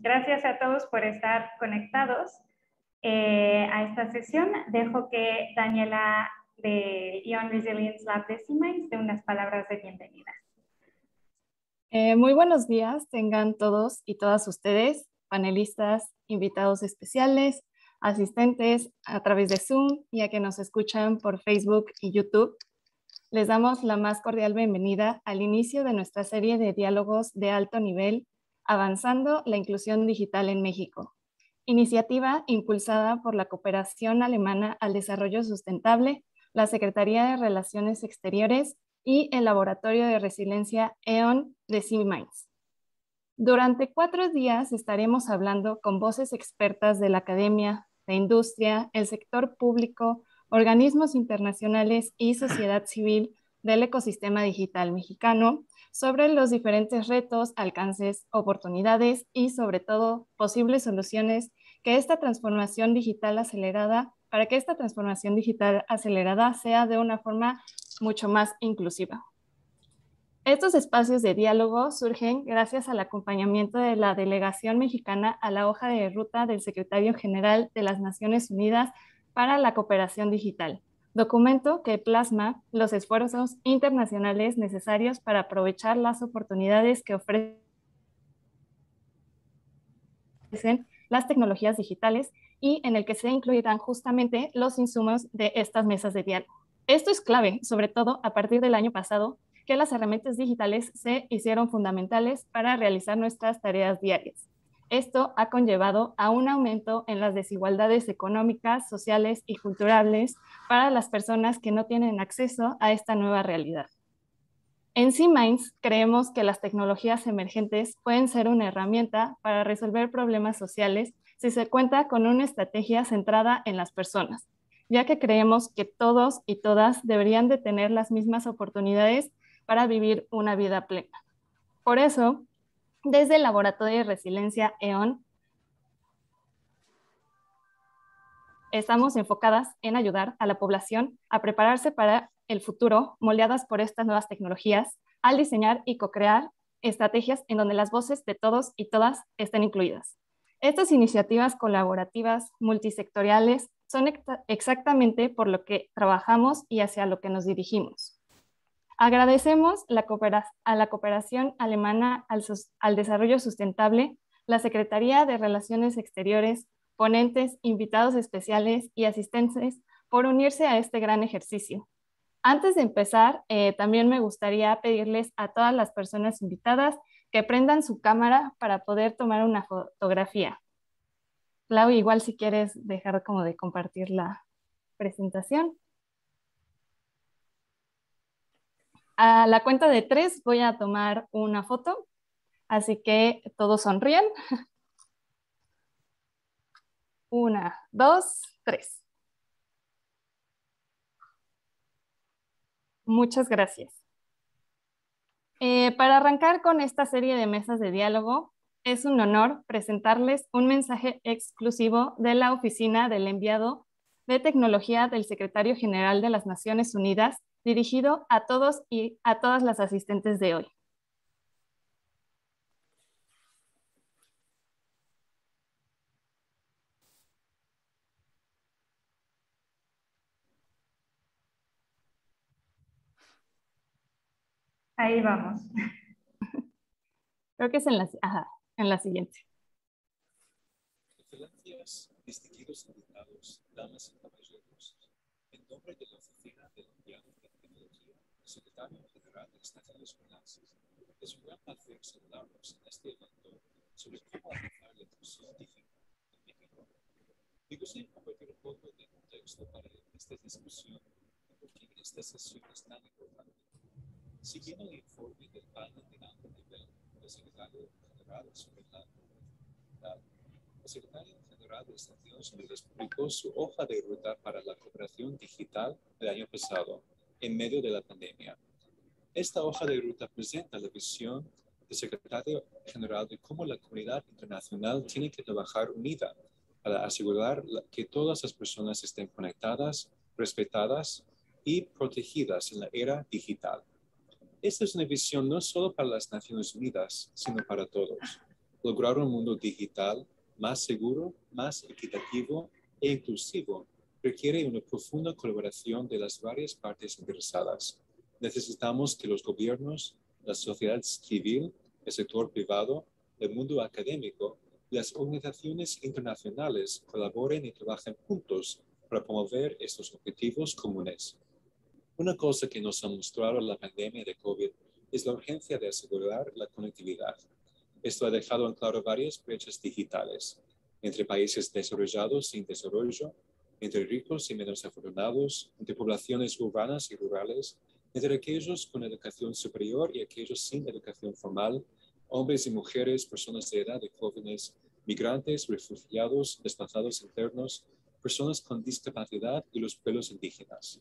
Gracias a todos por estar conectados eh, a esta sesión. Dejo que Daniela de Ion Resilience Lab de CIMAIS dé unas palabras de bienvenida. Eh, muy buenos días, tengan todos y todas ustedes, panelistas, invitados especiales, asistentes a través de Zoom y a que nos escuchan por Facebook y YouTube. Les damos la más cordial bienvenida al inicio de nuestra serie de diálogos de alto nivel, Avanzando la Inclusión Digital en México, iniciativa impulsada por la Cooperación Alemana al Desarrollo Sustentable, la Secretaría de Relaciones Exteriores y el Laboratorio de Resiliencia EON de CIMINDS. Durante cuatro días estaremos hablando con voces expertas de la academia, la industria, el sector público, organismos internacionales y sociedad civil del ecosistema digital mexicano sobre los diferentes retos, alcances, oportunidades y sobre todo posibles soluciones que esta transformación digital acelerada, para que esta transformación digital acelerada sea de una forma mucho más inclusiva. Estos espacios de diálogo surgen gracias al acompañamiento de la delegación mexicana a la hoja de ruta del secretario general de las Naciones Unidas para la cooperación digital, documento que plasma los esfuerzos internacionales necesarios para aprovechar las oportunidades que ofrecen las tecnologías digitales y en el que se incluirán justamente los insumos de estas mesas de diálogo. Esto es clave, sobre todo a partir del año pasado, que las herramientas digitales se hicieron fundamentales para realizar nuestras tareas diarias. Esto ha conllevado a un aumento en las desigualdades económicas, sociales y culturales para las personas que no tienen acceso a esta nueva realidad. En C-Minds creemos que las tecnologías emergentes pueden ser una herramienta para resolver problemas sociales si se cuenta con una estrategia centrada en las personas, ya que creemos que todos y todas deberían de tener las mismas oportunidades para vivir una vida plena. Por eso, desde el Laboratorio de Resiliencia EON, estamos enfocadas en ayudar a la población a prepararse para el futuro, moldeadas por estas nuevas tecnologías, al diseñar y co-crear estrategias en donde las voces de todos y todas estén incluidas. Estas iniciativas colaborativas multisectoriales son exactamente por lo que trabajamos y hacia lo que nos dirigimos. Agradecemos a la cooperación alemana al, desarrollo sustentable, la Secretaría de Relaciones Exteriores, ponentes, invitados especiales y asistentes por unirse a este gran ejercicio. Antes de empezar, eh, también me gustaría pedirles a todas las personas invitadas que prendan su cámara para poder tomar una fotografía. Clau, igual si quieres dejar como de compartir la presentación. A la cuenta de tres voy a tomar una foto, así que todos sonríen. Una, dos, tres. Muchas gracias. Eh, para arrancar con esta serie de mesas de diálogo, es un honor presentarles un mensaje exclusivo de la Oficina del Enviado de Tecnología del Secretario General de las Naciones Unidas dirigido a todos y a todas las asistentes de hoy. Ahí vamos. Creo que es en la, ajá, en la siguiente. Excelencias, distinguidos invitados, damas y caballeros, en nombre de la Oficina del secretario general de Naciones Unidas. Es un gran placer saludarlos en este evento sobre cómo avanzar la digital en México. Me gustaría compartir un poco de contexto para esta discusión y por qué esta sesión es tan importante. Siguiendo el informe del panel de alto nivel del secretario general sobre la el secretario general de Estados Unidos publicó su hoja de ruta para la cooperación digital del año pasado en medio de la pandemia. Esta hoja de ruta presenta la visión del secretario general de cómo la comunidad internacional tiene que trabajar unida para asegurar que todas las personas estén conectadas, respetadas y protegidas en la era digital. Esta es una visión no solo para las Naciones Unidas, sino para todos. Lograr un mundo digital más seguro, más equitativo e inclusivo requiere una profunda colaboración de las varias partes interesadas. Necesitamos que los gobiernos, la sociedad civil, el sector privado, el mundo académico y las organizaciones internacionales colaboren y trabajen juntos para promover estos objetivos comunes. Una cosa que nos ha mostrado la pandemia de COVID es la urgencia de asegurar la conectividad. Esto ha dejado en claro varias brechas digitales entre países desarrollados sin desarrollo, entre ricos y menos afortunados, entre poblaciones urbanas y rurales, entre aquellos con educación superior y aquellos sin educación formal, hombres y mujeres, personas de edad y jóvenes, migrantes, refugiados, desplazados internos, personas con discapacidad y los pueblos indígenas.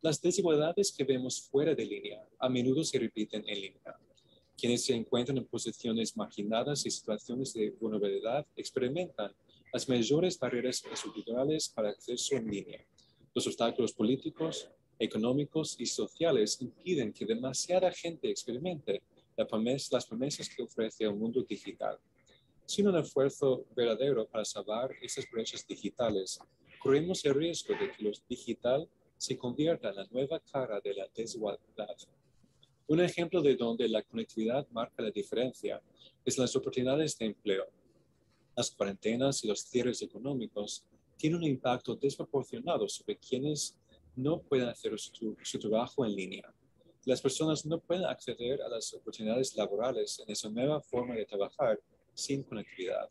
Las desigualdades que vemos fuera de línea a menudo se repiten en línea. Quienes se encuentran en posiciones marginadas y situaciones de vulnerabilidad experimentan las mayores barreras estructurales para acceso en línea. Los obstáculos políticos, económicos y sociales impiden que demasiada gente experimente las promesas que ofrece el mundo digital. Sin un esfuerzo verdadero para salvar esas brechas digitales, corremos el riesgo de que lo digital se convierta en la nueva cara de la desigualdad. Un ejemplo de donde la conectividad marca la diferencia es las oportunidades de empleo. Las cuarentenas y los cierres económicos tienen un impacto desproporcionado sobre quienes no pueden hacer su, su, trabajo en línea. Las personas no pueden acceder a las oportunidades laborales en esa nueva forma de trabajar sin conectividad.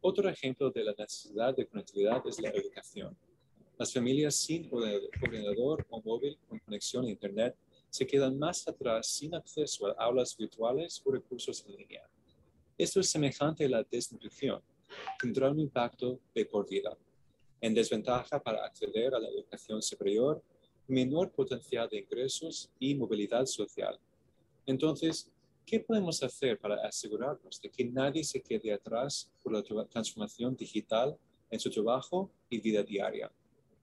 Otro ejemplo de la necesidad de conectividad es la educación. Las familias sin ordenador o móvil con conexión a Internet se quedan más atrás sin acceso a aulas virtuales o recursos en línea. Esto es semejante a la desnutrición. Tendrá un impacto de por vida. En desventaja para acceder a la educación superior, menor potencial de ingresos y movilidad social. Entonces, ¿qué podemos hacer para asegurarnos de que nadie se quede atrás por la transformación digital en su trabajo y vida diaria?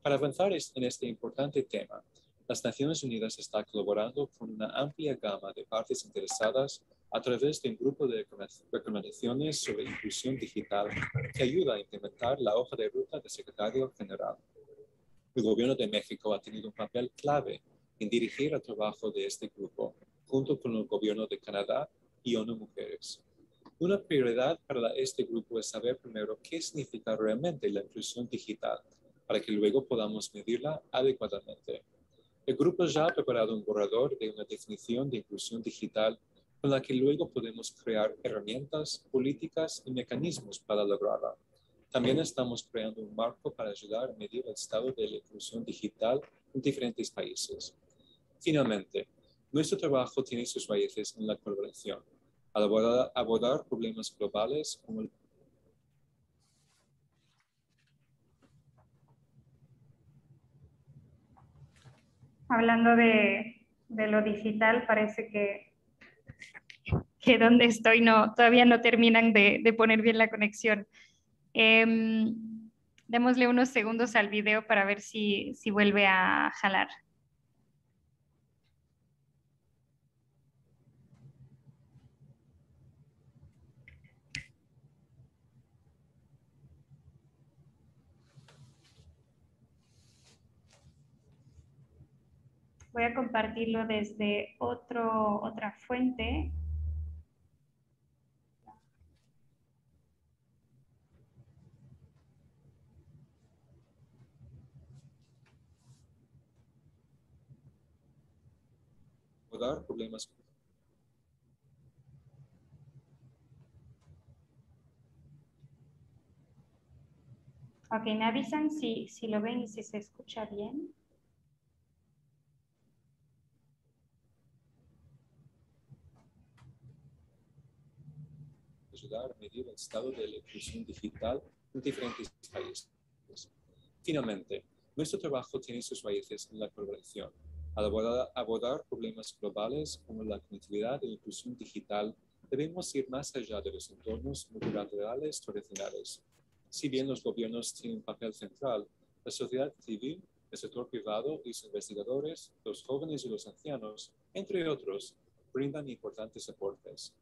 Para avanzar en este importante tema, las Naciones Unidas está colaborando con una amplia gama de partes interesadas a través de un grupo de recomendaciones sobre inclusión digital que ayuda a implementar la hoja de ruta del secretario general. El gobierno de México ha tenido un papel clave en dirigir el trabajo de este grupo, junto con el gobierno de Canadá y ONU Mujeres. Una prioridad para este grupo es saber primero qué significa realmente la inclusión digital, para que luego podamos medirla adecuadamente. El grupo ya ha preparado un borrador de una definición de inclusión digital con la que luego podemos crear herramientas, políticas y mecanismos para lograrla. También estamos creando un marco para ayudar a medir el estado de la inclusión digital en diferentes países. Finalmente, nuestro trabajo tiene sus raíces en la colaboración, al abordar, abordar problemas globales como el Hablando de, de lo digital, parece que que donde estoy no, todavía no terminan de, de poner bien la conexión. Eh, démosle unos segundos al video para ver si, si vuelve a jalar. Voy a compartirlo desde otro, otra fuente problemas. Ok, me avisan si, si lo ven y si se escucha bien. Ayudar a medir el estado de la inclusión digital en diferentes países. Finalmente, nuestro trabajo tiene sus raíces en la colaboración al abordar, abordar, problemas globales como la conectividad y la inclusión digital, debemos ir más allá de los entornos multilaterales tradicionales. Si bien los gobiernos tienen un papel central, la sociedad civil, el sector privado y sus investigadores, los jóvenes y los ancianos, entre otros, brindan importantes aportes.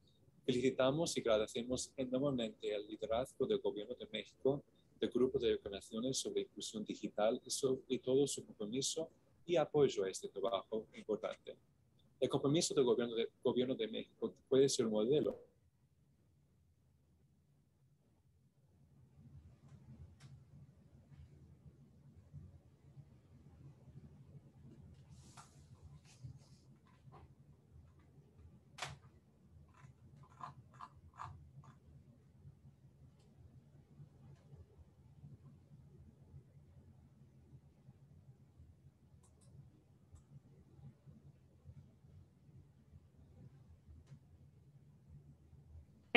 Felicitamos y agradecemos enormemente el liderazgo del Gobierno de México, del Grupo de Naciones sobre Inclusión Digital y sobre todo su compromiso y apoyo a este trabajo importante. El compromiso del Gobierno de, gobierno de México puede ser un modelo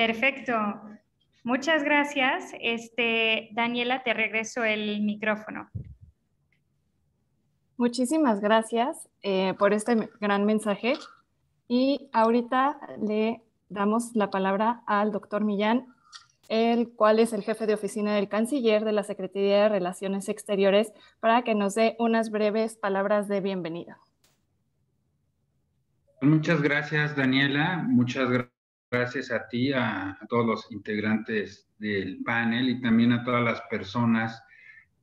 Perfecto. Muchas gracias. Este, Daniela, te regreso el micrófono. Muchísimas gracias eh, por este gran mensaje. Y ahorita le damos la palabra al doctor Millán, el cual es el jefe de oficina del canciller de la Secretaría de Relaciones Exteriores, para que nos dé unas breves palabras de bienvenida. Muchas gracias, Daniela. Muchas gracias gracias a ti, a, todos los integrantes del panel y también a todas las personas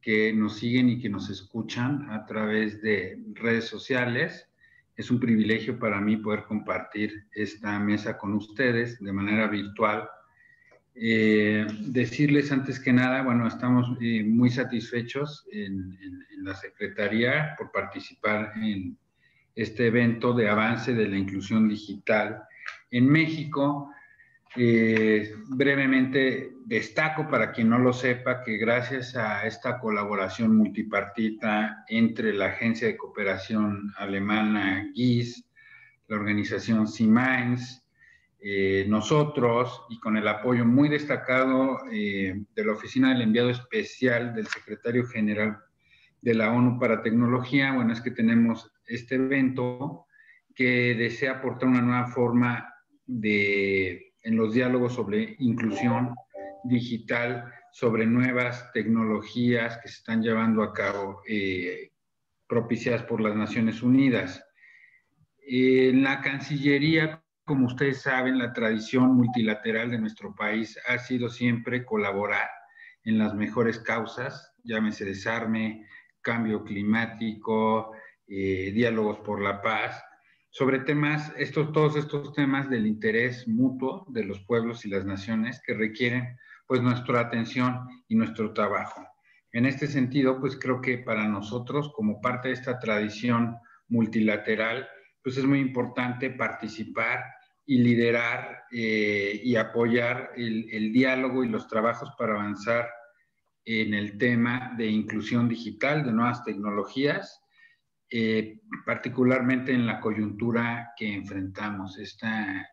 que nos siguen y que nos escuchan a través de redes sociales. Es un privilegio para mí poder compartir esta mesa con ustedes de manera virtual. Eh, decirles antes que nada, bueno, estamos eh, muy satisfechos en, en la Secretaría por participar en este evento de avance de la inclusión digital en México. Eh, brevemente destaco para quien no lo sepa que gracias a esta colaboración multipartita entre la Agencia de Cooperación Alemana GIS, la organización Siemens, eh, nosotros y con el apoyo muy destacado eh, de la Oficina del Enviado Especial del Secretario General de la ONU para Tecnología, bueno, es que tenemos este evento que desea aportar una nueva forma de, en los diálogos sobre inclusión digital, sobre nuevas tecnologías que se están llevando a cabo, eh, propiciadas por las Naciones Unidas. En la Cancillería, como ustedes saben, la tradición multilateral de nuestro país ha sido siempre colaborar en las mejores causas, llámese desarme, cambio climático, eh, diálogos por la paz, sobre temas, estos, todos estos temas del interés mutuo de los pueblos y las naciones que requieren pues nuestra atención y nuestro trabajo. En este sentido, pues creo que para nosotros, como parte de esta tradición multilateral, pues es muy importante participar y liderar eh, y apoyar el, el diálogo y los trabajos para avanzar en el tema de inclusión digital, de nuevas tecnologías eh, particularmente en la coyuntura que enfrentamos. Esta,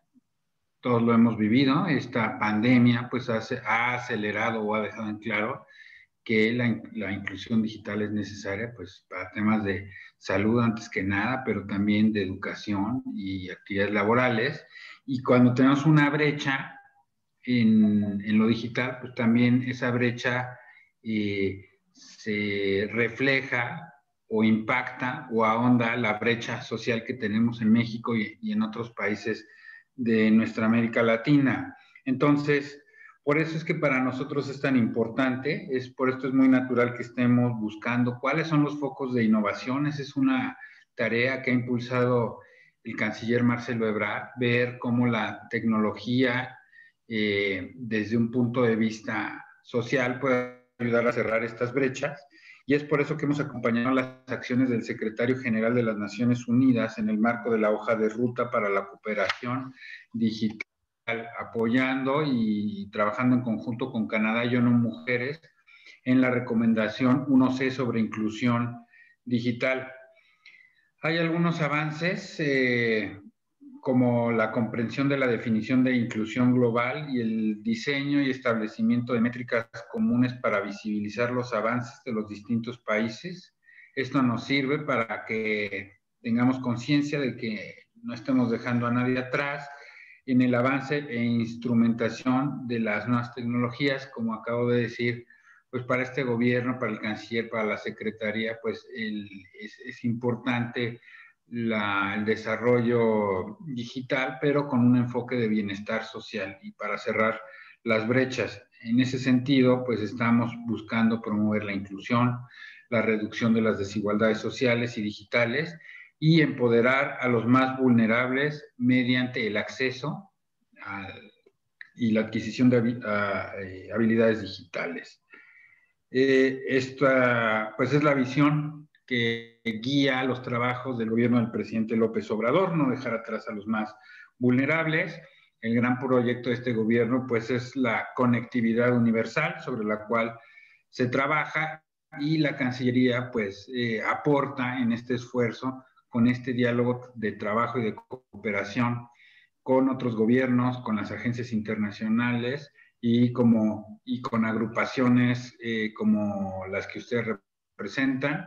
todos lo hemos vivido, esta pandemia pues ha acelerado o ha dejado en claro que la, la, inclusión digital es necesaria pues para temas de salud antes que nada, pero también de educación y actividades laborales. Y cuando tenemos una brecha en, en lo digital, pues también esa brecha eh, se refleja o impacta o ahonda la brecha social que tenemos en México y, en otros países de nuestra América Latina. Entonces, por eso es que para nosotros es tan importante, es por esto es muy natural que estemos buscando cuáles son los focos de innovación. Esa es una tarea que ha impulsado el canciller Marcelo Ebrard, ver cómo la tecnología eh, desde un punto de vista social puede ayudar a cerrar estas brechas y es por eso que hemos acompañado las acciones del secretario general de las Naciones Unidas en el marco de la hoja de ruta para la cooperación digital, apoyando y trabajando en conjunto con Canadá y ONU Mujeres en la recomendación 1C sobre inclusión digital. Hay algunos avances, eh, como la comprensión de la definición de inclusión global y el diseño y establecimiento de métricas comunes para visibilizar los avances de los distintos países. Esto nos sirve para que tengamos conciencia de que no estemos dejando a nadie atrás en el avance e instrumentación de las nuevas tecnologías, como acabo de decir, pues para este gobierno, para el canciller, para la secretaría, pues es, es importante el desarrollo digital, pero con un enfoque de bienestar social y para cerrar las brechas. En ese sentido, pues estamos buscando promover la inclusión, la reducción de las desigualdades sociales y digitales y empoderar a los más vulnerables mediante el acceso y la adquisición de eh, habilidades digitales. Eh, esta, pues es la visión que guía los trabajos del gobierno del presidente López Obrador, no dejar atrás a los más vulnerables. El gran proyecto de este gobierno, pues, es la conectividad universal sobre la cual se trabaja y la Cancillería, pues, eh, aporta en este esfuerzo con este diálogo de trabajo y de cooperación con otros gobiernos, con las agencias internacionales y, como, y con agrupaciones eh, como las que ustedes representan.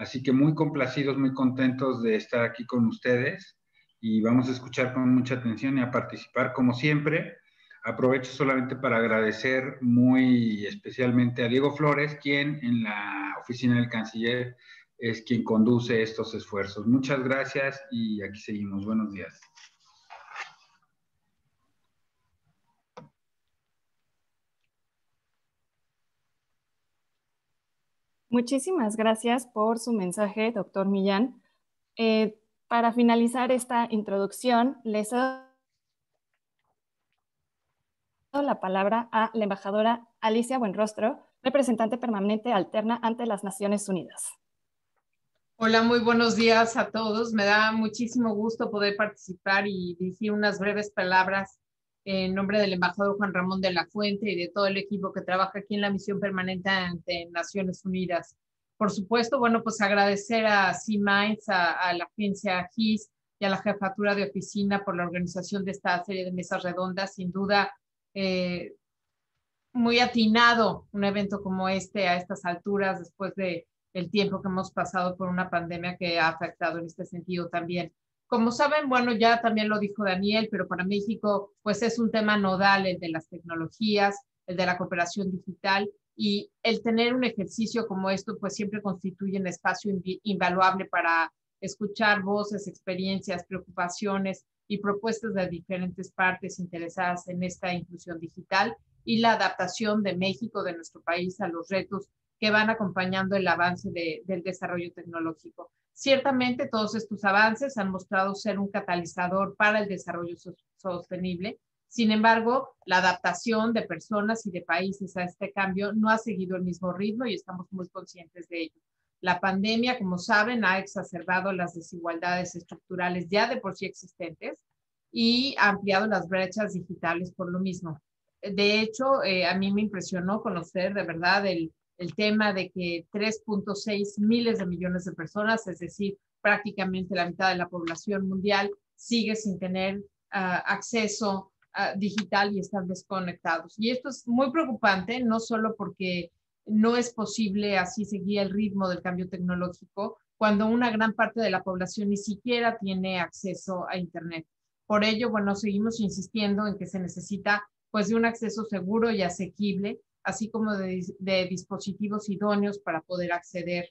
Así que muy complacidos, muy contentos de estar aquí con ustedes y vamos a escuchar con mucha atención y a participar como siempre. Aprovecho solamente para agradecer muy especialmente a Diego Flores, quien en la oficina del canciller es quien conduce estos esfuerzos. Muchas gracias y aquí seguimos. Buenos días. Muchísimas gracias por su mensaje, doctor Millán. Eh, para finalizar esta introducción, les doy la palabra a la embajadora Alicia Buenrostro, representante permanente alterna ante las Naciones Unidas. Hola, muy buenos días a todos. Me da muchísimo gusto poder participar y dirigir unas breves palabras en nombre del embajador Juan Ramón de la Fuente y de todo el equipo que trabaja aquí en la misión permanente ante Naciones Unidas. Por supuesto, bueno, pues agradecer a C-Minds, a, la agencia GIS y a la jefatura de oficina por la organización de esta serie de mesas redondas. Sin duda, eh, muy atinado un evento como este a estas alturas después de el tiempo que hemos pasado por una pandemia que ha afectado en este sentido también como saben, bueno, ya también lo dijo Daniel, pero para México, pues es un tema nodal el de las tecnologías, el de la cooperación digital y el tener un ejercicio como esto, pues siempre constituye un espacio invaluable para escuchar voces, experiencias, preocupaciones y propuestas de diferentes partes interesadas en esta inclusión digital y la adaptación de México, de nuestro país, a los retos que van acompañando el avance del desarrollo tecnológico. Ciertamente todos estos avances han mostrado ser un catalizador para el desarrollo sostenible. Sin embargo, la adaptación de personas y de países a este cambio no ha seguido el mismo ritmo y estamos muy conscientes de ello. La pandemia, como saben, ha exacerbado las desigualdades estructurales ya de por sí existentes y ha ampliado las brechas digitales por lo mismo. De hecho, eh, a mí me impresionó conocer de verdad el, el tema de que 3.6 miles de millones de personas, es decir, prácticamente la mitad de la población mundial, sigue sin tener ah, acceso ah, digital y están desconectados. Y esto es muy preocupante, no solo porque no es posible así seguir el ritmo del cambio tecnológico cuando una gran parte de la población ni siquiera tiene acceso a Internet. Por ello, bueno, seguimos insistiendo en que se necesita pues de un acceso seguro y asequible así como de, dispositivos idóneos para poder acceder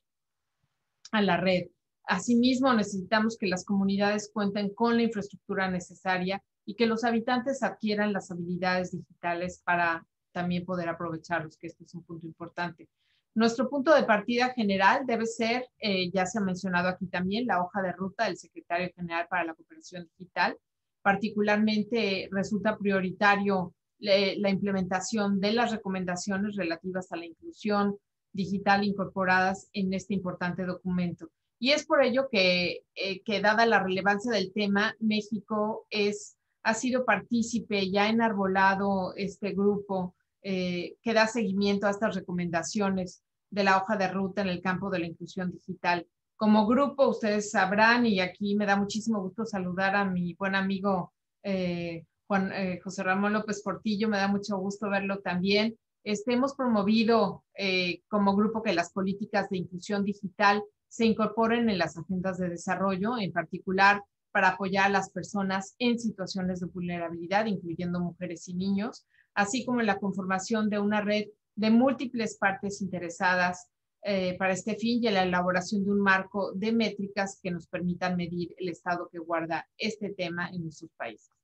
a la red. Asimismo, necesitamos que las comunidades cuenten con la infraestructura necesaria y que los habitantes adquieran las habilidades digitales para también poder aprovecharlos, que esto es un punto importante. Nuestro punto de partida general debe ser, eh, ya se ha mencionado aquí también, la hoja de ruta del secretario general para la cooperación digital. Particularmente resulta prioritario la implementación de las recomendaciones relativas a la inclusión digital incorporadas en este importante documento. Y es por ello que, eh, que dada la relevancia del tema, México es, ha sido partícipe, ya enarbolado este grupo eh, que da seguimiento a estas recomendaciones de la hoja de ruta en el campo de la inclusión digital. Como grupo, ustedes sabrán, y aquí me da muchísimo gusto saludar a mi buen amigo eh, Juan eh, José Ramón López Portillo, me da mucho gusto verlo también. Este, hemos promovido eh, como grupo que las políticas de inclusión digital se incorporen en las agendas de desarrollo, en particular para apoyar a las personas en situaciones de vulnerabilidad, incluyendo mujeres y niños, así como en la conformación de una red de múltiples partes interesadas eh, para este fin y en la elaboración de un marco de métricas que nos permitan medir el estado que guarda este tema en nuestros países.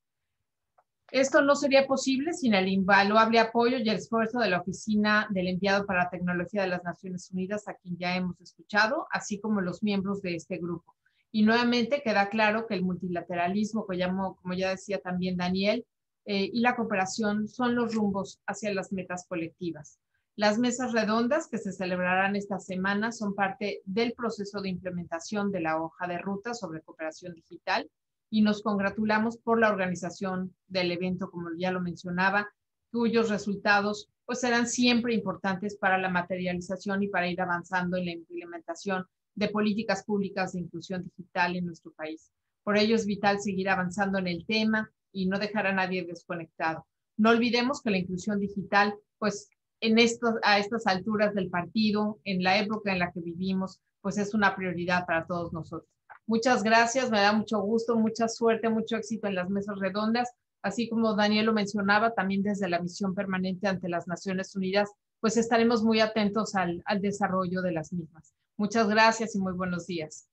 Esto no sería posible sin el invaluable apoyo y el esfuerzo de la Oficina del Enviado para la Tecnología de las Naciones Unidas, a quien ya hemos escuchado, así como los miembros de este grupo. Y nuevamente queda claro que el multilateralismo, como ya decía también Daniel, eh, y la cooperación son los rumbos hacia las metas colectivas. Las mesas redondas que se celebrarán esta semana son parte del proceso de implementación de la hoja de ruta sobre cooperación digital y nos congratulamos por la organización del evento, como ya lo mencionaba, cuyos resultados pues serán siempre importantes para la materialización y para ir avanzando en la implementación de políticas públicas de inclusión digital en nuestro país. Por ello es vital seguir avanzando en el tema y no dejar a nadie desconectado. No olvidemos que la inclusión digital, pues en estos, a estas alturas del partido, en la época en la que vivimos, pues es una prioridad para todos nosotros. Muchas gracias, me da mucho gusto, mucha suerte, mucho éxito en las mesas redondas. Así como Daniel lo mencionaba, también desde la misión permanente ante las Naciones Unidas, pues estaremos muy atentos al, al desarrollo de las mismas. Muchas gracias y muy buenos días.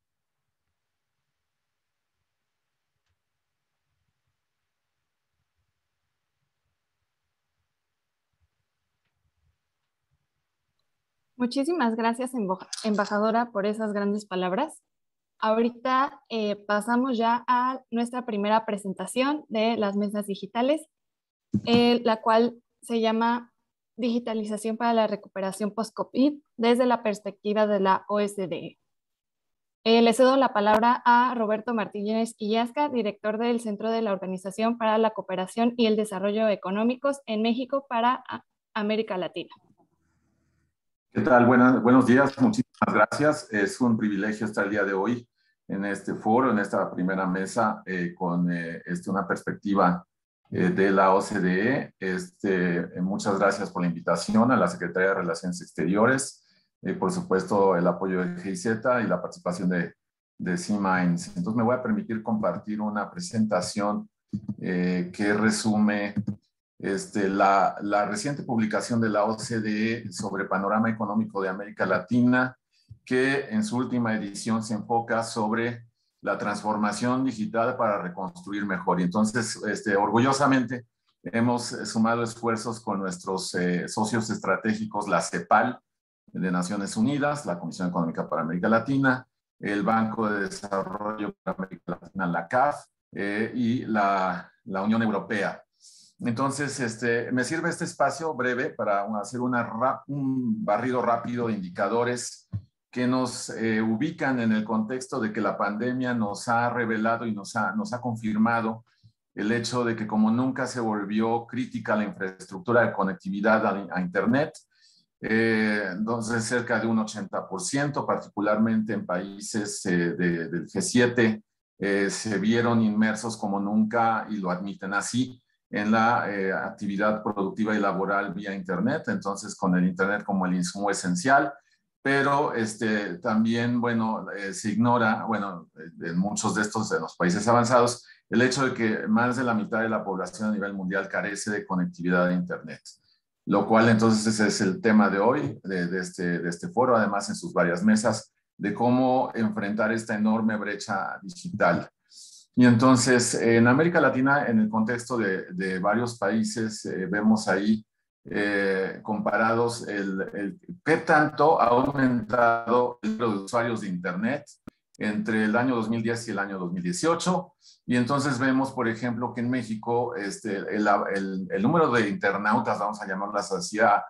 Muchísimas gracias, embajadora, por esas grandes palabras. Ahorita eh, pasamos ya a nuestra primera presentación de las mesas digitales, eh, la cual se llama Digitalización para la recuperación post-COVID desde la perspectiva de la OSDE. Eh, le cedo la palabra a Roberto Martínez Illasca, director del Centro de la Organización para la Cooperación y el Desarrollo Económicos en México para América Latina. ¿Qué tal? buenos días, muchísimas gracias. Es un privilegio estar el día de hoy en este foro, en esta primera mesa, eh, con eh, este, una perspectiva eh, de la OCDE. Este, muchas gracias por la invitación a la Secretaría de Relaciones Exteriores, por supuesto el apoyo de GIZ y la participación de, de C-Minds. Entonces me voy a permitir compartir una presentación que resume este, la, la, reciente publicación de la OCDE sobre panorama económico de América Latina que en su última edición se enfoca sobre la transformación digital para reconstruir mejor. Y entonces, este, orgullosamente, hemos sumado esfuerzos con nuestros eh, socios estratégicos, la CEPAL de Naciones Unidas, la Comisión Económica para América Latina, el Banco de Desarrollo para América Latina, la CAF, eh, y la, la, Unión Europea. Entonces, este, me sirve este espacio breve para hacer una, un barrido rápido de indicadores que nos eh, ubican en el contexto de que la pandemia nos ha revelado y nos ha, nos ha confirmado el hecho de que como nunca se volvió crítica la infraestructura de conectividad a, Internet, eh, entonces cerca de un 80%, particularmente en países eh, del G7, se vieron inmersos como nunca y lo admiten así en la actividad productiva y laboral vía Internet, entonces con el Internet como el insumo esencial pero este, también, bueno, eh, se ignora, bueno, en muchos de estos, de los países avanzados, el hecho de que más de la mitad de la población a nivel mundial carece de conectividad a Internet, lo cual entonces ese es el tema de hoy, de, este, de este foro, además en sus varias mesas, de cómo enfrentar esta enorme brecha digital. Y entonces, en América Latina, en el contexto de, de varios países, eh, vemos ahí eh, comparados el, el, qué tanto ha aumentado el número de usuarios de Internet entre el año 2010 y el año 2018. Y entonces vemos, por ejemplo, que en México este, el, número de internautas, vamos a llamarlas así, ha,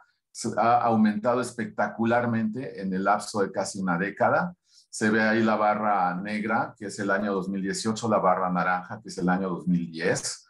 aumentado espectacularmente en el lapso de casi una década. Se ve ahí la barra negra, que es el año 2018, la barra naranja, que es el año 2010.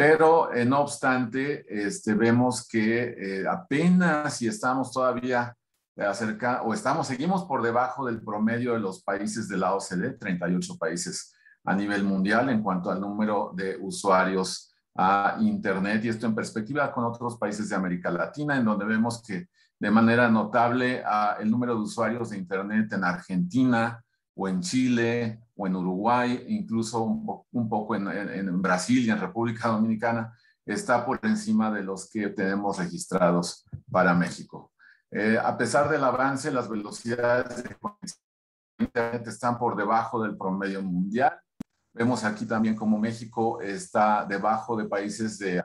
Pero eh, no obstante, este, vemos que eh, apenas si estamos todavía acerca o estamos, seguimos por debajo del promedio de los países de la OCDE, 38 países a nivel mundial en cuanto al número de usuarios a Internet y esto en perspectiva con otros países de América Latina, en donde vemos que de manera notable el número de usuarios de Internet en Argentina o en Chile o en Uruguay, incluso un, poco en, Brasil y en República Dominicana, está por encima de los que tenemos registrados para México. Eh, a pesar del avance, las velocidades de Internet están por debajo del promedio mundial. Vemos aquí también como México está debajo de países de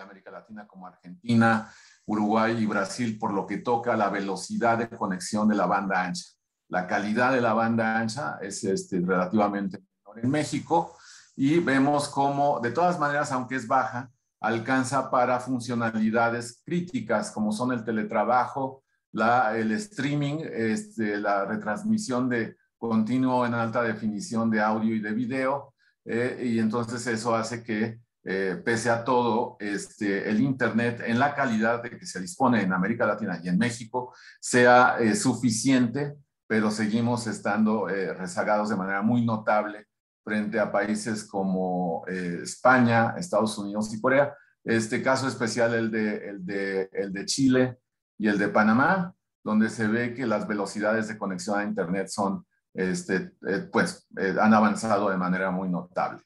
América Latina como Argentina, Uruguay y Brasil por lo que toca la velocidad de conexión de la banda ancha. La calidad de la banda ancha es este, relativamente menor en México y vemos cómo, de todas maneras, aunque es baja, alcanza para funcionalidades críticas como son el teletrabajo, la, el streaming, este, la retransmisión de continuo en alta definición de audio y de video, eh, y entonces eso hace que, eh, pese a todo, este, el Internet en la calidad de que se dispone en América Latina y en México sea eh, suficiente, pero seguimos estando rezagados de manera muy notable frente a países como España, Estados Unidos y Corea. Este caso especial, el de, el de, el de Chile, y el de Panamá, donde se ve que las velocidades de conexión a Internet son, este, eh, pues, eh, han avanzado de manera muy notable.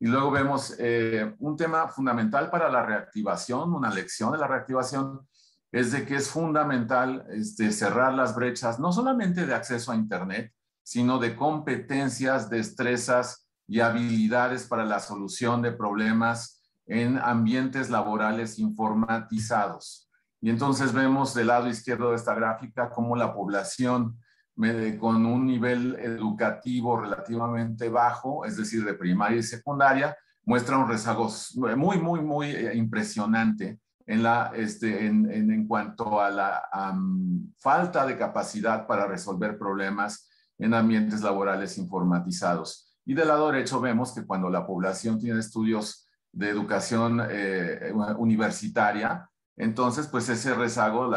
Y luego vemos eh, un tema fundamental para la reactivación, una lección de la reactivación, es de que es fundamental este, cerrar las brechas, no solamente de acceso a Internet, sino de competencias, destrezas y habilidades para la solución de problemas en ambientes laborales informatizados. Y entonces vemos del lado izquierdo de esta gráfica cómo la población con un nivel educativo relativamente bajo, es decir, de primaria y secundaria, muestra un rezago muy, muy, muy eh, impresionante en, la, este, en, en, cuanto a la falta de capacidad para resolver problemas en ambientes laborales informatizados. Y del lado derecho vemos que cuando la población tiene estudios de educación eh, universitaria, entonces, pues ese rezago,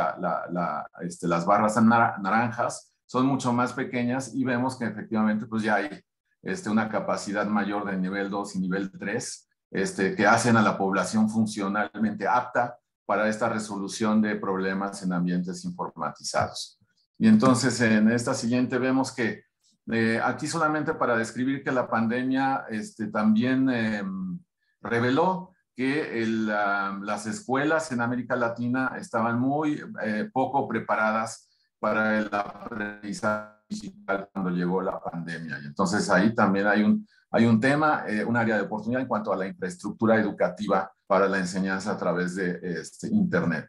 este, las barras naranjas son mucho más pequeñas y vemos que efectivamente pues ya hay este, una capacidad mayor de nivel 2 y nivel 3 este, que hacen a la población funcionalmente apta para esta resolución de problemas en ambientes informatizados. Y entonces en esta siguiente vemos que eh, aquí solamente para describir que la pandemia este, también em, reveló que las escuelas en América Latina estaban muy eh, poco preparadas para el aprendizaje digital cuando llegó la pandemia. Y entonces ahí también hay un, hay un tema, eh, un área de oportunidad en cuanto a la infraestructura educativa para la enseñanza a través de este, Internet.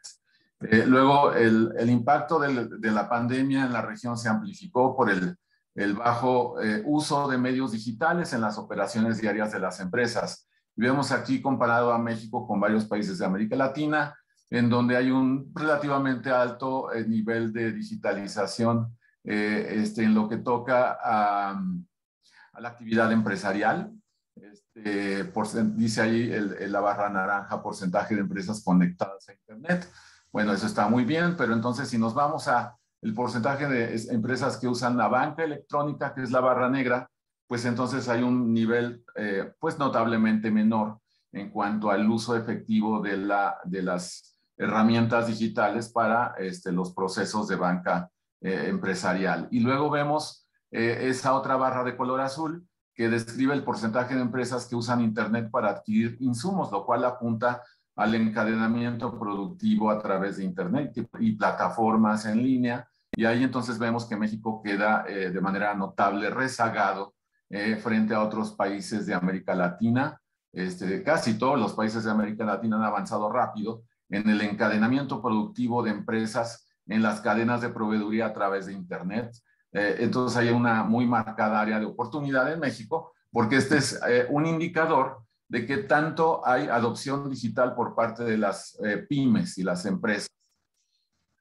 Eh, luego, el, el impacto de la pandemia en la región se amplificó por el, el bajo uso de medios digitales en las operaciones diarias de las empresas. Vemos aquí comparado a México con varios países de América Latina, en donde hay un relativamente alto eh, nivel de digitalización eh, este, en lo que toca a, la actividad empresarial. Este, dice ahí la barra naranja, porcentaje de empresas conectadas a Internet. Bueno, eso está muy bien, pero entonces si nos vamos a el porcentaje de empresas que usan la banca electrónica, que es la barra negra, pues entonces hay un nivel eh, pues notablemente menor en cuanto al uso efectivo de, la, de las herramientas digitales para este, los procesos de banca eh, empresarial. Y luego vemos eh, esa otra barra de color azul que describe el porcentaje de empresas que usan Internet para adquirir insumos, lo cual apunta al encadenamiento productivo a través de Internet y plataformas en línea. Y ahí entonces vemos que México queda de manera notable rezagado eh, frente a otros países de América Latina. Este, casi todos los países de América Latina han avanzado rápido en el encadenamiento productivo de empresas en las cadenas de proveeduría a través de Internet. Eh, entonces hay una muy marcada área de oportunidad en México porque este es eh, un indicador de que tanto hay adopción digital por parte de las pymes y las empresas.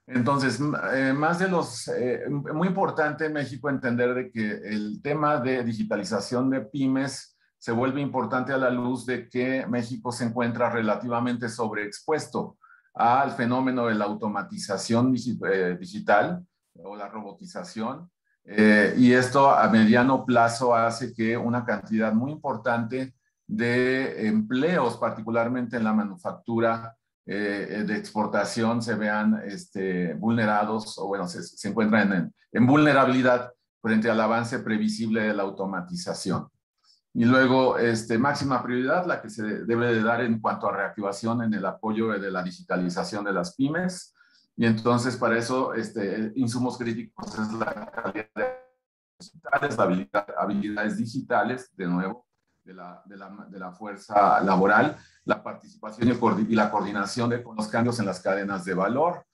Entonces, eh, más de los, eh, muy importante en México entender de que el tema de digitalización de pymes se vuelve importante a la luz de que México se encuentra relativamente sobreexpuesto al fenómeno de la automatización eh, digital o la robotización. Y esto a mediano plazo hace que una cantidad muy importante de empleos, particularmente en la manufactura, eh, de exportación se vean este, vulnerados o bueno, se, se encuentran en, en, vulnerabilidad frente al avance previsible de la automatización. Y luego, este, máxima prioridad, la que se debe de dar en cuanto a reactivación en el apoyo de la digitalización de las pymes. Y entonces para eso este, insumos críticos es la calidad de digitales, habilidades digitales, de nuevo, de la, de, la, de la, fuerza laboral, la participación y, la coordinación de, con los cambios en las cadenas de valor.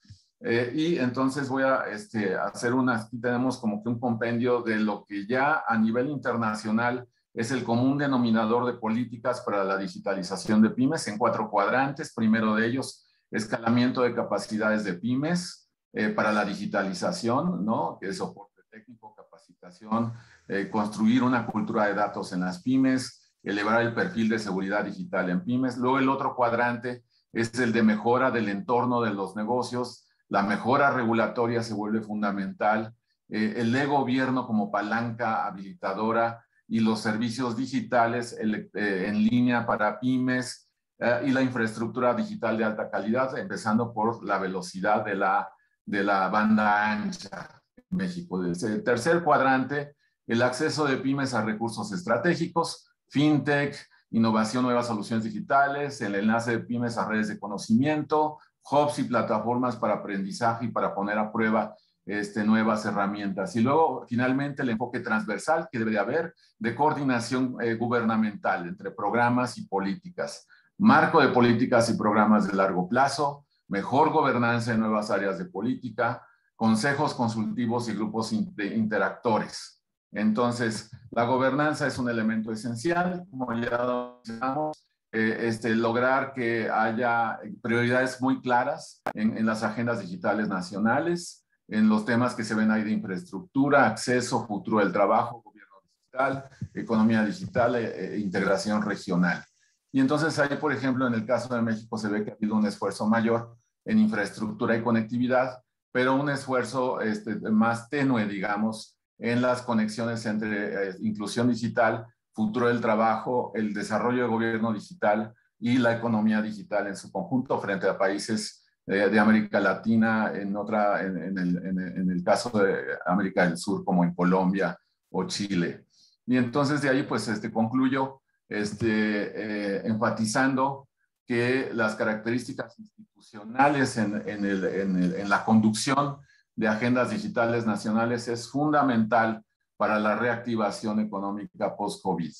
Eh, y entonces voy a este, hacer una, aquí tenemos como que un compendio de lo que ya a nivel internacional es el común denominador de políticas para la digitalización de pymes en cuatro cuadrantes. Primero de ellos, escalamiento de capacidades de pymes eh, para la digitalización, ¿no? Es soporte técnico, capacitación, eh, construir una cultura de datos en las pymes, elevar el perfil de seguridad digital en pymes. Luego el otro cuadrante es el de mejora del entorno de los negocios. La mejora regulatoria se vuelve fundamental. Eh, el de gobierno como palanca habilitadora y los servicios digitales en línea para pymes, eh, y la infraestructura digital de alta calidad, empezando por la velocidad de la, de la banda ancha en México. El tercer cuadrante, el acceso de pymes a recursos estratégicos, fintech, innovación, nuevas soluciones digitales, el enlace de pymes a redes de conocimiento, hubs y plataformas para aprendizaje y para poner a prueba este, nuevas herramientas. Y luego, finalmente, el enfoque transversal que debe de haber de coordinación eh, gubernamental entre programas y políticas marco de políticas y programas de largo plazo, mejor gobernanza en nuevas áreas de política, consejos consultivos y grupos interactores. Entonces, la gobernanza es un elemento esencial, como ya mencionamos, eh, este, lograr que haya prioridades muy claras en, en, las agendas digitales nacionales, en los temas que se ven ahí de infraestructura, acceso, futuro del trabajo, gobierno digital, economía digital e, e integración regional. Y entonces ahí, por ejemplo, en el caso de México se ve que ha habido un esfuerzo mayor en infraestructura y conectividad, pero un esfuerzo este, más tenue, digamos, en las conexiones entre eh, inclusión digital, futuro del trabajo, el desarrollo de gobierno digital y la economía digital en su conjunto frente a países eh, de América Latina, en, otra, el, en, el, caso de América del Sur, como en Colombia o Chile. Y entonces de ahí, pues, este, concluyo este, eh, enfatizando que las características institucionales en, la conducción de agendas digitales nacionales es fundamental para la reactivación económica post-COVID.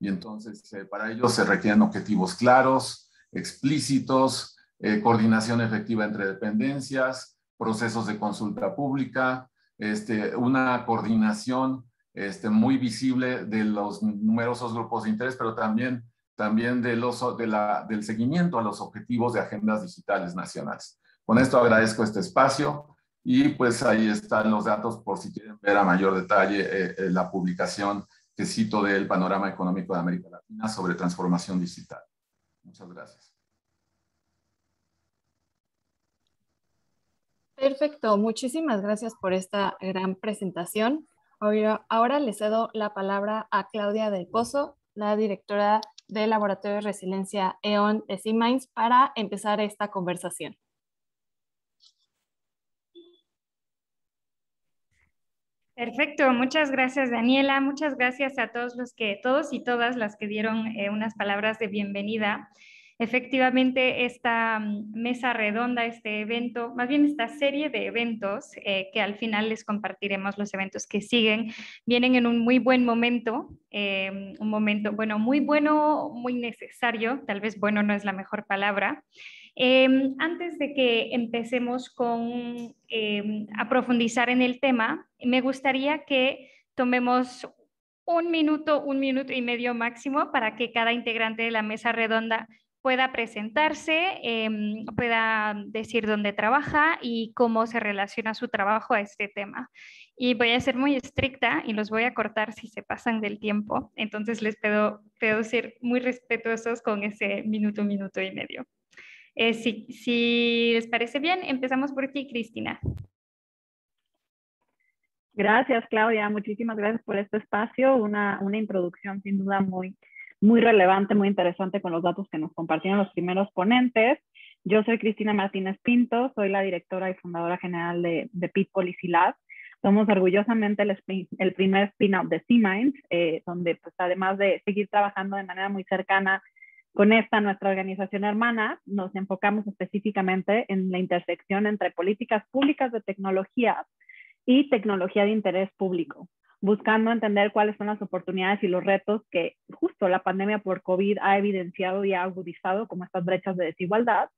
Y entonces, eh, para ello se requieren objetivos claros, explícitos, eh, coordinación efectiva entre dependencias, procesos de consulta pública, este, una coordinación este, muy visible de los numerosos grupos de interés, pero también, también de los, de la, del seguimiento a los objetivos de agendas digitales nacionales. Con esto agradezco este espacio y pues ahí están los datos por si quieren ver a mayor detalle eh, eh, la publicación que cito del Panorama Económico de América Latina sobre transformación digital. Muchas gracias. Perfecto, muchísimas gracias por esta gran presentación. Ahora le cedo la palabra a Claudia del Pozo, la directora del Laboratorio de Resiliencia EON de para empezar esta conversación. Perfecto, muchas gracias Daniela, muchas gracias a todos los que, todos y todas las que dieron eh, unas palabras de bienvenida. Efectivamente, esta mm, mesa redonda, este evento, más bien esta serie de eventos, eh, que al final les compartiremos los eventos que siguen, vienen en un muy buen momento, em, un momento, bueno, muy bueno, muy necesario, tal vez bueno no es la mejor palabra. Em, antes de que empecemos con, em, a profundizar en el tema, me gustaría que tomemos un minuto, un minuto y medio máximo para que cada integrante de la mesa redonda pueda presentarse, em, pueda decir dónde trabaja y cómo se relaciona su trabajo a este tema. Y voy a ser muy estricta y los voy a cortar si se pasan del tiempo. Entonces les pido, ser muy respetuosos con ese minuto, minuto y medio. Eh, si, si les parece bien, empezamos por ti, Cristina. Gracias, Claudia. Muchísimas gracias por este espacio. Una, una introducción sin duda muy, muy relevante, muy interesante con los datos que nos compartieron los primeros ponentes. Yo soy Cristina Martínez Pinto, soy la directora y fundadora general de, de PIT Policy Lab. Somos orgullosamente el, el primer spin-out de C-Minds, eh, donde pues, además de seguir trabajando de manera muy cercana Con esta, nuestra organización hermana, nos enfocamos específicamente en la intersección entre políticas públicas de tecnología y tecnología de interés público, buscando entender cuáles son las oportunidades y los retos que justo la pandemia por COVID ha evidenciado y ha agudizado como estas brechas de desigualdad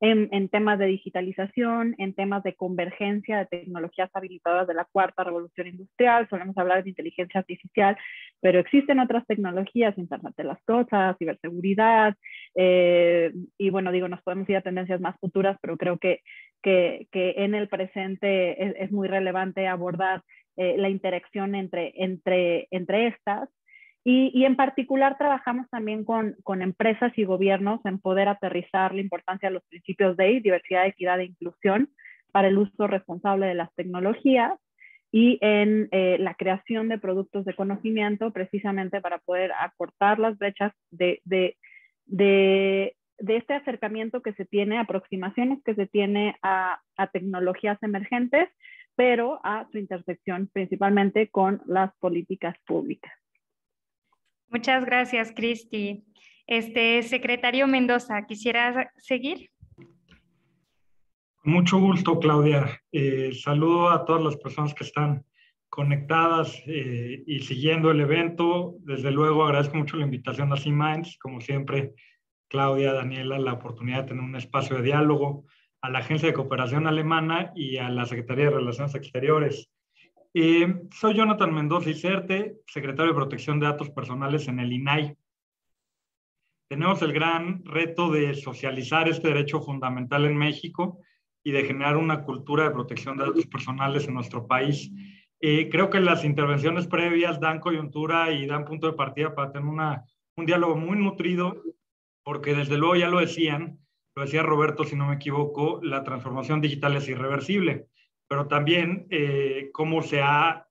en, temas de digitalización, en temas de convergencia de tecnologías habilitadoras de la cuarta revolución industrial, solemos hablar de inteligencia artificial, pero existen otras tecnologías, Internet de las Cosas, ciberseguridad, eh, y bueno, digo, nos podemos ir a tendencias más futuras, pero creo que, que, que en el presente es, muy relevante abordar eh, la interacción entre, entre, entre estas. Y, en particular trabajamos también con, con, empresas y gobiernos en poder aterrizar la importancia de los principios de diversidad, equidad e inclusión para el uso responsable de las tecnologías y en eh, la creación de productos de conocimiento precisamente para poder acortar las brechas de, de, de, de este acercamiento que se tiene, aproximaciones que se tiene a, a tecnologías emergentes, pero a su intersección principalmente con las políticas públicas. Muchas gracias, Cristi. Este secretario Mendoza, ¿quisiera seguir? Mucho gusto, Claudia. Eh, saludo a todas las personas que están conectadas eh, y siguiendo el evento. Desde luego agradezco mucho la invitación a C-Minds, como siempre, Claudia, Daniela, la oportunidad de tener un espacio de diálogo, a la Agencia de Cooperación Alemana y a la Secretaría de Relaciones Exteriores. Eh, soy Jonathan Mendoza Iserte, secretario de Protección de Datos Personales en el INAI. Tenemos el gran reto de socializar este derecho fundamental en México y de generar una cultura de protección de datos personales en nuestro país. Eh, creo que las intervenciones previas dan coyuntura y dan punto de partida para tener una, un diálogo muy nutrido, porque desde luego ya lo decían, lo decía Roberto si no me equivoco, la transformación digital es irreversible pero también eh, cómo se ha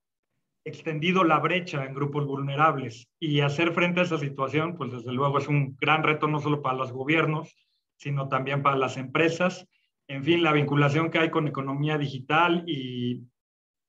extendido la brecha en grupos vulnerables. Y hacer frente a esa situación, pues desde luego es un gran reto no solo para los gobiernos, sino también para las empresas. En fin, la vinculación que hay con economía digital y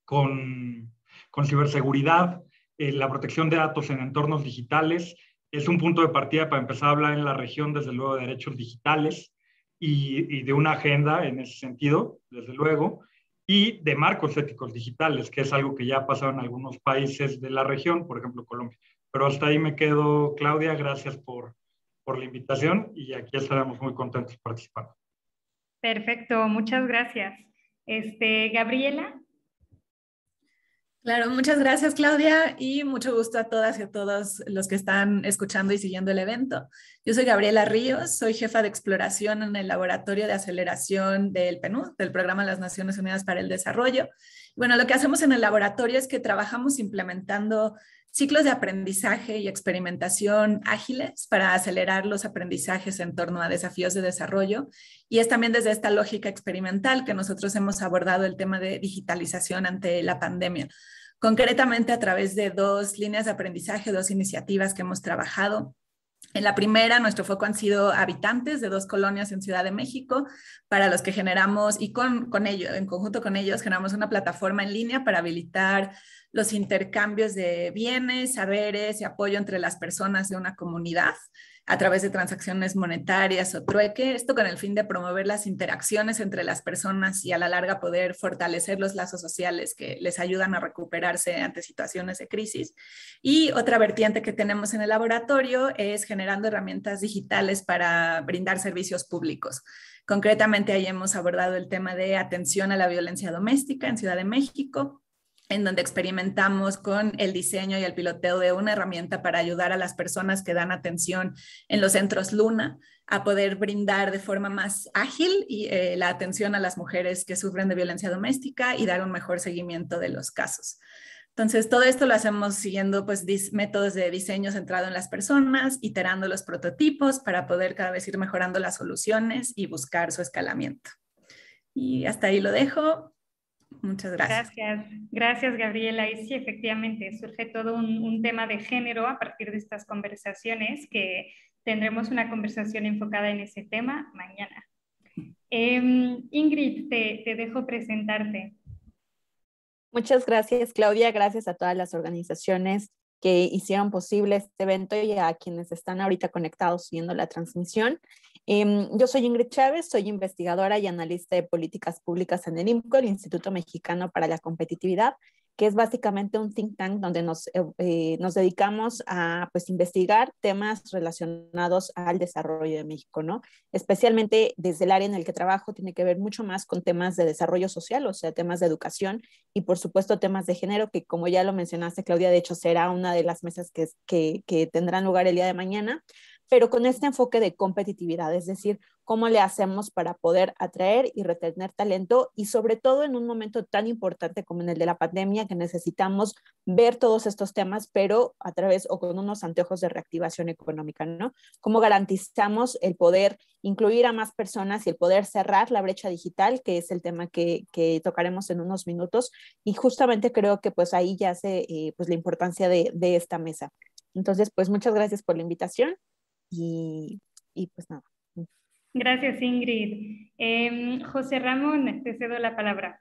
con, con ciberseguridad, eh, la protección de datos en entornos digitales, es un punto de partida para empezar a hablar en la región, desde luego, de derechos digitales y, de una agenda en ese sentido, desde luego y de marcos éticos digitales, que es algo que ya ha pasado en algunos países de la región, por ejemplo Colombia. Pero hasta ahí me quedo, Claudia, gracias por, por la invitación y aquí estaremos muy contentos participando. Perfecto, muchas gracias. Este, Gabriela. Claro, muchas gracias Claudia y mucho gusto a todas y a todos los que están escuchando y siguiendo el evento. Yo soy Gabriela Ríos, soy jefa de exploración en el Laboratorio de Aceleración del PNUD, del Programa de las Naciones Unidas para el Desarrollo. Bueno, lo que hacemos en el laboratorio es que trabajamos implementando ciclos de aprendizaje y experimentación ágiles para acelerar los aprendizajes en torno a desafíos de desarrollo. Y es también desde esta lógica experimental que nosotros hemos abordado el tema de digitalización ante la pandemia, concretamente a través de dos líneas de aprendizaje, dos iniciativas que hemos trabajado. En la primera, nuestro foco han sido habitantes de dos colonias en Ciudad de México, para los que generamos, y con, con ello, en conjunto con ellos, generamos una plataforma en línea para habilitar los intercambios de bienes, saberes y apoyo entre las personas de una comunidad a través de transacciones monetarias o trueque, esto con el fin de promover las interacciones entre las personas y a la larga poder fortalecer los lazos sociales que les ayudan a recuperarse ante situaciones de crisis. Y otra vertiente que tenemos en el laboratorio es generando herramientas digitales para brindar servicios públicos. Concretamente, ahí hemos abordado el tema de atención a la violencia doméstica en Ciudad de México, en donde experimentamos con el diseño y el piloteo de una herramienta para ayudar a las personas que dan atención en los centros Luna a poder brindar de forma más ágil eh, la atención a las mujeres que sufren de violencia doméstica y dar un mejor seguimiento de los casos. Entonces, todo esto lo hacemos siguiendo pues, métodos de diseño centrado en las personas, iterando los prototipos para poder cada vez ir mejorando las soluciones y buscar su escalamiento. Y hasta ahí lo dejo. Muchas gracias. Gracias, gracias Gabriela. Y sí, efectivamente, surge todo un, tema de género a partir de estas conversaciones, que tendremos una conversación enfocada en ese tema mañana. Em, Ingrid, te, te dejo presentarte. Muchas gracias, Claudia. Gracias a todas las organizaciones que hicieron posible este evento y a quienes están ahorita conectados siguiendo la transmisión. Em, yo soy Ingrid Chávez, soy investigadora y analista de políticas públicas en el IMCO, el Instituto Mexicano para la Competitividad, que es básicamente un think tank donde nos, eh, eh, nos dedicamos a pues, investigar temas relacionados al desarrollo de México, ¿no? Especialmente desde el área en el que trabajo tiene que ver mucho más con temas de desarrollo social, o sea, temas de educación y por supuesto temas de género, que como ya lo mencionaste, Claudia, de hecho será una de las mesas que, que, que tendrán lugar el día de mañana pero con este enfoque de competitividad, es decir, cómo le hacemos para poder atraer y retener talento y sobre todo en un momento tan importante como en el de la pandemia que necesitamos ver todos estos temas, pero a través o con unos anteojos de reactivación económica, ¿no? Cómo garantizamos el poder incluir a más personas y el poder cerrar la brecha digital, que es el tema que, que tocaremos en unos minutos y justamente creo que pues ahí ya se eh, pues la importancia de, de esta mesa. Entonces, pues muchas gracias por la invitación y, pues nada. Gracias, Ingrid. Em, José Ramón, te cedo la palabra.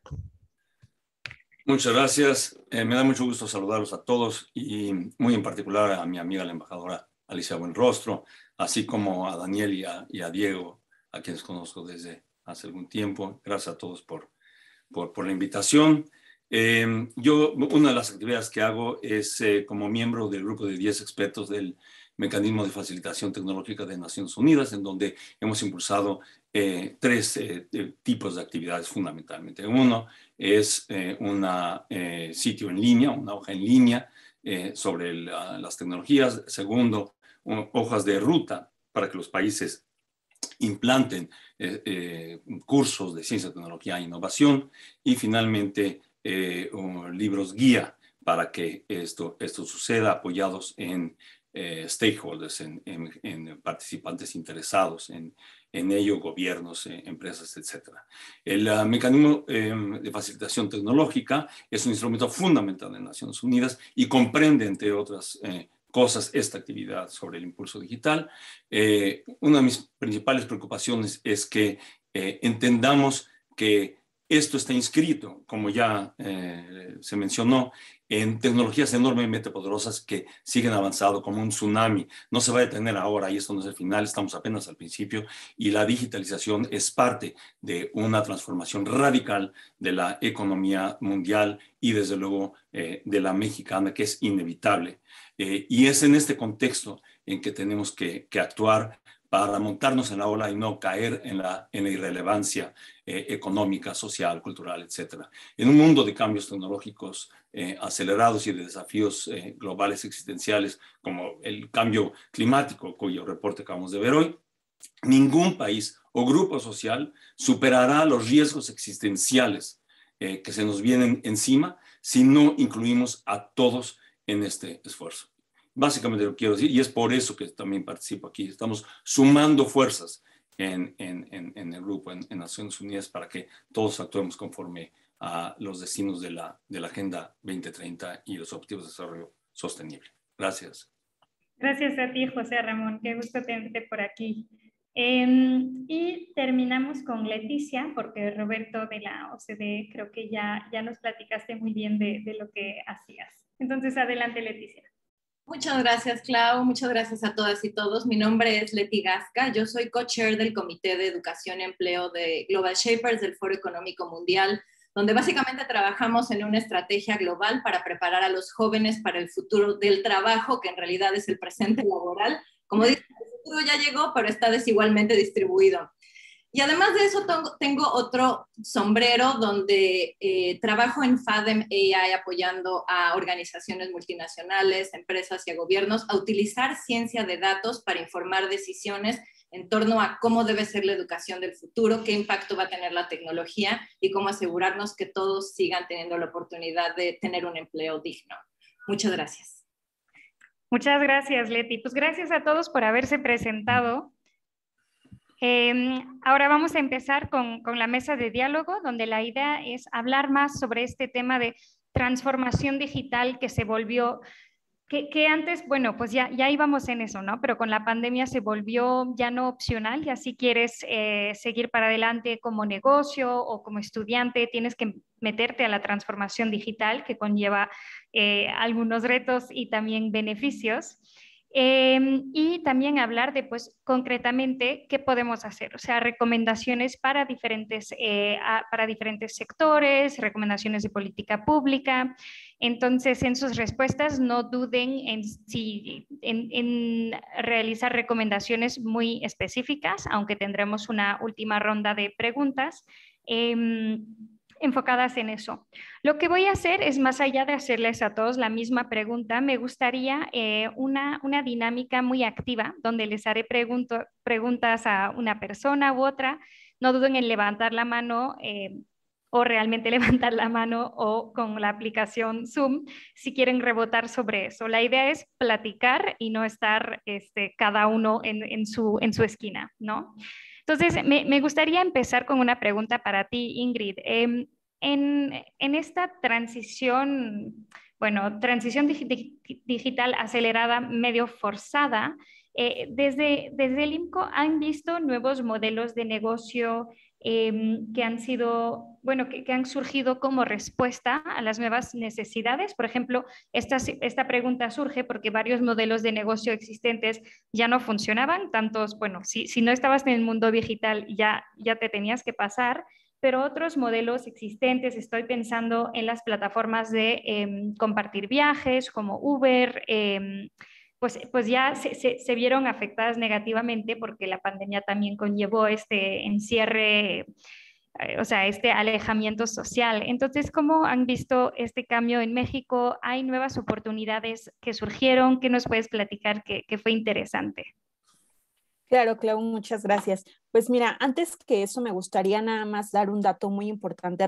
Muchas gracias. Eh, me da mucho gusto saludarlos a todos y muy en particular a mi amiga la embajadora Alicia Buenrostro, así como a Daniel y a, y a Diego, a quienes conozco desde hace algún tiempo. Gracias a todos por, por, por la invitación. Em, yo, una de las actividades que hago es eh, como miembro del grupo de 10 expertos del mecanismo de facilitación tecnológica de Naciones Unidas, en donde hemos impulsado eh, tres eh, tipos de actividades fundamentalmente. Uno es eh, un sitio en línea, una hoja en línea sobre las tecnologías. Segundo, hojas de ruta para que los países implanten cursos de ciencia, tecnología e innovación. Y finalmente, libros guía para que esto, esto suceda apoyados en eh, stakeholders, en, participantes interesados en, ello, gobiernos, eh, empresas, etc. El ah, mecanismo em, de facilitación tecnológica es un instrumento fundamental de Naciones Unidas y comprende, entre otras eh, cosas, esta actividad sobre el impulso digital. una de mis principales preocupaciones es que entendamos que esto está inscrito, como ya se mencionó, en tecnologías enormemente poderosas que siguen avanzando como un tsunami. No se va a detener ahora y esto no es el final, estamos apenas al principio y la digitalización es parte de una transformación radical de la economía mundial y desde luego eh, de la mexicana que es inevitable. Eh, y es en este contexto en que tenemos que, que actuar para montarnos en la ola y no caer en la, irrelevancia eh, económica, social, cultural, etc. En un mundo de cambios tecnológicos eh, acelerados y de desafíos eh, globales existenciales como el cambio climático, cuyo reporte acabamos de ver hoy, ningún país o grupo social superará los riesgos existenciales que se nos vienen encima si no incluimos a todos en este esfuerzo. Básicamente lo quiero decir, y es por eso que también participo aquí. Estamos sumando fuerzas en, en, en el grupo, en, Naciones Unidas, para que todos actuemos conforme a los destinos de la, de la Agenda 2030 y los Objetivos de Desarrollo Sostenible. Gracias. Gracias a ti, José Ramón. Qué gusto tenerte por aquí. Em, y terminamos con Leticia, porque Roberto de la OCDE creo que ya, ya nos platicaste muy bien de, de lo que hacías. Entonces, adelante, Leticia. Muchas gracias, Clau. Muchas gracias a todas y todos. Mi nombre es Leti Gasca. Yo soy co-chair del Comité de Educación y Empleo de Global Shapers del Foro Económico Mundial, donde básicamente trabajamos en una estrategia global para preparar a los jóvenes para el futuro del trabajo, que en realidad es el presente laboral. Como dice, el futuro ya llegó, pero está desigualmente distribuido. Y además de eso, tengo otro sombrero donde eh, trabajo en FADEM AI apoyando a organizaciones multinacionales, empresas y a gobiernos a utilizar ciencia de datos para informar decisiones en torno a cómo debe ser la educación del futuro, qué impacto va a tener la tecnología y cómo asegurarnos que todos sigan teniendo la oportunidad de tener un empleo digno. Muchas gracias. Muchas gracias, Leti. Pues gracias a todos por haberse presentado. Em, ahora vamos a empezar con, la mesa de diálogo, donde la idea es hablar más sobre este tema de transformación digital que se volvió que, antes, bueno, pues ya, ya íbamos en eso, ¿no? Pero con la pandemia se volvió ya no opcional y así quieres eh, seguir para adelante como negocio o como estudiante, tienes que meterte a la transformación digital que conlleva eh, algunos retos y también beneficios. Em, y también hablar de, pues, concretamente qué podemos hacer, o sea, recomendaciones para diferentes, eh, para diferentes sectores, recomendaciones de política pública. Entonces, en sus respuestas, no duden en, si, en, realizar recomendaciones muy específicas, aunque tendremos una última ronda de preguntas. Em, enfocadas en eso. Lo que voy a hacer es, más allá de hacerles a todos la misma pregunta, me gustaría eh, una, una, dinámica muy activa donde les haré preguntas a una persona u otra. No duden en levantar la mano eh, o realmente levantar la mano o con la aplicación Zoom si quieren rebotar sobre eso. La idea es platicar y no estar este, cada uno en, en, su, en su esquina, ¿no? Entonces, me, gustaría empezar con una pregunta para ti, Ingrid. Em, en, esta transición, bueno, transición digital acelerada, medio forzada, eh, desde, desde el IMCO han visto nuevos modelos de negocio Em, que han sido, bueno, que, han surgido como respuesta a las nuevas necesidades. Por ejemplo, esta, esta pregunta surge porque varios modelos de negocio existentes ya no funcionaban, tantos, bueno, si, si no estabas en el mundo digital ya, ya te tenías que pasar, pero otros modelos existentes, estoy pensando en las plataformas de em, compartir viajes como Uber, em, pues, pues ya se, vieron afectadas negativamente porque la pandemia también conllevó este encierre, eh, o sea, este alejamiento social. Entonces, ¿cómo han visto este cambio en México? ¿Hay nuevas oportunidades que surgieron? ¿Qué nos puedes platicar que, fue interesante? Claro, Clau, muchas gracias. Pues mira, antes que eso me gustaría nada más dar un dato muy importante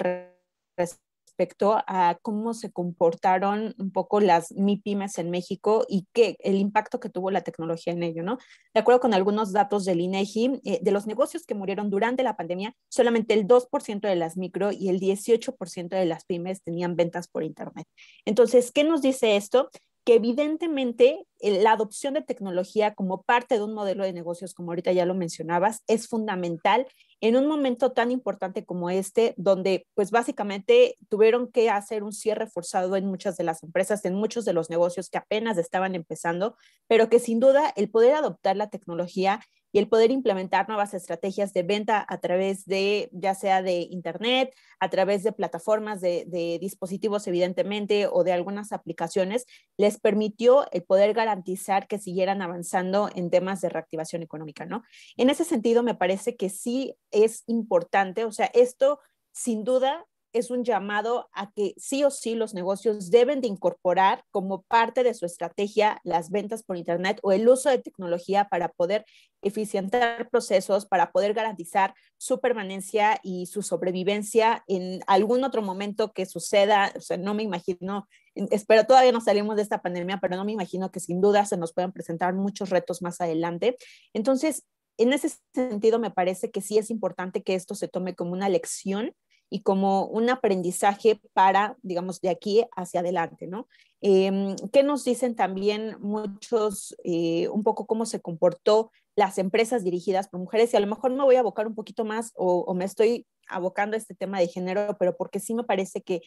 respecto a cómo se comportaron un poco las MIPIMES en México y qué el impacto que tuvo la tecnología en ello, ¿no? De acuerdo con algunos datos del INEGI, eh, de los negocios que murieron durante la pandemia, solamente el 2% de las micro y el 18% de las pymes tenían ventas por Internet. Entonces, ¿qué nos dice esto? Que evidentemente eh, la adopción de tecnología como parte de un modelo de negocios, como ahorita ya lo mencionabas, es fundamental en un momento tan importante como este, donde pues básicamente tuvieron que hacer un cierre forzado en muchas de las empresas, en muchos de los negocios que apenas estaban empezando, pero que sin duda el poder adoptar la tecnología y el poder implementar nuevas estrategias de venta a través de, ya sea de Internet, a través de plataformas de, dispositivos, evidentemente, o de algunas aplicaciones, les permitió el poder garantizar que siguieran avanzando en temas de reactivación económica, ¿no? En ese sentido, me parece que sí es importante, o sea, esto sin duda es un llamado a que sí o sí los negocios deben de incorporar como parte de su estrategia las ventas por Internet o el uso de tecnología para poder eficientar procesos, para poder garantizar su permanencia y su sobrevivencia en algún otro momento que suceda. O sea, no me imagino, espero todavía no salimos de esta pandemia, pero no me imagino que sin duda se nos puedan presentar muchos retos más adelante. Entonces, en ese sentido, me parece que sí es importante que esto se tome como una lección y como un aprendizaje para, digamos, de aquí hacia adelante, ¿no? Eh, ¿Qué nos dicen también muchos, eh, un poco cómo se comportó las empresas dirigidas por mujeres? Y a lo mejor me voy a abocar un poquito más o, me estoy abocando a este tema de género, pero porque sí me parece que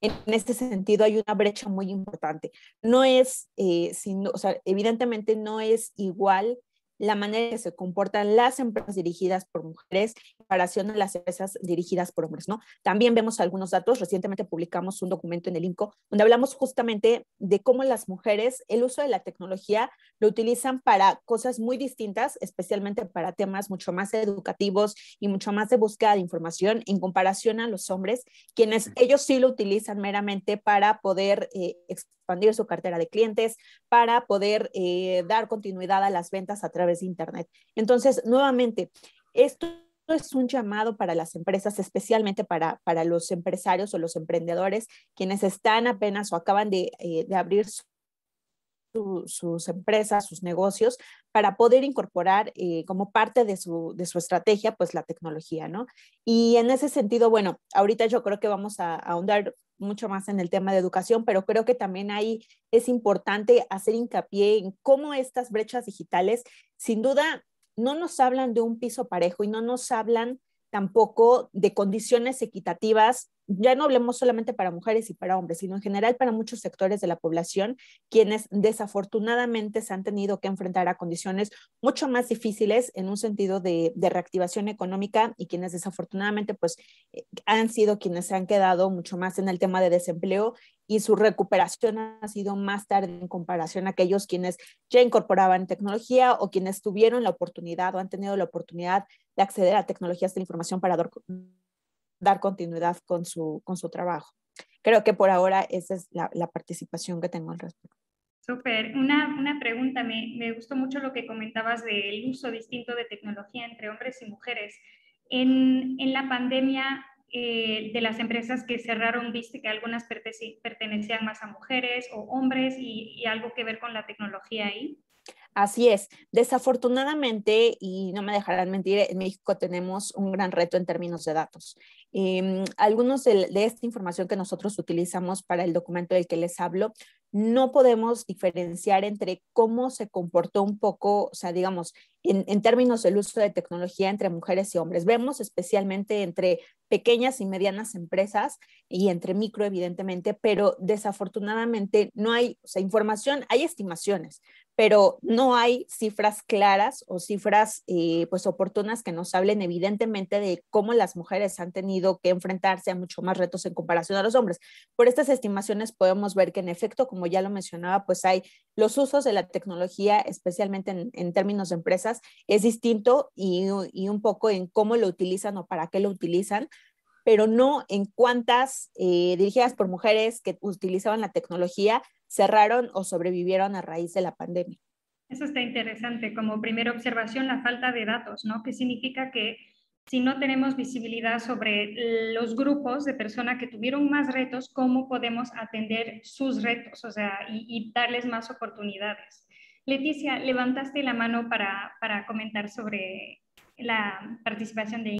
en este sentido hay una brecha muy importante. No es, eh, o sea, evidentemente no es igual la manera en que se comportan las empresas dirigidas por mujeres en comparación a las empresas dirigidas por hombres, ¿no? También vemos algunos datos, recientemente publicamos un documento en el INCO donde hablamos justamente de cómo las mujeres el uso de la tecnología lo utilizan para cosas muy distintas, especialmente para temas mucho más educativos y mucho más de búsqueda de información en comparación a los hombres, quienes ellos sí lo utilizan meramente para poder eh, expandir su cartera de clientes, para poder eh, dar continuidad a las ventas a través de Internet. Entonces, nuevamente, esto es un llamado para las empresas, especialmente para, para los empresarios o los emprendedores, quienes están apenas o acaban de, eh, de abrir sus empresas, sus negocios, para poder incorporar eh, como parte de su, de su, estrategia, pues la tecnología, ¿no? Y en ese sentido, bueno, ahorita yo creo que vamos a, a ahondar mucho más en el tema de educación, pero creo que también ahí es importante hacer hincapié en cómo estas brechas digitales, sin duda, no nos hablan de un piso parejo y no nos hablan tampoco de condiciones equitativas ya no hablemos solamente para mujeres y para hombres, sino en general para muchos sectores de la población, quienes desafortunadamente se han tenido que enfrentar a condiciones mucho más difíciles en un sentido de, reactivación económica y quienes desafortunadamente pues eh, han sido quienes se han quedado mucho más en el tema de desempleo y su recuperación ha sido más tarde en comparación a aquellos quienes ya incorporaban tecnología o quienes tuvieron la oportunidad o han tenido la oportunidad de acceder a tecnologías de la información para dar continuidad con su, con su trabajo. Creo que por ahora esa es la, la participación que tengo al respecto. Súper. Una, una, pregunta, me, me, gustó mucho lo que comentabas del uso distinto de tecnología entre hombres y mujeres. En, en la pandemia eh, de las empresas que cerraron, viste que algunas pertenecían más a mujeres o hombres y, y algo que ver con la tecnología ahí. Así es. Desafortunadamente, y no me dejarán mentir, en México tenemos un gran reto en términos de datos. Em, algunos de, esta información que nosotros utilizamos para el documento del que les hablo, no podemos diferenciar entre cómo se comportó un poco, o sea, digamos, en, en términos del uso de tecnología entre mujeres y hombres. Vemos especialmente entre pequeñas y medianas empresas y entre micro, evidentemente, pero desafortunadamente no hay, información, hay estimaciones, pero no hay cifras claras o cifras eh, pues oportunas que nos hablen evidentemente de cómo las mujeres han tenido que enfrentarse a mucho más retos en comparación a los hombres. Por estas estimaciones podemos ver que en efecto, como ya lo mencionaba, pues hay los usos de la tecnología, especialmente en, términos de empresas, es distinto y, un poco en cómo lo utilizan o para qué lo utilizan pero no en cuántas eh, dirigidas por mujeres que utilizaban la tecnología cerraron o sobrevivieron a raíz de la pandemia. Eso está interesante. Como primera observación, la falta de datos, ¿no? Que significa que si no tenemos visibilidad sobre los grupos de personas que tuvieron más retos, ¿cómo podemos atender sus retos? O sea, y, darles más oportunidades. Leticia, levantaste la mano para, para comentar sobre la participación de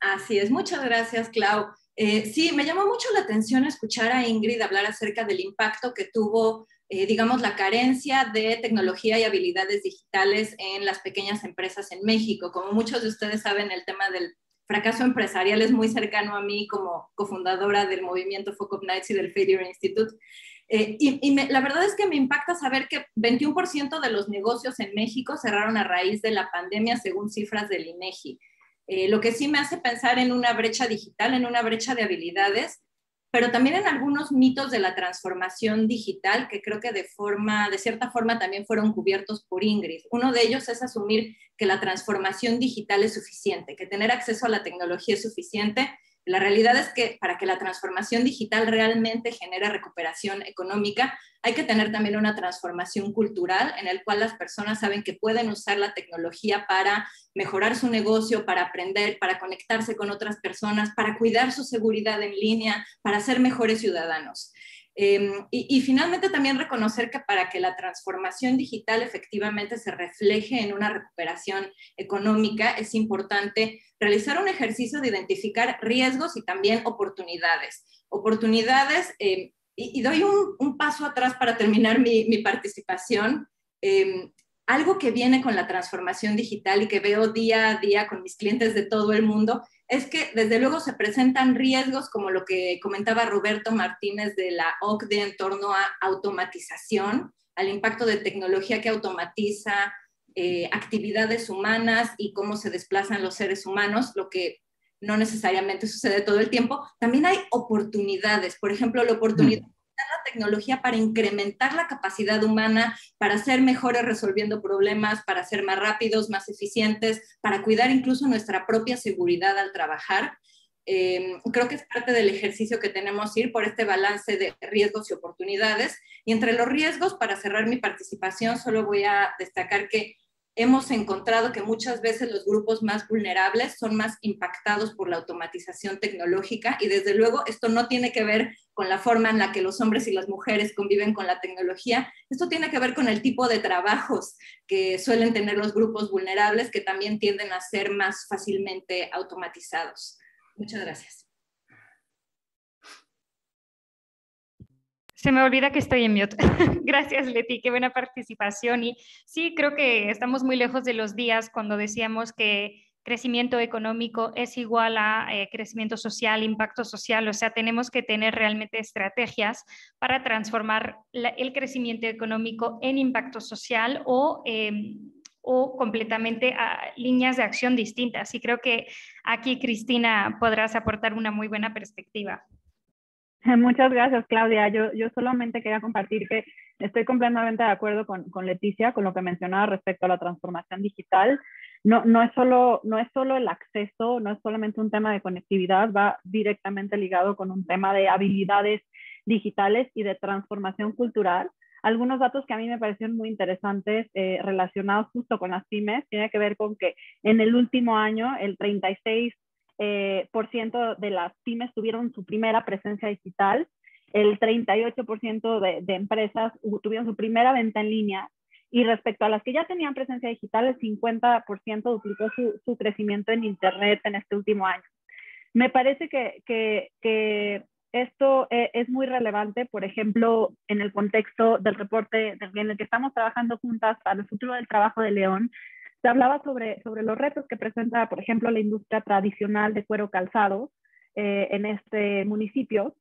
Así es, muchas gracias, Clau. Eh, sí, me llamó mucho la atención escuchar a Ingrid hablar acerca del impacto que tuvo, eh, digamos, la carencia de tecnología y habilidades digitales en las pequeñas empresas en México. Como muchos de ustedes saben, el tema del fracaso empresarial es muy cercano a mí como cofundadora del movimiento Focus Nights y del Failure Institute. Eh, y, la verdad es que me impacta saber que 21% de los negocios en México cerraron a raíz de la pandemia, según cifras del INEGI. Eh, lo que sí me hace pensar en una brecha digital, en una brecha de habilidades, pero también en algunos mitos de la transformación digital que creo que de forma, de cierta forma también fueron cubiertos por Ingrid. Uno de ellos es asumir que la transformación digital es suficiente, que tener acceso a la tecnología es suficiente la realidad es que para que la transformación digital realmente genere recuperación económica, hay que tener también una transformación cultural en el cual las personas saben que pueden usar la tecnología para mejorar su negocio, para aprender, para conectarse con otras personas, para cuidar su seguridad en línea, para ser mejores ciudadanos. Em, y, finalmente también reconocer que para que la transformación digital efectivamente se refleje en una recuperación económica, es importante realizar un ejercicio de identificar riesgos y también oportunidades. Oportunidades, em, y, doy un, paso atrás para terminar mi, participación. Em, algo que viene con la transformación digital y que veo día a día con mis clientes de todo el mundo es que desde luego se presentan riesgos como lo que comentaba Roberto Martínez de la OCDE en torno a automatización, al impacto de tecnología que automatiza eh, actividades humanas y cómo se desplazan los seres humanos, lo que no necesariamente sucede todo el tiempo. También hay oportunidades, por ejemplo, la oportunidad tecnología para incrementar la capacidad humana, para ser mejores resolviendo problemas, para ser más rápidos, más eficientes, para cuidar incluso nuestra propia seguridad al trabajar. Em, creo que es parte del ejercicio que tenemos ir por este balance de riesgos y oportunidades. Y entre los riesgos, para cerrar mi participación, solo voy a destacar que hemos encontrado que muchas veces los grupos más vulnerables son más impactados por la automatización tecnológica y desde luego esto no tiene que ver con la forma en la que los hombres y las mujeres conviven con la tecnología. Esto tiene que ver con el tipo de trabajos que suelen tener los grupos vulnerables que también tienden a ser más fácilmente automatizados. Muchas gracias. Se me olvida que estoy en mute. Gracias, Leti, qué buena participación. Y sí, creo que estamos muy lejos de los días cuando decíamos que crecimiento económico es igual a eh, crecimiento social, impacto social. O sea, tenemos que tener realmente estrategias para transformar el crecimiento económico en impacto social o... Em, o completamente líneas de acción distintas. Y creo que aquí, Cristina, podrás aportar una muy buena perspectiva. Muchas gracias, Claudia. Yo, yo solamente quería compartir que estoy completamente de acuerdo con, con, Leticia, con lo que mencionaba respecto a la transformación digital. No, no, es solo, no es solo el acceso, no es solamente un tema de conectividad, va directamente ligado con un tema de habilidades digitales y de transformación cultural. Algunos datos que a mí me parecieron muy interesantes eh, relacionados justo con las pymes, tiene que ver con que en el último año el 36 eh, por ciento de las pymes tuvieron su primera presencia digital, el 38% de, de empresas tuvieron su primera venta en línea y respecto a las que ya tenían presencia digital, el 50% duplicó su, su, crecimiento en Internet en este último año. Me parece que, que, que esto eh, es muy relevante, por ejemplo, en el contexto del reporte en el que estamos trabajando juntas para el futuro del trabajo de León, se hablaba sobre, sobre los retos que presenta, por ejemplo, la industria tradicional de cuero calzado eh, en este municipio.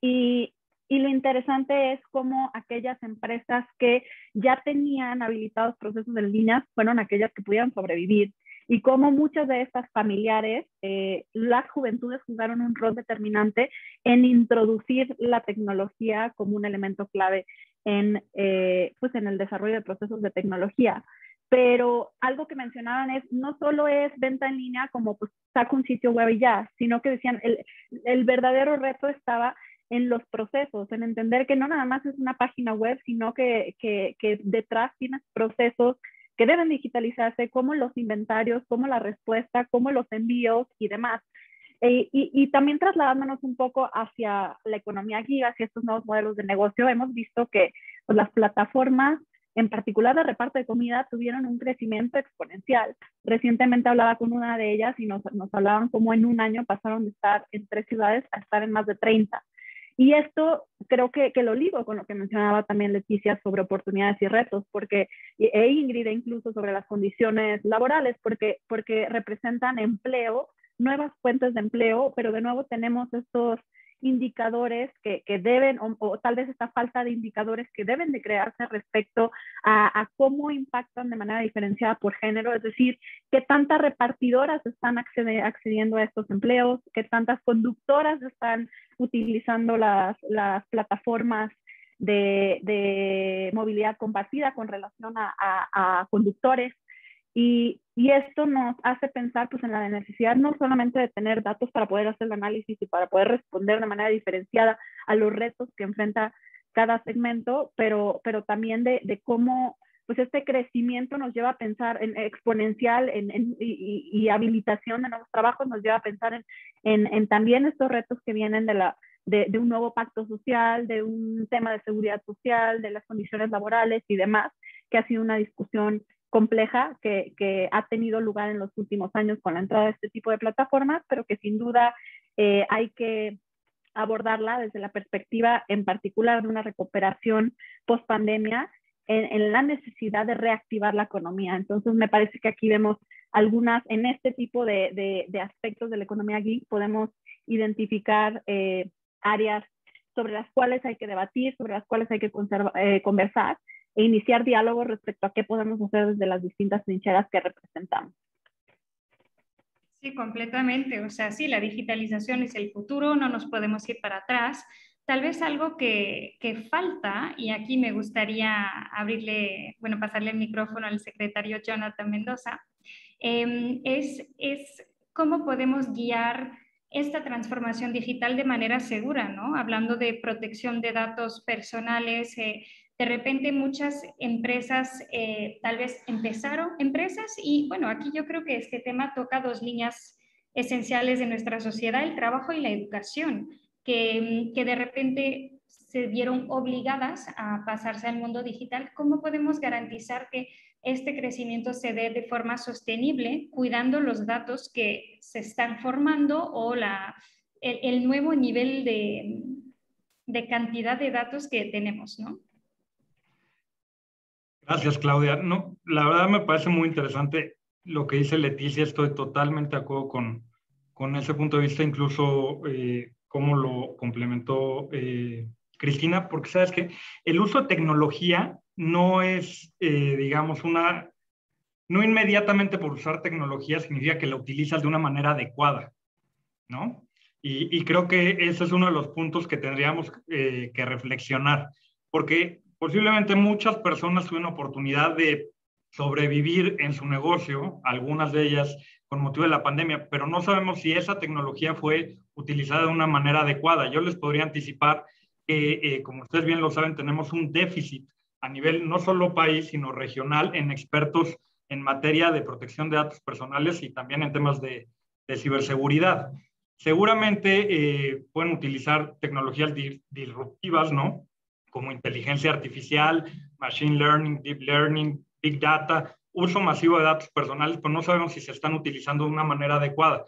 Y, y lo interesante es cómo aquellas empresas que ya tenían habilitados procesos en línea fueron aquellas que pudieron sobrevivir y cómo muchas de estas familiares, eh, las juventudes jugaron un rol determinante en introducir la tecnología como un elemento clave en, eh, pues en el desarrollo de procesos de tecnología. Pero algo que mencionaban es, no solo es venta en línea como pues saco un sitio web y ya, sino que decían, el, el verdadero reto estaba en los procesos, en entender que no nada más es una página web, sino que, que, que detrás tienes procesos que deben digitalizarse, como los inventarios, como la respuesta, como los envíos y demás. E, y, y, también trasladándonos un poco hacia la economía guía, hacia estos nuevos modelos de negocio, hemos visto que pues, las plataformas en particular de reparto de comida, tuvieron un crecimiento exponencial. Recientemente hablaba con una de ellas y nos, nos hablaban cómo en un año pasaron de estar en tres ciudades a estar en más de 30. Y esto creo que, que, lo ligo con lo que mencionaba también Leticia sobre oportunidades y retos, porque, e Ingrid incluso sobre las condiciones laborales, porque, porque representan empleo, nuevas fuentes de empleo, pero de nuevo tenemos estos indicadores que, que deben, o, tal vez esta falta de indicadores que deben de crearse respecto a, cómo impactan de manera diferenciada por género, es decir, qué tantas repartidoras están accediendo a estos empleos, qué tantas conductoras están utilizando las, las plataformas de, de, movilidad compartida con relación a, a conductores. Y, y, esto nos hace pensar pues, en la necesidad no solamente de tener datos para poder hacer el análisis y para poder responder de manera diferenciada a los retos que enfrenta cada segmento, pero, pero también de, de cómo pues este crecimiento nos lleva a pensar en exponencial en, en y, y, habilitación de nuevos trabajos, nos lleva a pensar en, en, también estos retos que vienen de, la, de, de, un nuevo pacto social, de un tema de seguridad social, de las condiciones laborales y demás, que ha sido una discusión compleja que, que, ha tenido lugar en los últimos años con la entrada de este tipo de plataformas, pero que sin duda eh, hay que abordarla desde la perspectiva en particular de una recuperación post pandemia en, en, la necesidad de reactivar la economía. Entonces, me parece que aquí vemos algunas, en este tipo de, de, de aspectos de la economía geek, podemos identificar eh, áreas sobre las cuales hay que debatir, sobre las cuales hay que eh, conversar e iniciar diálogos respecto a qué podemos hacer desde las distintas trincheras que representamos. Sí, completamente. O sea, sí, la digitalización es el futuro, no nos podemos ir para atrás. Tal vez algo que, que falta, y aquí me gustaría abrirle, bueno, pasarle el micrófono al secretario Jonathan Mendoza, eh, es, es cómo podemos guiar esta transformación digital de manera segura, ¿no? Hablando de protección de datos personales, eh, de repente muchas empresas eh, tal vez empezaron empresas y bueno, aquí yo creo que este tema toca dos líneas esenciales de nuestra sociedad, el trabajo y la educación. que, que de repente se vieron obligadas a pasarse al mundo digital, ¿cómo podemos garantizar que este crecimiento se dé de forma sostenible, cuidando los datos que se están formando o la, el, nuevo nivel de, de, cantidad de datos que tenemos, ¿no? Gracias, Claudia. No, la verdad me parece muy interesante lo que dice Leticia. Estoy totalmente de acuerdo con, con ese punto de vista, incluso eh, cómo lo complementó eh, Cristina, porque sabes que el uso de tecnología no es, eh, digamos, una, no inmediatamente por usar tecnología significa que la utilizas de una manera adecuada, ¿no? Y, creo que ese es uno de los puntos que tendríamos eh, que reflexionar, porque posiblemente muchas personas tuvieron oportunidad de sobrevivir en su negocio, algunas de ellas con motivo de la pandemia, pero no sabemos si esa tecnología fue utilizada de una manera adecuada. Yo les podría anticipar que, eh, como ustedes bien lo saben, tenemos un déficit a nivel no solo país, sino regional en expertos en materia de protección de datos personales y también en temas de, ciberseguridad. Seguramente eh, pueden utilizar tecnologías disruptivas, ¿no? Como inteligencia artificial, machine learning, deep learning, big data, uso masivo de datos personales, pero no sabemos si se están utilizando de una manera adecuada.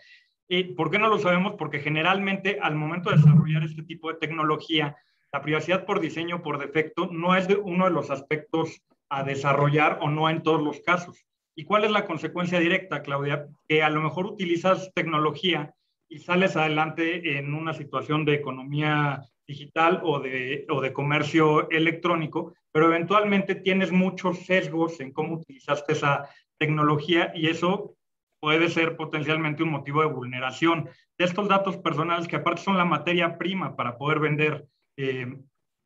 ¿Y ¿Por qué no lo sabemos? Porque generalmente al momento de desarrollar este tipo de tecnología, la privacidad por diseño, por defecto, no es uno de los aspectos a desarrollar o no en todos los casos. ¿Y cuál es la consecuencia directa, Claudia? Que a lo mejor utilizas tecnología y sales adelante en una situación de economía digital o de, o de comercio electrónico, pero eventualmente tienes muchos sesgos en cómo utilizaste esa tecnología y eso puede ser potencialmente un motivo de vulneración de estos datos personales que aparte son la materia prima para poder vender eh,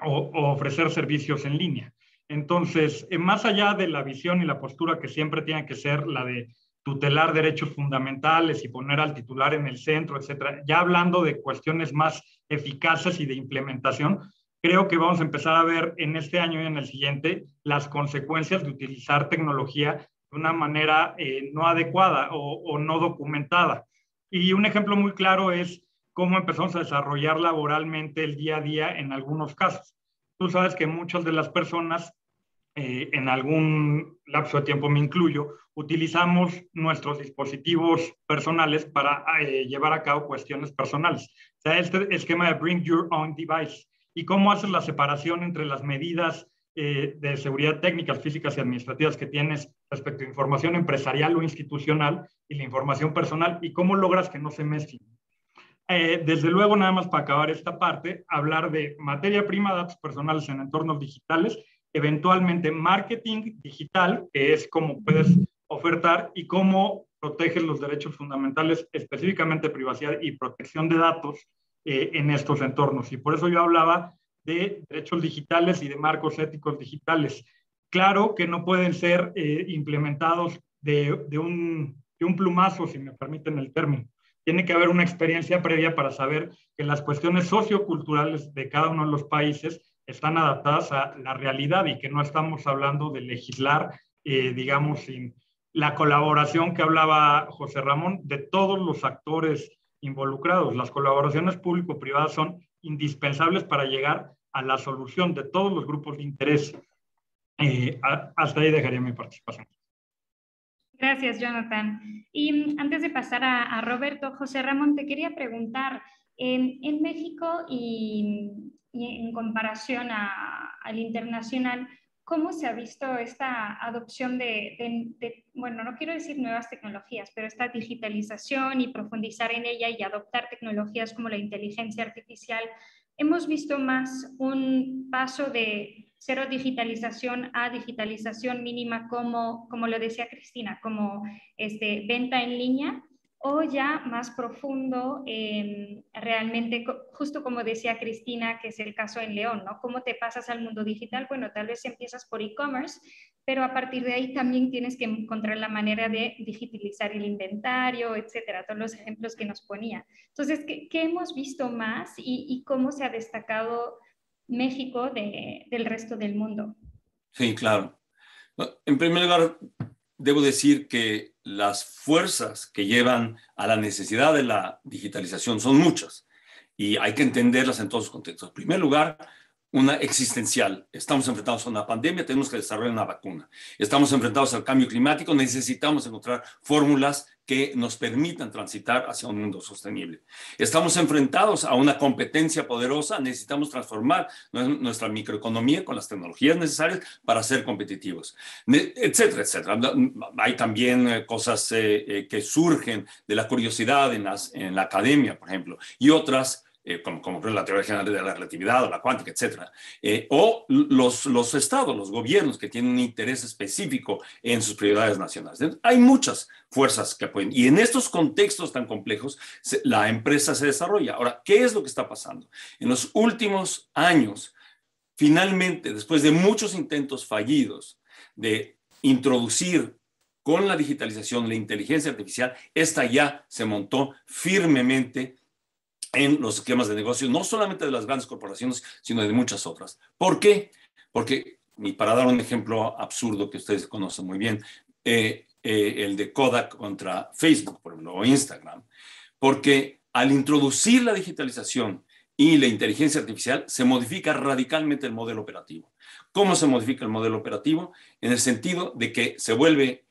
o, ofrecer servicios en línea. Entonces, eh, más allá de la visión y la postura que siempre tiene que ser la de tutelar derechos fundamentales y poner al titular en el centro, etcétera, ya hablando de cuestiones más eficaces y de implementación, creo que vamos a empezar a ver en este año y en el siguiente las consecuencias de utilizar tecnología de una manera eh, no adecuada o, o, no documentada. Y un ejemplo muy claro es cómo empezamos a desarrollar laboralmente el día a día en algunos casos. Tú sabes que muchas de las personas, eh, en algún lapso de tiempo me incluyo, utilizamos nuestros dispositivos personales para eh, llevar a cabo cuestiones personales. Sea, este esquema de Bring Your Own Device y cómo haces la separación entre las medidas eh, de seguridad técnicas, físicas y administrativas que tienes respecto a información empresarial o institucional y la información personal y cómo logras que no se mezclen. Eh, desde luego, nada más para acabar esta parte, hablar de materia prima, datos personales en entornos digitales, eventualmente marketing digital, que es cómo puedes ofertar y cómo proteges los derechos fundamentales, específicamente privacidad y protección de datos eh, en estos entornos. Y por eso yo hablaba de derechos digitales y de marcos éticos digitales. Claro que no pueden ser eh, implementados de, un, de un plumazo, si me permiten el término tiene que haber una experiencia previa para saber que las cuestiones socioculturales de cada uno de los países están adaptadas a la realidad y que no estamos hablando de legislar, eh, digamos, sin la colaboración que hablaba José Ramón de todos los actores involucrados. Las colaboraciones público-privadas son indispensables para llegar a la solución de todos los grupos de interés. Eh, hasta ahí dejaría mi participación. Gracias, Jonathan. Y antes de pasar a, Roberto, José Ramón, te quería preguntar, en, México y, en comparación al internacional, ¿cómo se ha visto esta adopción de, bueno, no quiero decir nuevas tecnologías, pero esta digitalización y profundizar en ella y adoptar tecnologías como la inteligencia artificial? Hemos visto más un paso de cero digitalización a digitalización mínima, como, como lo decía Cristina, como este, venta en línea, o ya más profundo, em, realmente, justo como decía Cristina, que es el caso en León, ¿no? ¿Cómo te pasas al mundo digital? Bueno, tal vez empiezas por e-commerce, pero a partir de ahí también tienes que encontrar la manera de digitalizar el inventario, etcétera, todos los ejemplos que nos ponía. Entonces, ¿qué, hemos visto más y, y cómo se ha destacado México del resto del mundo. Sí, claro. En primer lugar, debo decir que las fuerzas que llevan a la necesidad de la digitalización son muchas. y hay que entenderlas en todos los contextos. En primer lugar, una existencial. Estamos enfrentados a una pandemia, tenemos que desarrollar una vacuna. Estamos enfrentados al cambio climático, necesitamos encontrar fórmulas que nos permitan transitar hacia un mundo sostenible. Estamos enfrentados a una competencia poderosa, necesitamos transformar nuestra microeconomía con las tecnologías necesarias para ser competitivos, etcétera, etcétera. Hay también eh, cosas eh, eh, que surgen de la curiosidad en, en la academia, por ejemplo, y otras eh, como, como la teoría general de la relatividad o la cuántica, etcétera, eh, o los, los estados, los gobiernos que tienen un interés específico en sus prioridades nacionales. hay muchas fuerzas que pueden, y en estos contextos tan complejos, la empresa se desarrolla. Ahora, ¿qué es lo que está pasando? En los últimos años, finalmente, después de muchos intentos fallidos de introducir con la digitalización, la inteligencia artificial, esta ya se montó firmemente en los esquemas de negocio, no solamente de las grandes corporaciones, sino de muchas otras. ¿Por qué? Porque, y para dar un ejemplo absurdo que ustedes conocen muy bien, eh, eh, el de Kodak contra Facebook, por ejemplo, o Instagram, porque al introducir la digitalización y la inteligencia artificial, se modifica radicalmente el modelo operativo. ¿Cómo se modifica el modelo operativo? En el sentido de que se vuelve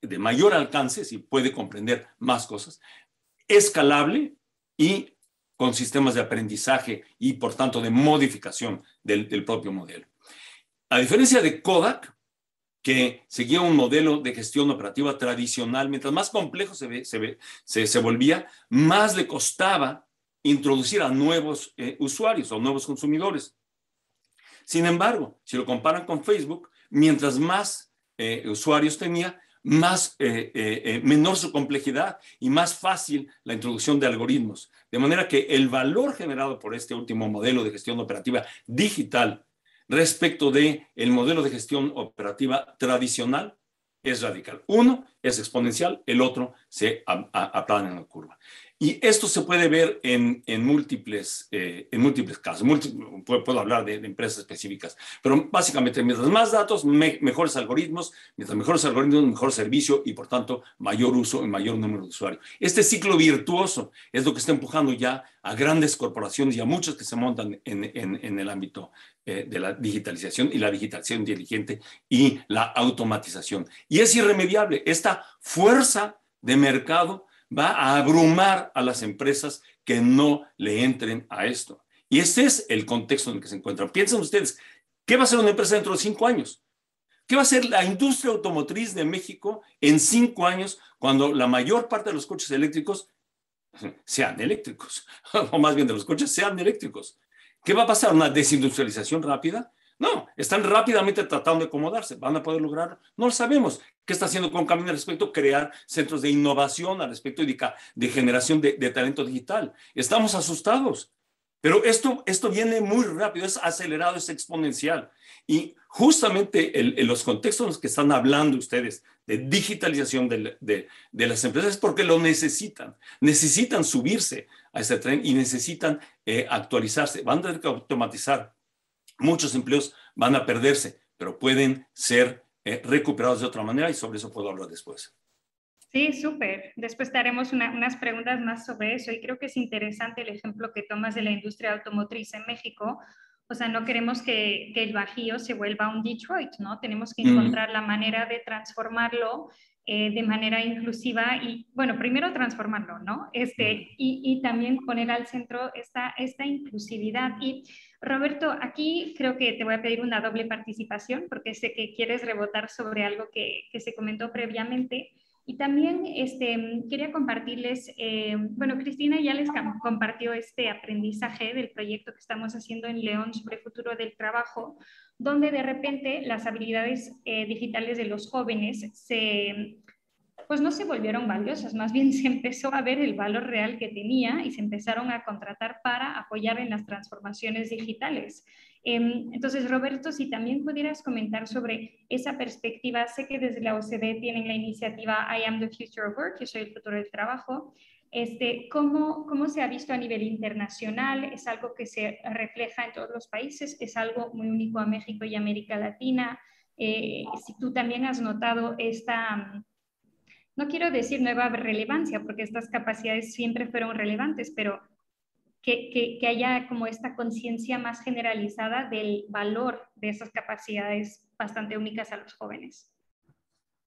de mayor alcance, si puede comprender más cosas, escalable y con sistemas de aprendizaje y por tanto de modificación del, propio modelo. A diferencia de Kodak, que seguía un modelo de gestión operativa tradicional, mientras más complejo se, se, se, volvía, más le costaba introducir a nuevos eh, usuarios o nuevos consumidores. Sin embargo, si lo comparan con Facebook, mientras más eh, usuarios tenía, más, eh, menor su complejidad y más fácil la introducción de algoritmos. De manera que el valor generado por este último modelo de gestión operativa digital respecto de el modelo de gestión operativa tradicional es radical. Uno es exponencial, el otro se aplana en la curva. Y esto se puede ver en, en múltiples, eh, en múltiples casos. puedo, hablar de, empresas específicas, pero básicamente, mientras más datos, mejores algoritmos, mientras mejores algoritmos, mejor servicio y, por tanto, mayor uso y mayor número de usuarios. Este ciclo virtuoso es lo que está empujando ya a grandes corporaciones y a muchos que se montan en, en, en el ámbito eh, de la digitalización y la digitalización inteligente y la automatización. Y es irremediable. Esta fuerza de mercado va a abrumar a las empresas que no le entren a esto. Y ese es el contexto en el que se encuentran. Piensen ustedes, ¿qué va a ser una empresa dentro de cinco años? ¿Qué va a ser la industria automotriz de México en cinco años cuando la mayor parte de los coches eléctricos sean eléctricos? O más bien de los coches sean eléctricos. ¿Qué va a pasar? ¿Una desindustrialización rápida? No, están rápidamente tratando de acomodarse. ¿Van a poder lograrlo? No lo sabemos. ¿Qué está haciendo con Camino al respecto? Crear centros de innovación al respecto de, de generación de, talento digital. Estamos asustados. Pero esto, esto viene muy rápido, es acelerado, es exponencial. Y justamente en los contextos en los que están hablando ustedes de digitalización de, de, las empresas es porque lo necesitan. Necesitan subirse a ese tren y necesitan eh, actualizarse. Van a tener que automatizar muchos empleos van a perderse, pero pueden ser eh, recuperados de otra manera y sobre eso puedo hablar después. Sí, súper. Después te haremos unas preguntas más sobre eso y creo que es interesante el ejemplo que tomas de la industria automotriz en México. O sea, no queremos que, el Bajío se vuelva un Detroit, ¿no? Tenemos que encontrar la manera de transformarlo eh, de manera inclusiva y, bueno, primero transformarlo, ¿no? Este, y, y, también poner al centro esta, esta inclusividad. Y Roberto, aquí creo que te voy a pedir una doble participación porque sé que quieres rebotar sobre algo que, que se comentó previamente. Y también este, quería compartirles, eh, bueno, Cristina ya les compartió este aprendizaje del proyecto que estamos haciendo en León sobre futuro del trabajo, donde de repente las habilidades eh, digitales de los jóvenes se, pues no se volvieron valiosas, más bien se empezó a ver el valor real que tenía y se empezaron a contratar para apoyar en las transformaciones digitales. Em, entonces, Roberto, si también pudieras comentar sobre esa perspectiva, sé que desde la OCDE tienen la iniciativa I am the future of work, yo soy el futuro del trabajo, este, ¿cómo, ¿Cómo se ha visto a nivel internacional? ¿Es algo que se refleja en todos los países? ¿Es algo muy único a México y América Latina? Eh, si tú también has notado esta, no quiero decir nueva relevancia, porque estas capacidades siempre fueron relevantes, pero que, haya como esta conciencia más generalizada del valor de esas capacidades bastante únicas a los jóvenes.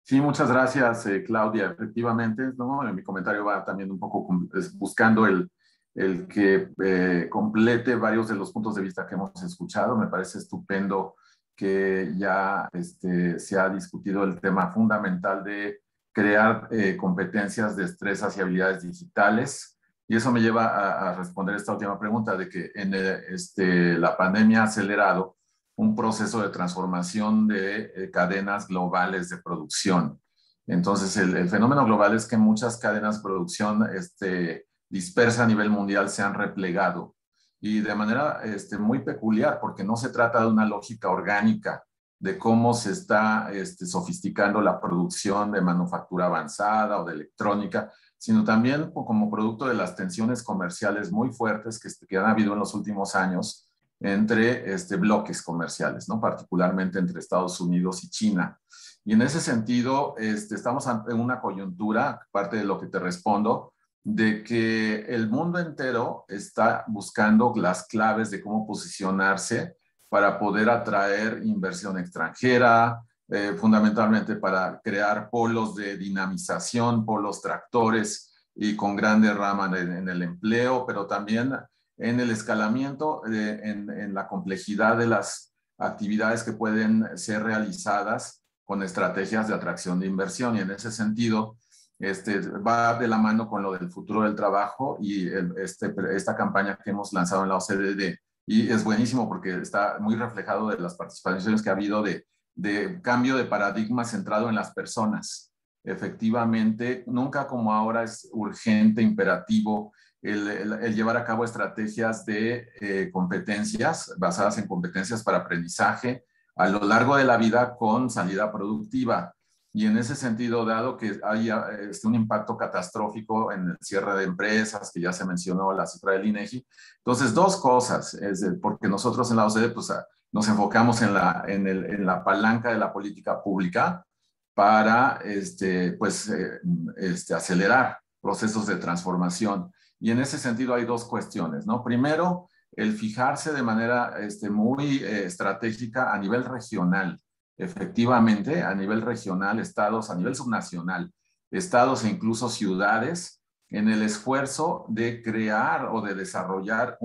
Sí, muchas gracias, eh, Claudia. Efectivamente, ¿no? mi comentario va también un poco buscando el, el que eh, complete varios de los puntos de vista que hemos escuchado. Me parece estupendo que ya este, se ha discutido el tema fundamental de crear eh, competencias, destrezas y habilidades digitales y eso me lleva a, responder esta última pregunta de que en este, la pandemia ha acelerado un proceso de transformación de eh, cadenas globales de producción. Entonces, el, fenómeno global es que muchas cadenas de producción este, dispersas a nivel mundial se han replegado y de manera este, muy peculiar, porque no se trata de una lógica orgánica de cómo se está este, sofisticando la producción de manufactura avanzada o de electrónica, sino también como producto de las tensiones comerciales muy fuertes que, que han habido en los últimos años entre este, bloques comerciales, ¿no? particularmente entre Estados Unidos y China. Y en ese sentido, este, estamos en una coyuntura, parte de lo que te respondo, de que el mundo entero está buscando las claves de cómo posicionarse para poder atraer inversión extranjera, eh, fundamentalmente para crear polos de dinamización, polos tractores y con grande rama en, el empleo, pero también en el escalamiento, eh, en, la complejidad de las actividades que pueden ser realizadas con estrategias de atracción de inversión. Y en ese sentido, este, va de la mano con lo del futuro del trabajo y este, esta campaña que hemos lanzado en la OCDE. Y es buenísimo porque está muy reflejado de las participaciones que ha habido de de cambio de paradigma centrado en las personas. Efectivamente, nunca como ahora es urgente, imperativo el, llevar a cabo estrategias de eh, competencias basadas en competencias para aprendizaje a lo largo de la vida con salida productiva. Y en ese sentido, dado que hay este, un impacto catastrófico en el cierre de empresas, que ya se mencionó la cifra del INEGI, entonces dos cosas, es porque nosotros en la OCDE pues, nos enfocamos en la, en, el, en la palanca de la política pública para este, pues, eh, este, acelerar procesos de transformación. Y en ese sentido hay dos cuestiones, ¿no? Primero, el fijarse de manera este, muy eh, estratégica a nivel regional, efectivamente, a nivel regional, estados, a nivel subnacional, estados e incluso ciudades, en el esfuerzo de crear o de desarrollar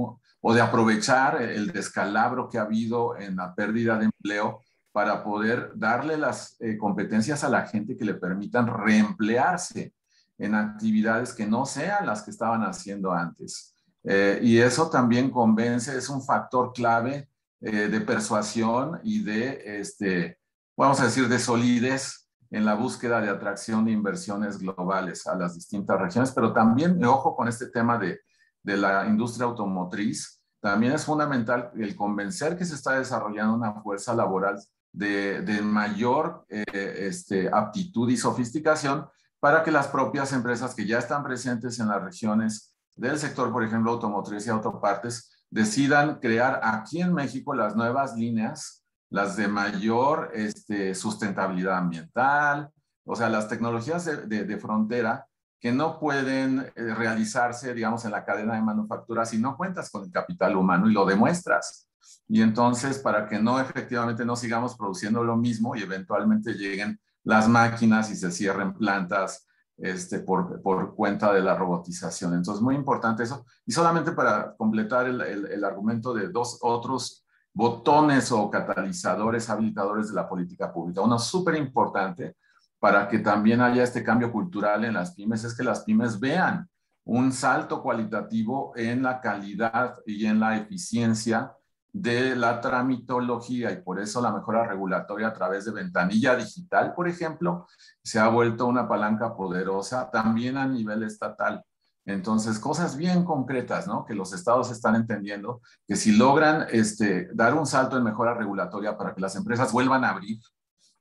o de aprovechar el descalabro que ha habido en la pérdida de empleo para poder darle las eh, competencias a la gente que le permitan reemplearse en actividades que no sean las que estaban haciendo antes. Eh, y eso también convence, es un factor clave eh, de persuasión y de, este, vamos a decir, de solidez en la búsqueda de atracción de inversiones globales a las distintas regiones, pero también, ojo con este tema de de la industria automotriz, también es fundamental el convencer que se está desarrollando una fuerza laboral de, de mayor eh, este, aptitud y sofisticación para que las propias empresas que ya están presentes en las regiones del sector, por ejemplo, automotriz y autopartes, decidan crear aquí en México las nuevas líneas, las de mayor este, sustentabilidad ambiental, o sea, las tecnologías de, de frontera que no pueden eh, realizarse, digamos, en la cadena de manufactura si no cuentas con el capital humano y lo demuestras. Y entonces, para que no efectivamente no sigamos produciendo lo mismo y eventualmente lleguen las máquinas y se cierren plantas este, por, por cuenta de la robotización. Entonces, muy importante eso. Y solamente para completar el, el, el argumento de dos otros botones o catalizadores habilitadores de la política pública. Uno súper importante para que también haya este cambio cultural en las pymes es que las pymes vean un salto cualitativo en la calidad y en la eficiencia de la tramitología y por eso la mejora regulatoria a través de ventanilla digital, por ejemplo, se ha vuelto una palanca poderosa también a nivel estatal. Entonces, cosas bien concretas, ¿no? Que los estados están entendiendo que si logran este, dar un salto en mejora regulatoria para que las empresas vuelvan a abrir,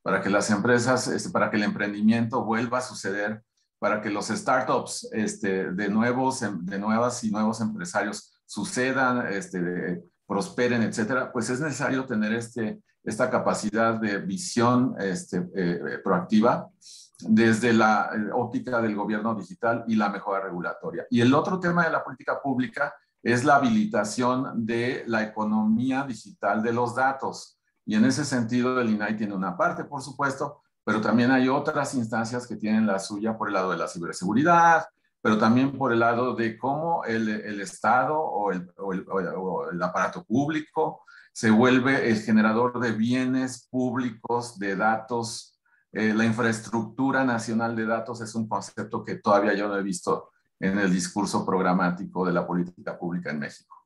para que las empresas, este, para que el emprendimiento vuelva a suceder, para que los startups este, de, nuevos, em, de nuevas y nuevos empresarios sucedan, este, prosperen, etcétera, pues es necesario tener este, esta capacidad de visión eh, proactiva desde la eh, óptica del gobierno digital y la mejora regulatoria. Y el otro tema de la política pública es la habilitación de la economía digital de los datos. Y en ese sentido, el INAI tiene una parte, por supuesto, pero también hay otras instancias que tienen la suya por el lado de la ciberseguridad, pero también por el lado de cómo el, Estado o el, aparato público se vuelve el generador de bienes públicos, de datos. Eh, la infraestructura nacional de datos es un concepto que todavía yo no he visto en el discurso programático de la política pública en México.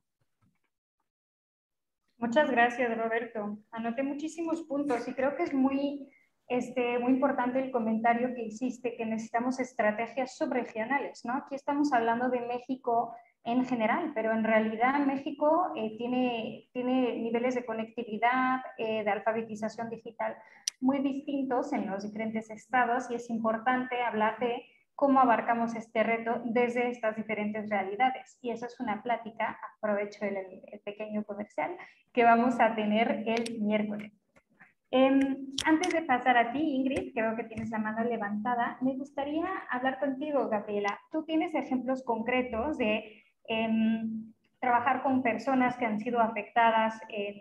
Muchas gracias, Roberto. Anoté muchísimos puntos y creo que es muy este, muy importante el comentario que hiciste, que necesitamos estrategias subregionales, ¿no? Aquí estamos hablando de México en general, pero en realidad México eh, tiene, tiene niveles de conectividad, eh, de alfabetización digital muy distintos en los diferentes estados y es importante hablar de cómo abarcamos este reto desde estas diferentes realidades. Y eso es una plática, aprovecho el, el pequeño comercial, que vamos a tener el miércoles. Eh, antes de pasar a ti, Ingrid, creo que tienes la mano levantada, me gustaría hablar contigo, Gabriela. Tú tienes ejemplos concretos de eh, trabajar con personas que han sido afectadas en,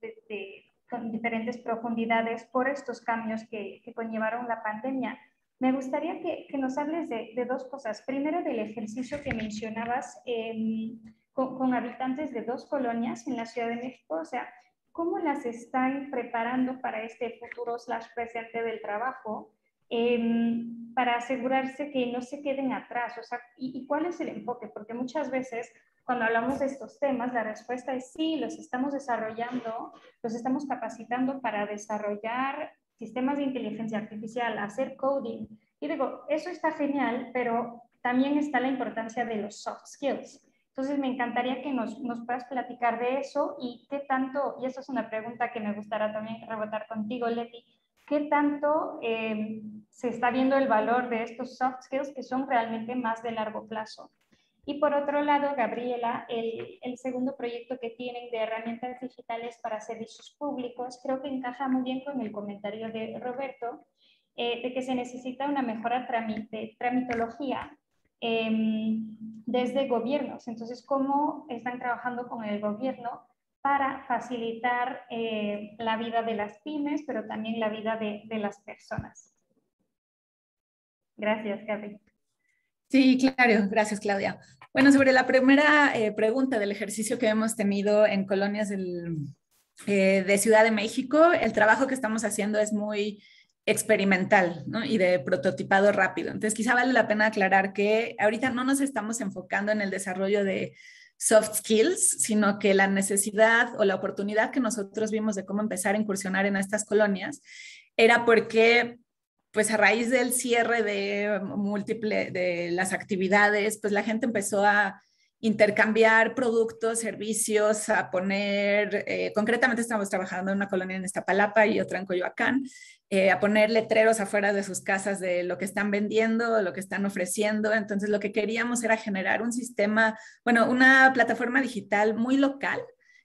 de, de, con diferentes profundidades por estos cambios que, que conllevaron la pandemia. Me gustaría que, nos hables de, dos cosas. Primero, del ejercicio que mencionabas eh, con, habitantes de dos colonias en la Ciudad de México, o sea, cómo las están preparando para este futuro slash presente del trabajo eh, para asegurarse que no se queden atrás, o sea, ¿y, ¿y, cuál es el enfoque? Porque muchas veces cuando hablamos de estos temas, la respuesta es sí, los estamos desarrollando, los estamos capacitando para desarrollar sistemas de inteligencia artificial, hacer coding. Y digo, eso está genial, pero también está la importancia de los soft skills. Entonces, me encantaría que nos, nos, puedas platicar de eso y qué tanto, y eso es una pregunta que me gustaría también rebotar contigo, Leti, qué tanto eh, se está viendo el valor de estos soft skills que son realmente más de largo plazo. Y por otro lado, Gabriela, el, segundo proyecto que tienen de herramientas digitales para servicios públicos, creo que encaja muy bien con el comentario de Roberto, eh, de que se necesita una mejora de tramitología eh, desde gobiernos. Entonces, ¿cómo están trabajando con el gobierno para facilitar eh, la vida de las pymes, pero también la vida de, de las personas? Gracias, Gaby. Sí, claro, gracias, Claudia. Bueno, sobre la primera eh, pregunta del ejercicio que hemos tenido en colonias eh, de Ciudad de México, el trabajo que estamos haciendo es muy experimental y de prototipado rápido. Entonces, quizá vale la pena aclarar que ahorita no nos estamos enfocando en el desarrollo de soft skills, sino que la necesidad o la oportunidad que nosotros vimos de cómo empezar a incursionar en estas colonias era porque pues a raíz del cierre de múltiple de las actividades, pues la gente empezó a intercambiar productos, servicios, a poner, eh, concretamente estamos trabajando en una colonia en Iztapalapa y otra en Coyoacán, eh, a poner letreros afuera de sus casas de lo que están vendiendo, lo que están ofreciendo. Entonces, lo que queríamos era generar un sistema, bueno, una plataforma digital muy local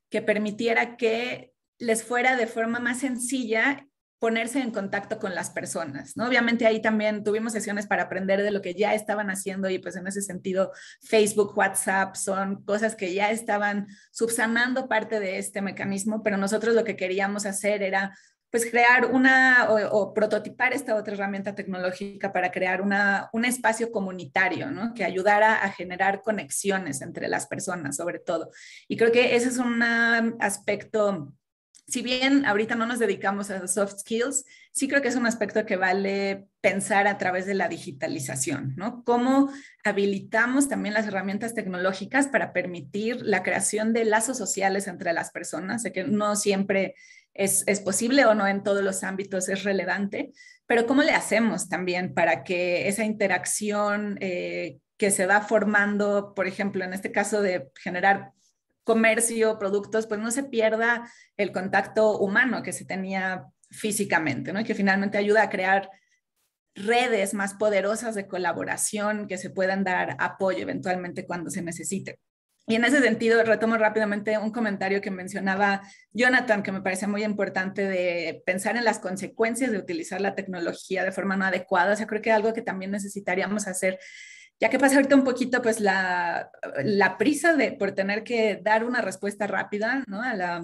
que permitiera que les fuera de forma más sencilla ponerse en contacto con las personas, ¿no? Obviamente ahí también tuvimos sesiones para aprender de lo que ya estaban haciendo y pues en ese sentido Facebook, WhatsApp son cosas que ya estaban subsanando parte de este mecanismo, pero nosotros lo que queríamos hacer era pues crear una o, o, prototipar esta otra herramienta tecnológica para crear una, un espacio comunitario, ¿no? Que ayudara a generar conexiones entre las personas, sobre todo. Y creo que ese es un aspecto si bien ahorita no nos dedicamos a soft skills, sí creo que es un aspecto que vale pensar a través de la digitalización, ¿no? Cómo habilitamos también las herramientas tecnológicas para permitir la creación de lazos sociales entre las personas, sé que no siempre es, posible o no en todos los ámbitos es relevante, pero cómo le hacemos también para que esa interacción eh, que se va formando, por ejemplo, en este caso de generar comercio, productos, pues no se pierda el contacto humano que se tenía físicamente, ¿no? Y que finalmente ayuda a crear redes más poderosas de colaboración que se puedan dar apoyo eventualmente cuando se necesite. Y en ese sentido, retomo rápidamente un comentario que mencionaba Jonathan, que me parece muy importante de pensar en las consecuencias de utilizar la tecnología de forma no adecuada. O sea, creo que algo que también necesitaríamos hacer ya que pasa ahorita un poquito pues la, la prisa de por tener que dar una respuesta rápida ¿no? a, la,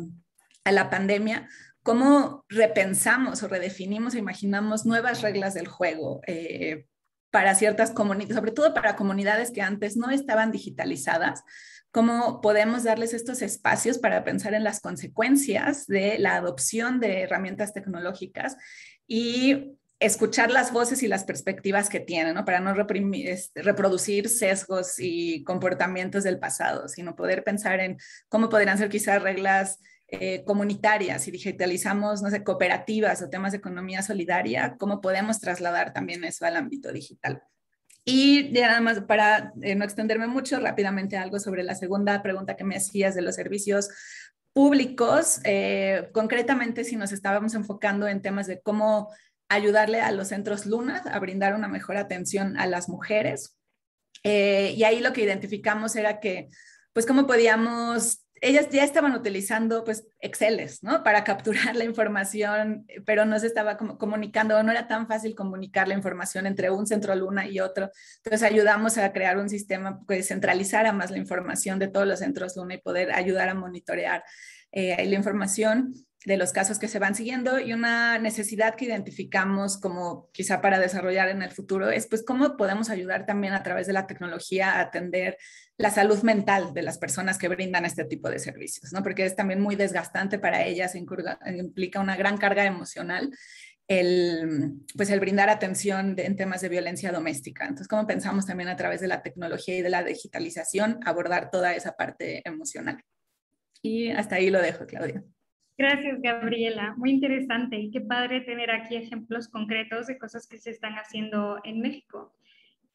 a la pandemia, cómo repensamos o redefinimos o imaginamos nuevas reglas del juego eh, para ciertas comunidades, sobre todo para comunidades que antes no estaban digitalizadas, cómo podemos darles estos espacios para pensar en las consecuencias de la adopción de herramientas tecnológicas y escuchar las voces y las perspectivas que tienen, ¿no? Para no este, reproducir sesgos y comportamientos del pasado, sino poder pensar en cómo podrían ser quizás reglas eh, comunitarias y digitalizamos, no sé, cooperativas o temas de economía solidaria, cómo podemos trasladar también eso al ámbito digital. Y ya nada más para eh, no extenderme mucho, rápidamente algo sobre la segunda pregunta que me hacías de los servicios públicos, eh, concretamente si nos estábamos enfocando en temas de cómo ayudarle a los centros Luna a brindar una mejor atención a las mujeres. y ahí lo que identificamos era que, pues, cómo podíamos ellas ya estaban utilizando pues ¿no? Para capturar la información, pero no se estaba comunicando, no era tan fácil comunicar la información entre un centro Luna y otro. Entonces ayudamos a crear un sistema que centralizara más la información de todos los centros Luna y poder ayudar a monitorear eh, la información de los casos que se van siguiendo y una necesidad que identificamos como quizá para desarrollar en el futuro es pues cómo podemos ayudar también a través de la tecnología a atender la salud mental de las personas que brindan este tipo de servicios, ¿no? Porque es también muy desgastante para ellas, implica una gran carga emocional el, pues el brindar atención en temas de violencia doméstica. Entonces, ¿cómo pensamos también a través de la tecnología y de la digitalización abordar toda esa parte emocional? Y hasta ahí lo dejo, Claudia. Gracias, Gabriela. Muy interesante y qué padre tener aquí ejemplos concretos de cosas que se están haciendo en México.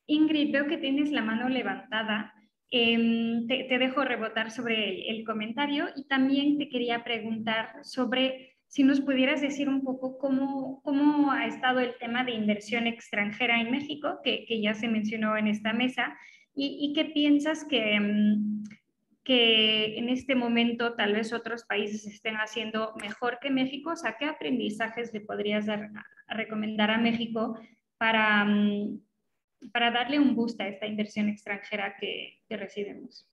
Ingrid, veo que tienes la mano levantada. Em, te, dejo rebotar sobre el, comentario y también te quería preguntar sobre si nos pudieras decir un poco cómo, cómo ha estado el tema de inversión extranjera en México, que, ya se mencionó en esta mesa, y, qué piensas que... Que en este momento tal vez otros países estén haciendo mejor que México? O sea, ¿qué aprendizajes le podrías dar, recomendar a México para, mm, para darle un boost a esta inversión extranjera que, que recibimos?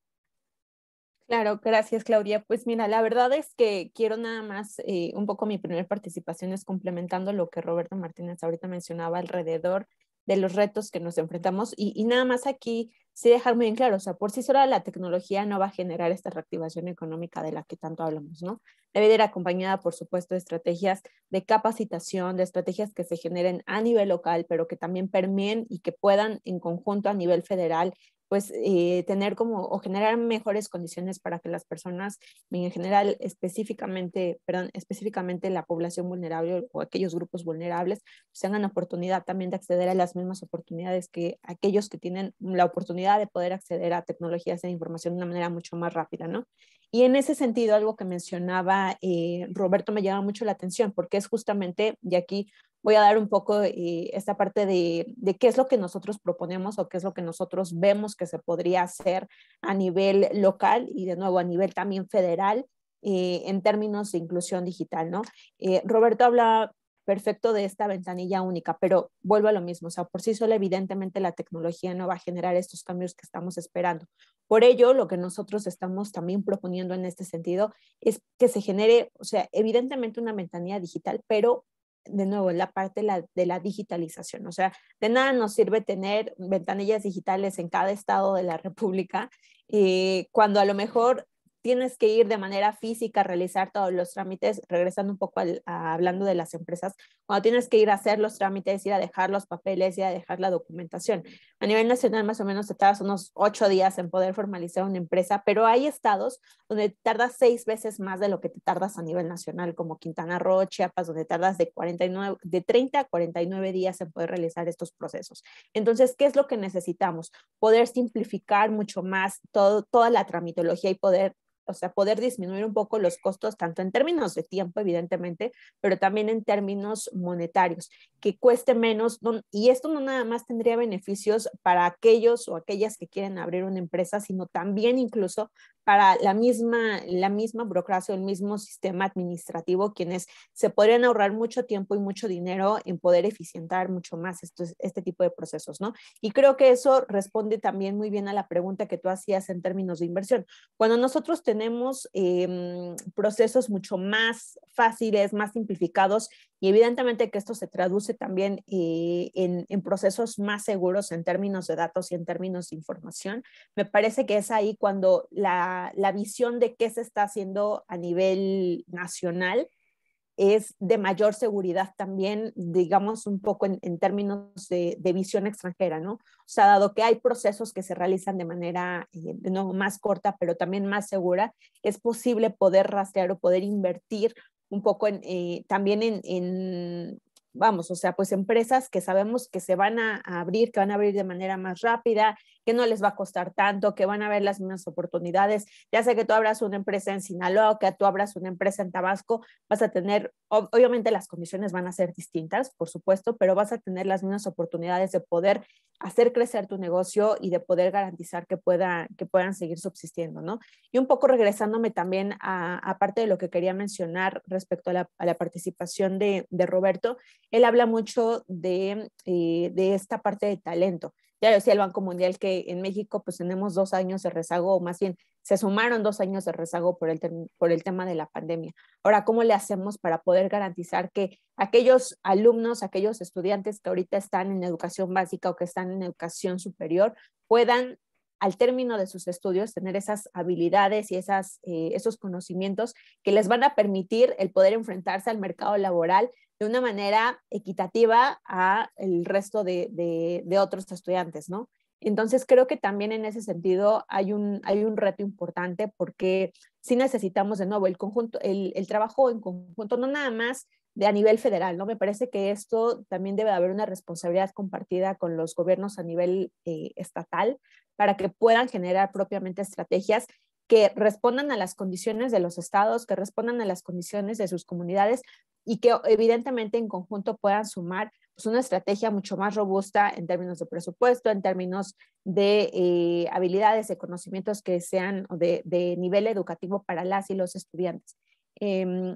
Claro, gracias Claudia. Pues mira, la verdad es que quiero nada más, eh, un poco mi primera participación es complementando lo que Roberto Martínez ahorita mencionaba alrededor de los retos que nos enfrentamos y, nada más aquí sí dejar muy bien claro, o sea, por sí sola la tecnología no va a generar esta reactivación económica de la que tanto hablamos, ¿no? Debe ir acompañada, por supuesto, de estrategias de capacitación, de estrategias que se generen a nivel local, pero que también permeen y que puedan en conjunto a nivel federal pues eh, tener como o generar mejores condiciones para que las personas en general específicamente, perdón, específicamente la población vulnerable o aquellos grupos vulnerables pues tengan oportunidad también de acceder a las mismas oportunidades que aquellos que tienen la oportunidad de poder acceder a tecnologías de información de una manera mucho más rápida, ¿no? Y en ese sentido, algo que mencionaba eh, Roberto me llama mucho la atención porque es justamente, y aquí voy a dar un poco eh, esta parte de, de, qué es lo que nosotros proponemos o qué es lo que nosotros vemos que se podría hacer a nivel local y de nuevo a nivel también federal eh, en términos de inclusión digital, ¿no? Eh, Roberto habla perfecto de esta ventanilla única, pero vuelvo a lo mismo, o sea, por sí sola evidentemente la tecnología no va a generar estos cambios que estamos esperando. Por ello, lo que nosotros estamos también proponiendo en este sentido es que se genere, o sea, evidentemente una ventanilla digital, pero de nuevo, la parte de la, digitalización. O sea, de nada nos sirve tener ventanillas digitales en cada estado de la República eh, cuando a lo mejor tienes que ir de manera física a realizar todos los trámites, regresando un poco hablando de las empresas, cuando tienes que ir a hacer los trámites, ir a dejar los papeles, ir a dejar la documentación. A nivel nacional más o menos te tardas unos ocho días en poder formalizar una empresa, pero hay estados donde tardas seis veces más de lo que te tardas a nivel nacional, como Quintana Roo, Chiapas, donde tardas de, 49, de 30 a 49 días en poder realizar estos procesos. Entonces, ¿qué es lo que necesitamos? Poder simplificar mucho más todo, toda la tramitología y poder o sea, poder disminuir un poco los costos, tanto en términos de tiempo, evidentemente, pero también en términos monetarios, que cueste menos. y esto no nada más tendría beneficios para aquellos o aquellas que quieren abrir una empresa, sino también incluso para la misma, la misma burocracia, el mismo sistema administrativo, quienes se podrían ahorrar mucho tiempo y mucho dinero en poder eficientar mucho más estos, este tipo de procesos, ¿no? Y creo que eso responde también muy bien a la pregunta que tú hacías en términos de inversión. Cuando nosotros tenemos em, procesos mucho más fáciles, más simplificados, y evidentemente que esto se traduce también eh, en, en procesos más seguros en términos de datos y en términos de información, me parece que es ahí cuando la la, visión de qué se está haciendo a nivel nacional es de mayor seguridad también, digamos, un poco en, términos de, visión extranjera, ¿no? O sea, dado que hay procesos que se realizan de manera eh, no más corta, pero también más segura, es posible poder rastrear o poder invertir un poco eh, también en, vamos, o sea, pues empresas que sabemos que se van a, abrir, que van a abrir de manera más rápida, que no les va a costar tanto, que van a ver las mismas oportunidades. Ya sea que tú abras una empresa en Sinaloa, que tú abras una empresa en Tabasco, vas a tener, obviamente las condiciones van a ser distintas, por supuesto, pero vas a tener las mismas oportunidades de poder hacer crecer tu negocio y de poder garantizar que, pueda, que puedan seguir subsistiendo, ¿no? Y un poco regresándome también a, parte de lo que quería mencionar respecto a la, participación de, Roberto, él habla mucho de, eh, de esta parte de talento. Ya decía el Banco Mundial que en México pues tenemos dos años de rezago, o más bien se sumaron dos años de rezago por el, por el tema de la pandemia. Ahora, ¿cómo le hacemos para poder garantizar que aquellos alumnos, aquellos estudiantes que ahorita están en educación básica o que están en educación superior puedan al término de sus estudios tener esas habilidades y esas, eh, esos conocimientos que les van a permitir el poder enfrentarse al mercado laboral de una manera equitativa a el resto de, de, otros estudiantes, ¿no? Entonces creo que también en ese sentido hay un, hay un reto importante porque sí necesitamos de nuevo el conjunto, el, el trabajo en conjunto, no nada más de a nivel federal, ¿no? Me parece que esto también debe haber una responsabilidad compartida con los gobiernos a nivel eh, estatal para que puedan generar propiamente estrategias que respondan a las condiciones de los estados, que respondan a las condiciones de sus comunidades y que evidentemente en conjunto puedan sumar pues, una estrategia mucho más robusta en términos de presupuesto, en términos de eh, habilidades, de conocimientos que sean de, de nivel educativo para las y los estudiantes. Em,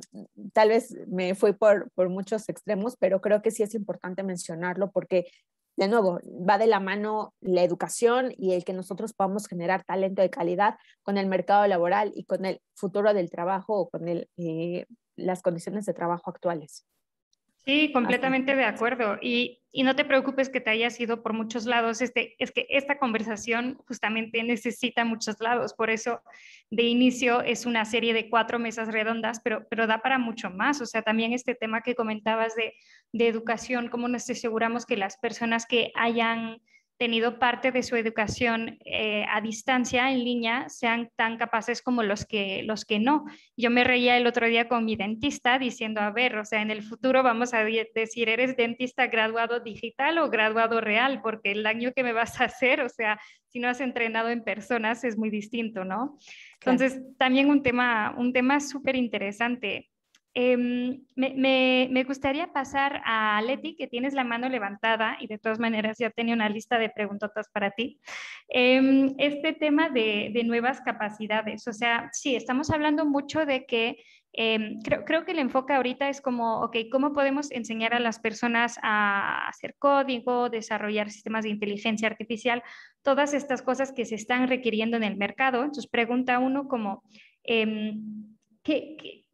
tal vez me fui por, por muchos extremos, pero creo que sí es importante mencionarlo porque, de nuevo, va de la mano la educación y el que nosotros podamos generar talento de calidad con el mercado laboral y con el futuro del trabajo o con el, eh, las condiciones de trabajo actuales. Sí, completamente de acuerdo. Y, y, no te preocupes que te hayas ido por muchos lados. Este, es que esta conversación justamente necesita muchos lados. Por eso, de inicio, es una serie de cuatro mesas redondas, pero, pero da para mucho más. O sea, también este tema que comentabas de, de educación, cómo nos aseguramos que las personas que hayan tenido parte de su educación eh, a distancia, en línea, sean tan capaces como los que, los que no. Yo me reía el otro día con mi dentista diciendo, a ver, o sea, en el futuro vamos a decir, ¿eres dentista graduado digital o graduado real? Porque el daño que me vas a hacer, o sea, si no has entrenado en personas es muy distinto, ¿no? Entonces, también un tema, un tema súper interesante. Em, me, gustaría pasar a Leti, que tienes la mano levantada y de todas maneras ya tenía una lista de preguntotas para ti. Em, este tema de, nuevas capacidades, o sea, sí, estamos hablando mucho de que em, creo, que el enfoque ahorita es como, ok, ¿cómo podemos enseñar a las personas a hacer código, desarrollar sistemas de inteligencia artificial, todas estas cosas que se están requiriendo en el mercado? Entonces pregunta uno como, ¿qué, qué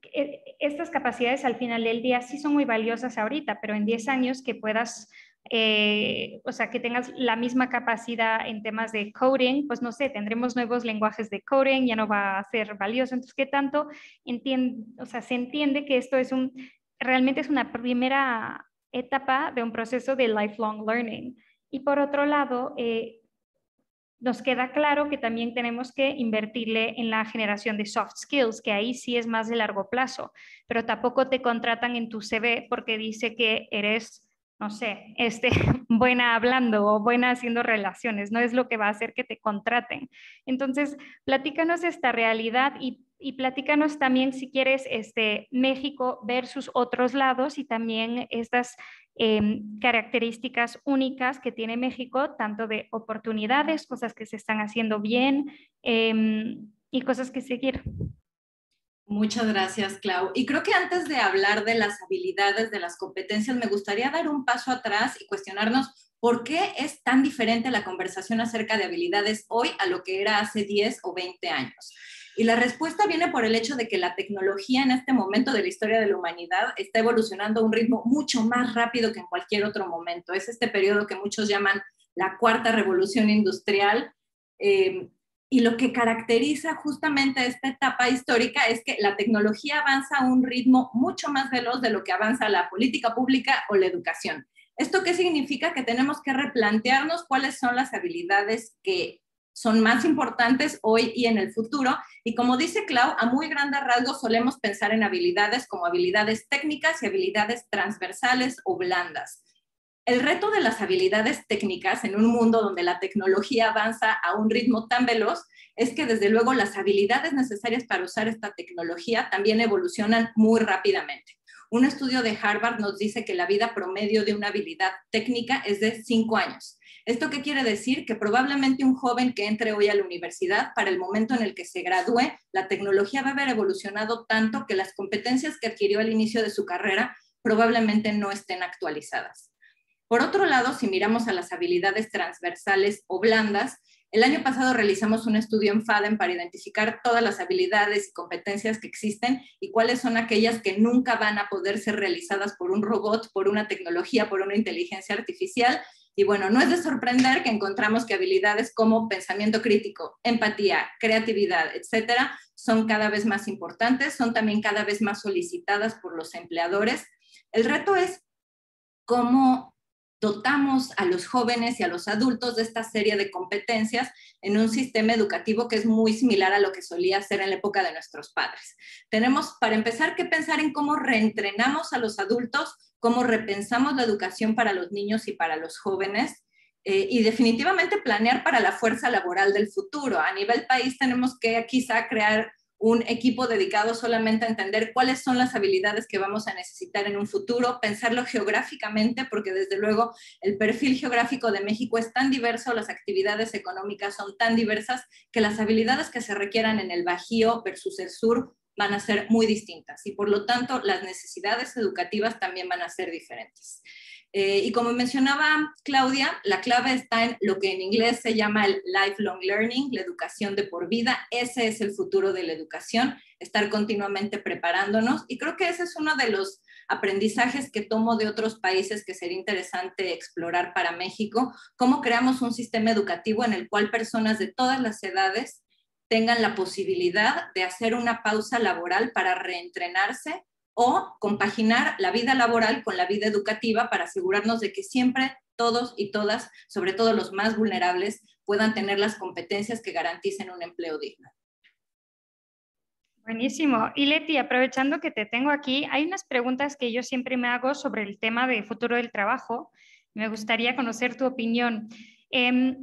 estas capacidades al final del día sí son muy valiosas ahorita, pero en 10 años que puedas, eh, o sea, que tengas la misma capacidad en temas de coding, pues no sé, tendremos nuevos lenguajes de coding, ya no va a ser valioso. Entonces, ¿qué tanto entiende, o sea, se entiende que esto es un, realmente es una primera etapa de un proceso de lifelong learning? Y por otro lado, eh, nos queda claro que también tenemos que invertirle en la generación de soft skills, que ahí sí es más de largo plazo, pero tampoco te contratan en tu CV porque dice que eres, no sé, este, buena hablando o buena haciendo relaciones, no es lo que va a hacer que te contraten. Entonces, platícanos esta realidad y, y platícanos también si quieres este, México versus otros lados y también estas Em, características únicas que tiene México, tanto de oportunidades, cosas que se están haciendo bien, em, y cosas que seguir. Muchas gracias, Clau. Y creo que antes de hablar de las habilidades, de las competencias, me gustaría dar un paso atrás y cuestionarnos por qué es tan diferente la conversación acerca de habilidades hoy a lo que era hace 10 o 20 años. Y la respuesta viene por el hecho de que la tecnología en este momento de la historia de la humanidad está evolucionando a un ritmo mucho más rápido que en cualquier otro momento. Es este periodo que muchos llaman la cuarta revolución industrial. Eh, y lo que caracteriza justamente esta etapa histórica es que la tecnología avanza a un ritmo mucho más veloz de lo que avanza la política pública o la educación. ¿Esto qué significa? Que tenemos que replantearnos cuáles son las habilidades que son más importantes hoy y en el futuro. Y como dice Clau, a muy grandes rasgos solemos pensar en habilidades como habilidades técnicas y habilidades transversales o blandas. El reto de las habilidades técnicas en un mundo donde la tecnología avanza a un ritmo tan veloz es que desde luego las habilidades necesarias para usar esta tecnología también evolucionan muy rápidamente. Un estudio de Harvard nos dice que la vida promedio de una habilidad técnica es de cinco años. ¿Esto qué quiere decir? Que probablemente un joven que entre hoy a la universidad, para el momento en el que se gradúe, la tecnología va a haber evolucionado tanto que las competencias que adquirió al inicio de su carrera probablemente no estén actualizadas. Por otro lado, si miramos a las habilidades transversales o blandas, el año pasado realizamos un estudio en FADEN para identificar todas las habilidades y competencias que existen y cuáles son aquellas que nunca van a poder ser realizadas por un robot, por una tecnología, por una inteligencia artificial. Y bueno, no es de sorprender que encontramos que habilidades como pensamiento crítico, empatía, creatividad, etcétera, son cada vez más importantes, son también cada vez más solicitadas por los empleadores. El reto es cómo dotamos a los jóvenes y a los adultos de esta serie de competencias en un sistema educativo que es muy similar a lo que solía ser en la época de nuestros padres. Tenemos, para empezar, que pensar en cómo reentrenamos a los adultos, cómo repensamos la educación para los niños y para los jóvenes. Eh, y definitivamente planear para la fuerza laboral del futuro. A nivel país tenemos que quizá crear un equipo dedicado solamente a entender cuáles son las habilidades que vamos a necesitar en un futuro, pensarlo geográficamente, porque desde luego el perfil geográfico de México es tan diverso, las actividades económicas son tan diversas, que las habilidades que se requieran en el Bajío versus el sur van a ser muy distintas y por lo tanto las necesidades educativas también van a ser diferentes. Eh, y como mencionaba Claudia, la clave está en lo que en inglés se llama el lifelong learning, la educación de por vida. Ese es el futuro de la educación, estar continuamente preparándonos. Y creo que ese es uno de los aprendizajes que tomo de otros países que sería interesante explorar para México, cómo creamos un sistema educativo en el cual personas de todas las edades tengan la posibilidad de hacer una pausa laboral para reentrenarse o compaginar la vida laboral con la vida educativa para asegurarnos de que siempre todos y todas, sobre todo los más vulnerables, puedan tener las competencias que garanticen un empleo digno. Buenísimo. Y Leti, aprovechando que te tengo aquí, hay unas preguntas que yo siempre me hago sobre el tema de futuro del trabajo. Me gustaría conocer tu opinión. Em,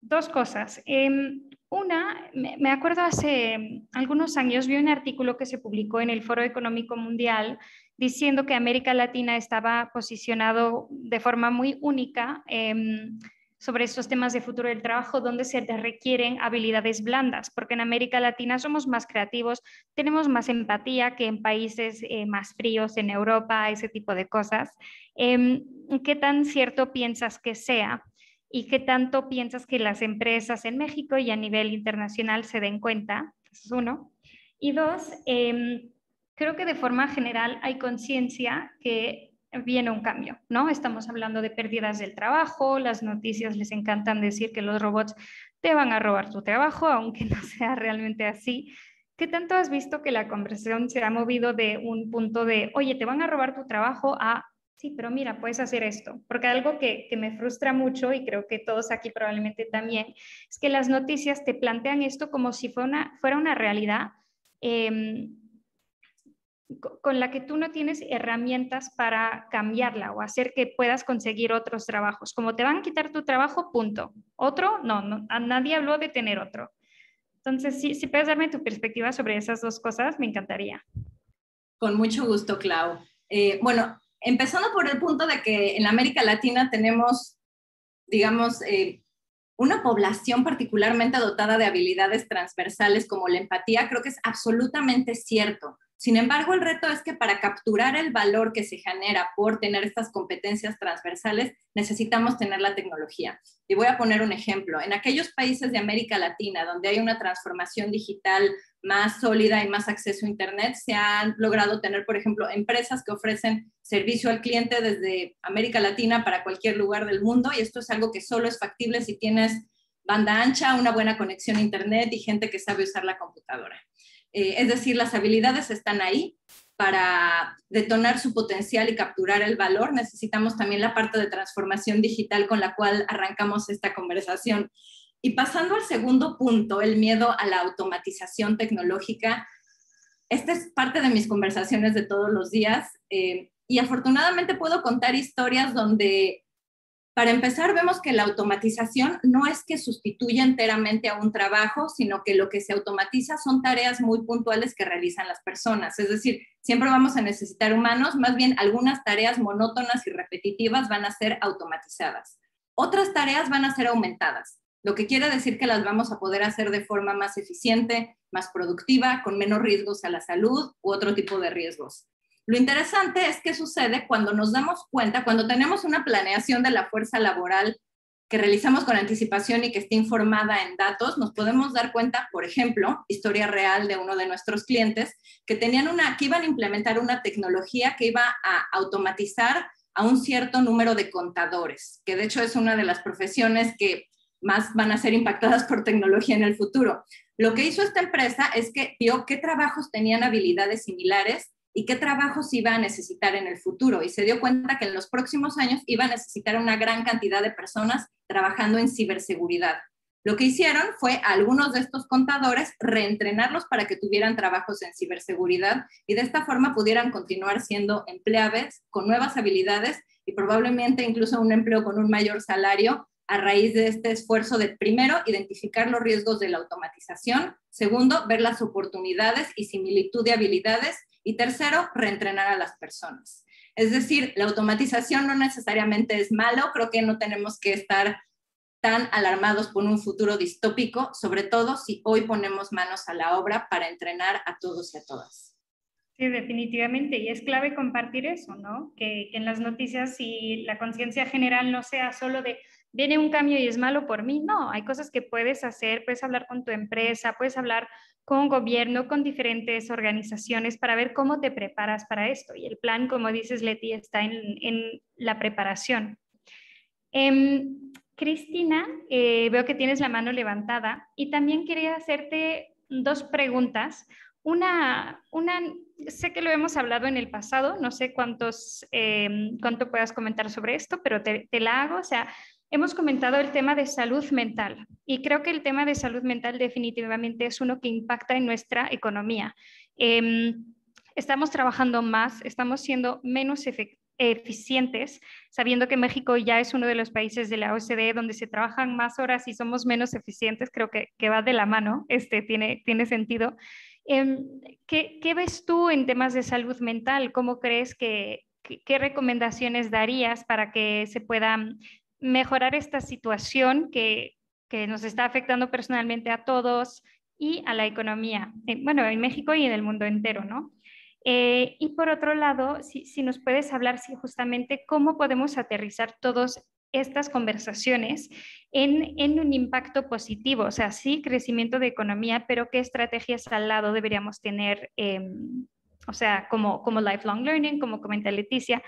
dos cosas. Em, una, me acuerdo hace algunos años vi un artículo que se publicó en el Foro Económico Mundial diciendo que América Latina estaba posicionado de forma muy única em, sobre estos temas de futuro del trabajo, donde se requieren habilidades blandas, porque en América Latina somos más creativos, tenemos más empatía que en países eh, más fríos, en Europa, ese tipo de cosas. Em, ¿Qué tan cierto piensas que sea? Y qué tanto piensas que las empresas en México y a nivel internacional se den cuenta. Eso es uno. Y dos, em, creo que de forma general hay conciencia que viene un cambio, ¿no? Estamos hablando de pérdidas del trabajo, las noticias les encantan decir que los robots te van a robar tu trabajo, aunque no sea realmente así. ¿Qué tanto has visto que la conversación se ha movido de un punto de, oye, te van a robar tu trabajo a, sí, pero mira, puedes hacer esto. Porque algo que, me frustra mucho, y creo que todos aquí probablemente también, es que las noticias te plantean esto como si fuera una, fuera una realidad em, con la que tú no tienes herramientas para cambiarla o hacer que puedas conseguir otros trabajos. Como te van a quitar tu trabajo, punto. Otro, no, no a nadie habló de tener otro. Entonces, si, si puedes darme tu perspectiva sobre esas dos cosas, me encantaría. Con mucho gusto, Clau. Eh, bueno, empezando por el punto de que en América Latina tenemos, digamos, eh, una población particularmente dotada de habilidades transversales como la empatía, creo que es absolutamente cierto. Sin embargo, el reto es que para capturar el valor que se genera por tener estas competencias transversales, necesitamos tener la tecnología. Y voy a poner un ejemplo. En aquellos países de América Latina donde hay una transformación digital más sólida y más acceso a Internet, se han logrado tener, por ejemplo, empresas que ofrecen servicio al cliente desde América Latina para cualquier lugar del mundo. Y esto es algo que solo es factible si tienes banda ancha, una buena conexión a Internet y gente que sabe usar la computadora. Eh, es decir, las habilidades están ahí. Para detonar su potencial y capturar el valor, necesitamos también la parte de transformación digital con la cual arrancamos esta conversación. Y pasando al segundo punto, el miedo a la automatización tecnológica. Esta es parte de mis conversaciones de todos los días eh, y afortunadamente puedo contar historias donde para empezar, vemos que la automatización no es que sustituya enteramente a un trabajo, sino que lo que se automatiza son tareas muy puntuales que realizan las personas. Es decir, siempre vamos a necesitar humanos, más bien algunas tareas monótonas y repetitivas van a ser automatizadas. Otras tareas van a ser aumentadas, lo que quiere decir que las vamos a poder hacer de forma más eficiente, más productiva, con menos riesgos a la salud u otro tipo de riesgos. Lo interesante es que sucede cuando nos damos cuenta, cuando tenemos una planeación de la fuerza laboral que realizamos con anticipación y que esté informada en datos, nos podemos dar cuenta, por ejemplo, historia real de uno de nuestros clientes, que tenían una, que iban a implementar una tecnología que iba a automatizar a un cierto número de contadores, que de hecho es una de las profesiones que más van a ser impactadas por tecnología en el futuro. Lo que hizo esta empresa es que vio qué trabajos tenían habilidades similares y qué trabajos iba a necesitar en el futuro. Y se dio cuenta que en los próximos años iba a necesitar una gran cantidad de personas trabajando en ciberseguridad. Lo que hicieron fue a algunos de estos contadores reentrenarlos para que tuvieran trabajos en ciberseguridad y de esta forma pudieran continuar siendo empleables con nuevas habilidades y probablemente incluso un empleo con un mayor salario a raíz de este esfuerzo de, primero, identificar los riesgos de la automatización, segundo, ver las oportunidades y similitud de habilidades y tercero, reentrenar a las personas. Es decir, la automatización no necesariamente es malo, creo que no tenemos que estar tan alarmados por un futuro distópico, sobre todo si hoy ponemos manos a la obra para entrenar a todos y a todas. Sí, definitivamente. Y es clave compartir eso, ¿no? Que, que en las noticias y la conciencia general no sea solo de viene un cambio y es malo por mí. No, hay cosas que puedes hacer, puedes hablar con tu empresa, puedes hablar con gobierno, con diferentes organizaciones para ver cómo te preparas para esto. Y el plan, como dices, Leti, está en, la preparación. Em, Cristina, eh, veo que tienes la mano levantada y también quería hacerte dos preguntas. Una, una, sé que lo hemos hablado en el pasado, no sé cuántos, em, cuánto puedas comentar sobre esto, pero te, te la hago. O sea, Hemos comentado el tema de salud mental y creo que el tema de salud mental definitivamente es uno que impacta en nuestra economía. Em, estamos trabajando más, estamos siendo menos eficientes, sabiendo que México ya es uno de los países de la OCDE donde se trabajan más horas y somos menos eficientes, creo que, va de la mano, este, tiene, tiene sentido. Em, ¿qué, ¿qué, ves tú en temas de salud mental? ¿Cómo crees que, qué recomendaciones darías para que se puedan mejorar esta situación que, nos está afectando personalmente a todos y a la economía, bueno, en México y en el mundo entero, ¿no? Eh, y por otro lado, si, nos puedes hablar si justamente cómo podemos aterrizar todas estas conversaciones en, un impacto positivo, o sea, sí, crecimiento de economía, pero qué estrategias al lado deberíamos tener, em, o sea, como, como lifelong learning, como comenta Leticia,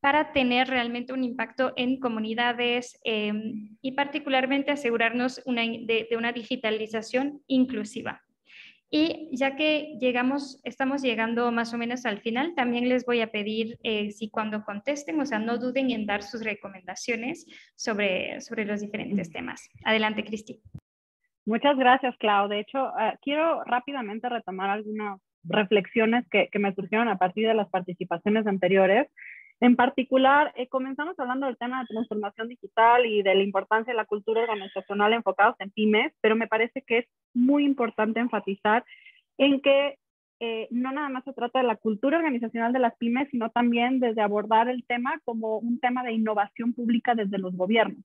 para tener realmente un impacto en comunidades em, y particularmente asegurarnos de, una digitalización inclusiva. Y ya que llegamos, estamos llegando más o menos al final, también les voy a pedir eh, si cuando contesten, o sea, no duden en dar sus recomendaciones sobre, sobre los diferentes temas. Adelante, Cristi. Muchas gracias, Clau. De hecho, ah, quiero rápidamente retomar algunas reflexiones que, que, me surgieron a partir de las participaciones anteriores en particular, eh, comenzamos hablando del tema de transformación digital y de la importancia de la cultura organizacional enfocados en pymes, pero me parece que es muy importante enfatizar en que eh, no nada más se trata de la cultura organizacional de las pymes, sino también desde abordar el tema como un tema de innovación pública desde los gobiernos.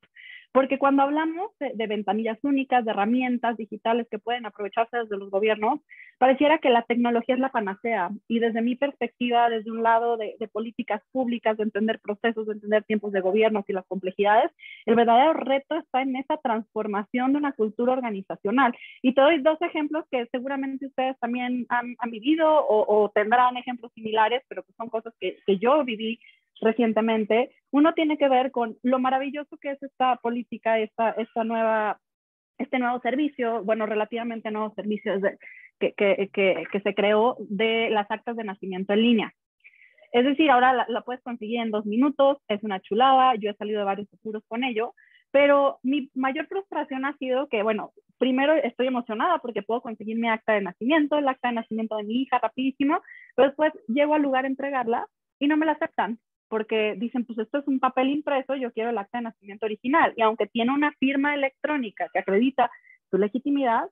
Porque cuando hablamos de, ventanillas únicas, de herramientas digitales que pueden aprovecharse desde los gobiernos, pareciera que la tecnología es la panacea. Y desde mi perspectiva, desde un lado de, políticas públicas, de entender procesos, de entender tiempos de gobiernos y las complejidades, el verdadero reto está en esa transformación de una cultura organizacional. Y te doy dos ejemplos que seguramente ustedes también han, vivido o, tendrán ejemplos similares, pero que son cosas que, que yo viví recientemente, uno tiene que ver con lo maravilloso que es esta política, esta, esta nueva, este nuevo servicio, bueno, relativamente nuevo servicio que, que, que, se creó de las actas de nacimiento en línea. Es decir, ahora la, puedes conseguir en dos minutos, es una chulada, yo he salido de varios seguros con ello, pero mi mayor frustración ha sido que, bueno, primero estoy emocionada porque puedo conseguir mi acta de nacimiento, el acta de nacimiento de mi hija rapidísimo, pero después llego al lugar a entregarla y no me la aceptan porque dicen, pues esto es un papel impreso, yo quiero el acta de nacimiento original. Y aunque tiene una firma electrónica que acredita su legitimidad,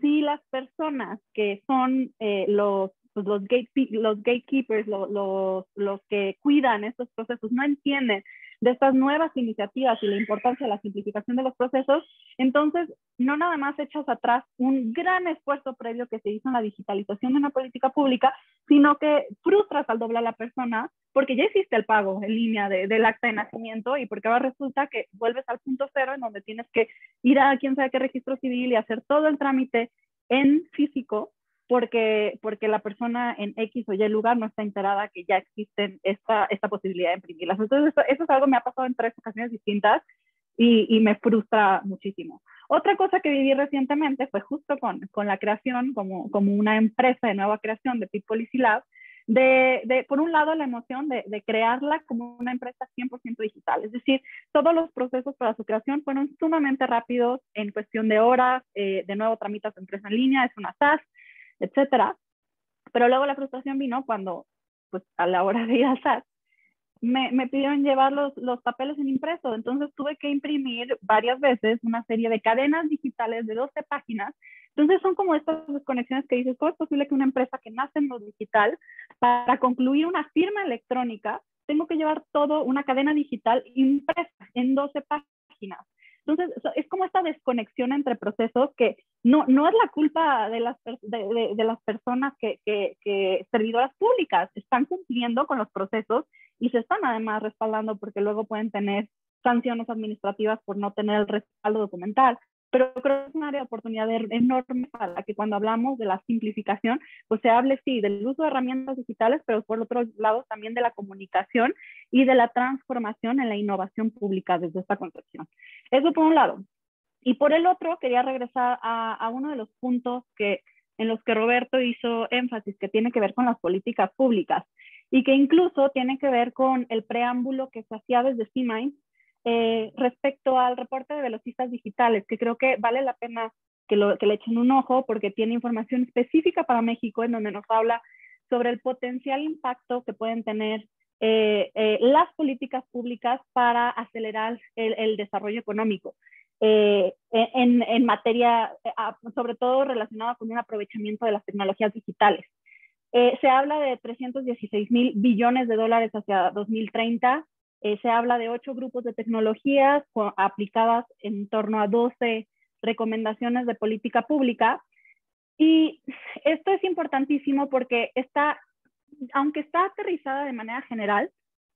si las personas que son eh, los, pues los, los gatekeepers, los, los que cuidan estos procesos, no entienden de estas nuevas iniciativas y la importancia de la simplificación de los procesos, entonces no nada más echas atrás un gran esfuerzo previo que se hizo en la digitalización de una política pública, sino que frustras al doblar a la persona porque ya hiciste el pago en línea del acta de nacimiento y porque ahora resulta que vuelves al punto cero en donde tienes que ir a quién sabe qué registro civil y hacer todo el trámite en físico porque, porque la persona en X o Y lugar no está enterada que ya existe esta, esta posibilidad de imprimirlas. Entonces, eso, es algo que me ha pasado en tres ocasiones distintas y, y, me frustra muchísimo. Otra cosa que viví recientemente fue justo con, con la creación, como, como una empresa de nueva creación de Pit Policy Lab, de, de, por un lado, la emoción de, de, crearla como una empresa 100% digital. Es decir, todos los procesos para su creación fueron sumamente rápidos en cuestión de horas. Eh, de nuevo, tramitas de empresa en línea, es una SaaS etcétera. Pero luego la frustración vino cuando, pues a la hora de ir al SAT, me, me, pidieron llevar los, los, papeles en impreso. Entonces tuve que imprimir varias veces una serie de cadenas digitales de 12 páginas. Entonces son como estas desconexiones que dices, ¿cómo es posible que una empresa que nace en lo digital, para concluir una firma electrónica, tengo que llevar todo una cadena digital impresa en 12 páginas? Entonces, es como esta desconexión entre procesos que no, no es la culpa de las, de, las personas que, que, que, servidoras públicas están cumpliendo con los procesos y se están además respaldando porque luego pueden tener sanciones administrativas por no tener el respaldo documental pero creo que es un área de oportunidad enorme para que cuando hablamos de la simplificación, pues se hable, sí, del uso de herramientas digitales, pero por otro lado también de la comunicación y de la transformación en la innovación pública desde esta concepción. Eso por un lado. Y por el otro, quería regresar a, a uno de los puntos que, en los que Roberto hizo énfasis, que tiene que ver con las políticas públicas y que incluso tiene que ver con el preámbulo que se hacía desde CIMAIN eh, respecto al reporte de velocistas digitales, que creo que vale la pena que, lo, que le echen un ojo porque tiene información específica para México en donde nos habla sobre el potencial impacto que pueden tener eh, eh, las políticas públicas para acelerar el, el desarrollo económico. en, en, materia, sobre todo relacionada con un aprovechamiento de las tecnologías digitales. se habla de 316 mil billones de dólares hacia 2030, eh, se habla de ocho grupos de tecnologías aplicadas en torno a 12 recomendaciones de política pública. Y esto es importantísimo porque está, aunque está aterrizada de manera general,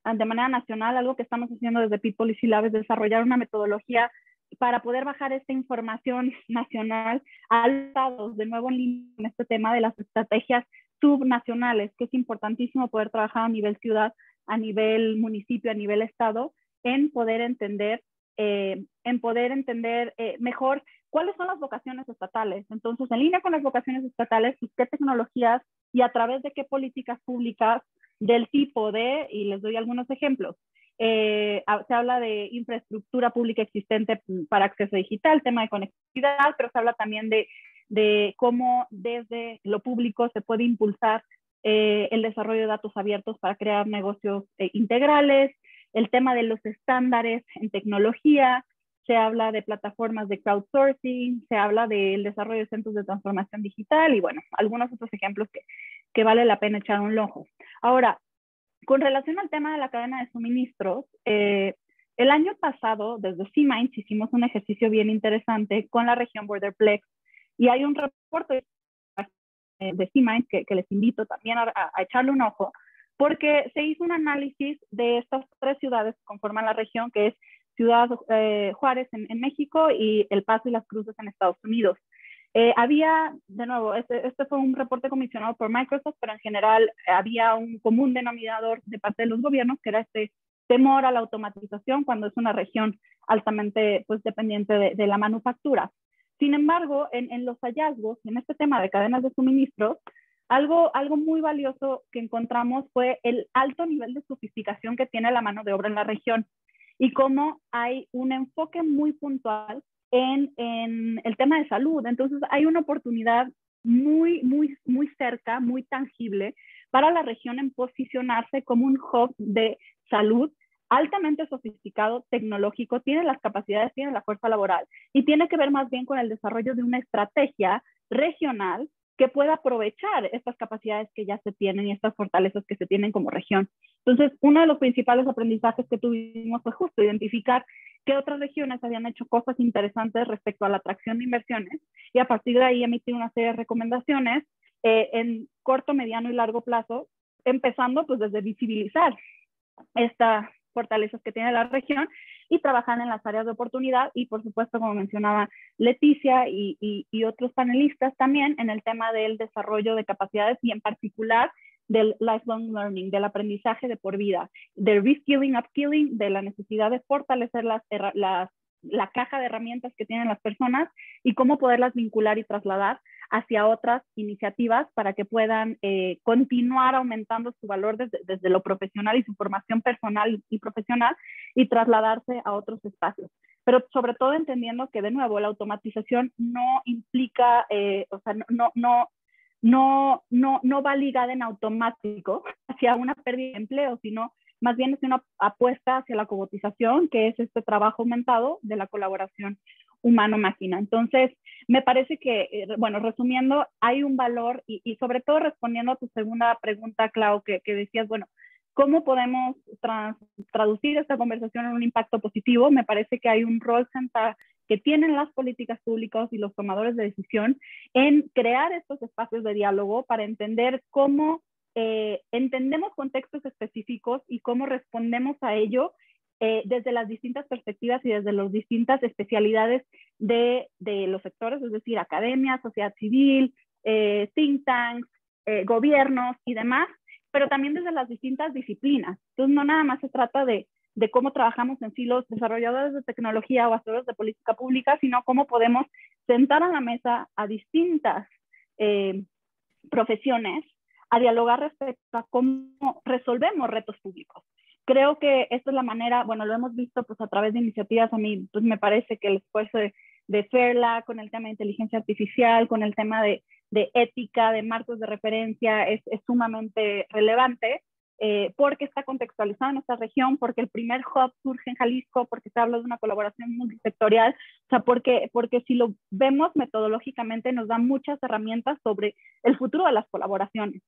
de manera nacional, algo que estamos haciendo desde Pit Policy Lab es desarrollar una metodología para poder bajar esta información nacional a estados, de nuevo en línea en este tema de las estrategias subnacionales, que es importantísimo poder trabajar a nivel ciudad a nivel municipio, a nivel estado, en poder entender, eh, en poder entender eh, mejor cuáles son las vocaciones estatales. Entonces, en línea con las vocaciones estatales, y qué tecnologías y a través de qué políticas públicas del tipo de, y les doy algunos ejemplos, eh, se habla de infraestructura pública existente para acceso digital, tema de conectividad, pero se habla también de, de cómo desde lo público se puede impulsar eh, el desarrollo de datos abiertos para crear negocios eh, integrales, el tema de los estándares en tecnología, se habla de plataformas de crowdsourcing, se habla del desarrollo de centros de transformación digital y bueno, algunos otros ejemplos que, que vale la pena echar un ojo. Ahora, con relación al tema de la cadena de suministros, eh, El año pasado, desde C-Minds, hicimos un ejercicio bien interesante con la región Borderplex y hay un reporte de C-Minds que, les invito también a, echarle un ojo, porque se hizo un análisis de estas tres ciudades que conforman la región, que es Ciudad eh, Juárez en, en, México y El Paso y Las Cruces en Estados Unidos. Eh, había, de nuevo, este, este, fue un reporte comisionado por Microsoft, pero en general había un común denominador de parte de los gobiernos, que era este temor a la automatización cuando es una región altamente pues, dependiente de, la manufactura. Sin embargo, en, en, los hallazgos, en este tema de cadenas de suministros, algo, algo muy valioso que encontramos fue el alto nivel de sofisticación que tiene la mano de obra en la región y cómo hay un enfoque muy puntual en, en, el tema de salud. Entonces hay una oportunidad muy, muy, muy cerca, muy tangible para la región en posicionarse como un hub de salud altamente sofisticado, tecnológico, tiene las capacidades, tiene la fuerza laboral y tiene que ver más bien con el desarrollo de una estrategia regional que pueda aprovechar estas capacidades que ya se tienen y estas fortalezas que se tienen como región. Entonces, uno de los principales aprendizajes que tuvimos fue justo identificar qué otras regiones habían hecho cosas interesantes respecto a la atracción de inversiones y a partir de ahí emitir una serie de recomendaciones eh, en corto, mediano y largo plazo, empezando pues desde visibilizar estas fortalezas que tiene la región y trabajar en las áreas de oportunidad y por supuesto, como mencionaba Leticia y, otros panelistas también en el tema del desarrollo de capacidades y en particular del lifelong learning, del aprendizaje de por vida, del reskilling, upskilling, de la necesidad de fortalecer las, la caja de herramientas que tienen las personas y cómo poderlas vincular y trasladar hacia otras iniciativas para que puedan eh, continuar aumentando su valor desde, desde, lo profesional y su formación personal y profesional y trasladarse a otros espacios. Pero sobre todo entendiendo que, de nuevo, la automatización no implica, eh, o sea, no, no, no, no, no va ligada en automático hacia una pérdida de empleo, sino más bien es una apuesta hacia la cobotización, que es este trabajo aumentado de la colaboración humano-máquina. Entonces, me parece que, eh, bueno, resumiendo, hay un valor y, sobre todo respondiendo a tu segunda pregunta, Clau, que, que decías, bueno, ¿cómo podemos traducir esta conversación en un impacto positivo? Me parece que hay un rol central que tienen las políticas públicas y los tomadores de decisión en crear estos espacios de diálogo para entender cómo eh, entendemos contextos específicos y cómo respondemos a ello eh, desde las distintas perspectivas y desde las distintas especialidades de, de los sectores, es decir, academia, sociedad civil, eh, think tanks, eh, gobiernos y demás, pero también desde las distintas disciplinas. Entonces, no nada más se trata de, de cómo trabajamos en sí los desarrolladores de tecnología o hacedores de política pública, sino cómo podemos sentar a la mesa a distintas profesiones a dialogar respecto a cómo resolvemos retos públicos creo que esta es la manera, bueno, lo hemos visto pues a través de iniciativas, a mí pues me parece que el esfuerzo de, de FERLA con el tema de inteligencia artificial, con el tema de, de ética, de marcos de referencia, es, es sumamente relevante. Eh, porque está contextualizado en esta región, porque el primer hub surge en Jalisco, porque se habla de una colaboración multisectorial, o sea, porque, porque si lo vemos metodológicamente nos da muchas herramientas sobre el futuro de las colaboraciones.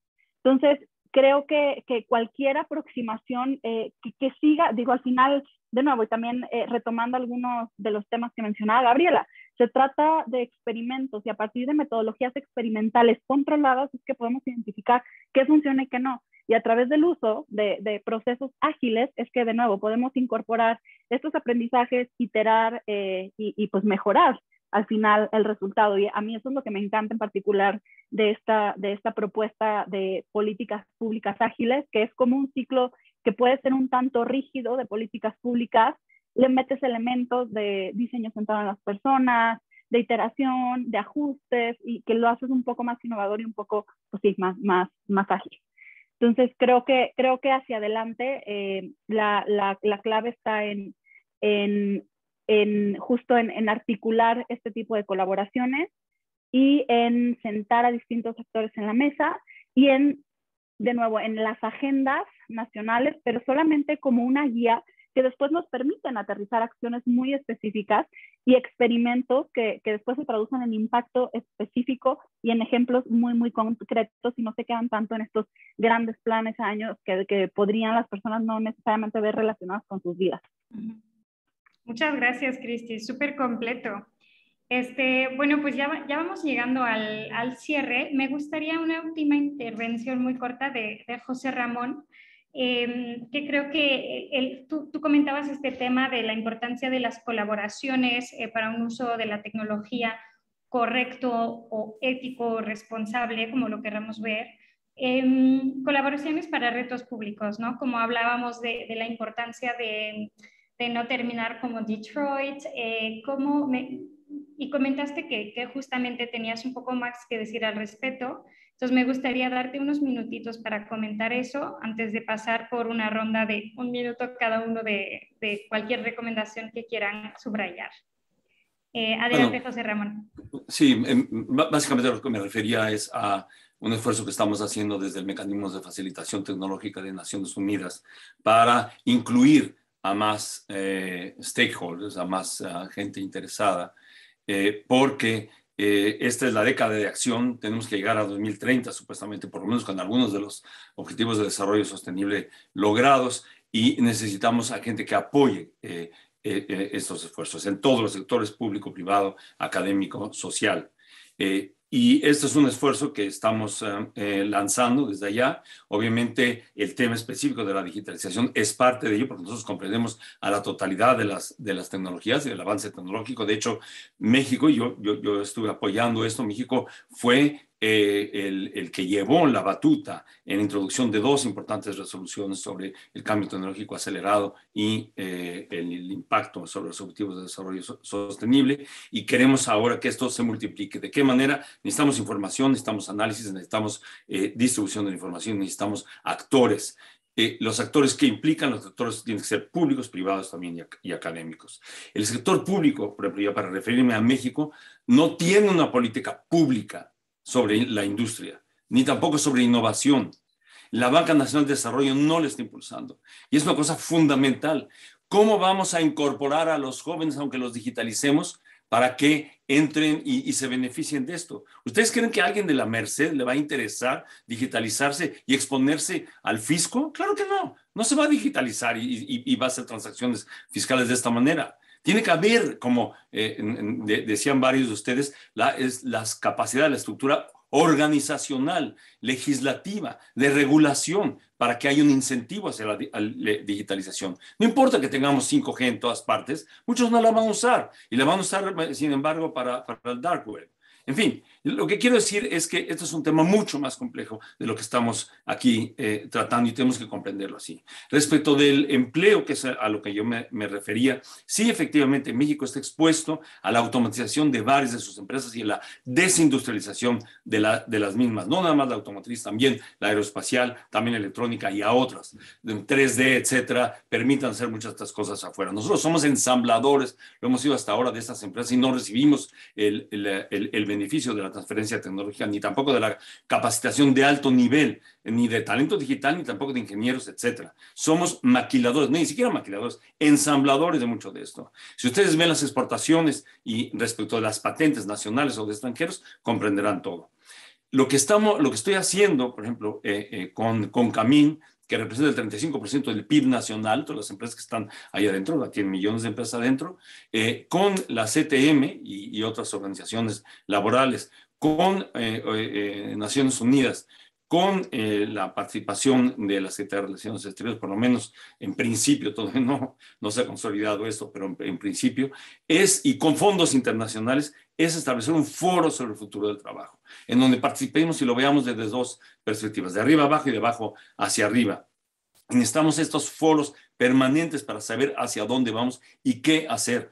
Entonces, creo que, que cualquier aproximación eh, que, siga, digo, al final, de nuevo, y también eh, retomando algunos de los temas que mencionaba Gabriela, se trata de experimentos y a partir de metodologías experimentales controladas es que podemos identificar qué funciona y qué no. Y a través del uso de, de procesos ágiles es que, de nuevo, podemos incorporar estos aprendizajes, iterar eh, y, y pues mejorar al final el resultado. Y a mí eso es lo que me encanta en particular de esta, de esta propuesta de políticas públicas ágiles, que es como un ciclo que puede ser un tanto rígido de políticas públicas, le metes elementos de diseño centrado en las personas, de iteración, de ajustes, y que lo haces un poco más innovador y un poco, pues sí, más, más, más ágil. Entonces, creo que, creo que hacia adelante eh, la, la, la, clave está en en justo en, articular este tipo de colaboraciones y en sentar a distintos actores en la mesa y en, de nuevo, en las agendas nacionales, pero solamente como una guía que después nos permiten aterrizar acciones muy específicas y experimentos que, que, después se traducen en impacto específico y en ejemplos muy, muy concretos y no se quedan tanto en estos grandes planes a años que, que podrían las personas no necesariamente ver relacionados con sus vidas. Muchas gracias, Cristi. Súper completo. Este, bueno, pues ya, ya vamos llegando al, al, cierre. Me gustaría una última intervención muy corta de, de José Ramón, eh, que creo que el, tú, tú, comentabas este tema de la importancia de las colaboraciones eh, para un uso de la tecnología correcto o ético, responsable, como lo queramos ver. Eh, colaboraciones para retos públicos, ¿no? Como hablábamos de, de la importancia de, de, no terminar como Detroit, eh, cómo me, y comentaste que, que, justamente tenías un poco más que decir al respecto. Entonces me gustaría darte unos minutitos para comentar eso antes de pasar por una ronda de un minuto cada uno de, de cualquier recomendación que quieran subrayar. Eh, adelante, bueno, José Ramón. Sí, básicamente lo que me refería es a un esfuerzo que estamos haciendo desde el Mecanismo de Facilitación Tecnológica de Naciones Unidas para incluir a más eh, stakeholders, a más gente interesada eh, porque eh, esta es la década de acción, tenemos que llegar a 2030 supuestamente, por lo menos con algunos de los objetivos de desarrollo sostenible logrados y necesitamos a gente que apoye estos esfuerzos en todos los sectores público, privado, académico, social. Y este es un esfuerzo que estamos eh, eh, lanzando desde allá. Obviamente el tema específico de la digitalización es parte de ello porque nosotros comprendemos a la totalidad de las, de las tecnologías y del avance tecnológico. De hecho, México, yo, yo, yo estuve apoyando esto, México fue eh, el, que llevó la batuta en introducción de dos importantes resoluciones sobre el cambio tecnológico acelerado y eh, el, impacto sobre los objetivos de desarrollo so, sostenible. Y queremos ahora que esto se multiplique. ¿De qué manera? Necesitamos información, necesitamos análisis, necesitamos eh, distribución de la información, necesitamos actores. Eh, los actores que implican, los actores tienen que ser públicos, privados también y, y, académicos. El sector público, para referirme a México, no tiene una política pública sobre la industria, ni tampoco sobre innovación. La Banca Nacional de Desarrollo no le está impulsando. Y es una cosa fundamental. ¿Cómo vamos a incorporar a los jóvenes, aunque los digitalicemos, para que entren y, se beneficien de esto? ¿Ustedes creen que a alguien de la Merced le va a interesar digitalizarse y exponerse al fisco? Claro que no. No se va a digitalizar y, y, y va a hacer transacciones fiscales de esta manera. Tiene que haber, como eh, de, decían varios de ustedes, la, es, las capacidades, la estructura organizacional, legislativa, de regulación, para que haya un incentivo hacia la, digitalización. No importa que tengamos 5G en todas partes, muchos no la van a usar y la van a usar, sin embargo, para, para el dark web. En fin, lo que quiero decir es que esto es un tema mucho más complejo de lo que estamos aquí eh, tratando y tenemos que comprenderlo así. Respecto del empleo, que es a lo que yo me, me, refería, sí, efectivamente, México está expuesto a la automatización de varias de sus empresas y a la desindustrialización de, la, de las mismas. No nada más la automotriz, también la aeroespacial, también electrónica y a otras, 3D, etcétera, permitan hacer muchas de estas cosas afuera. Nosotros somos ensambladores, lo hemos sido hasta ahora de estas empresas y no recibimos el, el, el, el beneficio de la transferencia tecnológica, ni tampoco de la capacitación de alto nivel, ni de talento digital, ni tampoco de ingenieros, etcétera. Somos maquiladores, ni siquiera maquiladores, ensambladores de mucho de esto. Si ustedes ven las exportaciones y respecto a las patentes nacionales o de extranjeros, comprenderán todo. Lo que, estamos, lo que estoy haciendo, por ejemplo, eh, eh, con, con Camin, que representa el 35% del PIB nacional, todas las empresas que están ahí adentro, tienen millones de empresas adentro, eh, con la CTM y, y, otras organizaciones laborales, con eh, eh, Naciones Unidas, con eh, la participación de la Secretaría de Relaciones Exteriores, por lo menos en principio, todavía no, no se ha consolidado esto, pero en, en, principio, es, y con fondos internacionales, es establecer un foro sobre el futuro del trabajo, en donde participemos y lo veamos desde dos perspectivas, de arriba abajo y de abajo hacia arriba. Necesitamos estos foros permanentes para saber hacia dónde vamos y qué hacer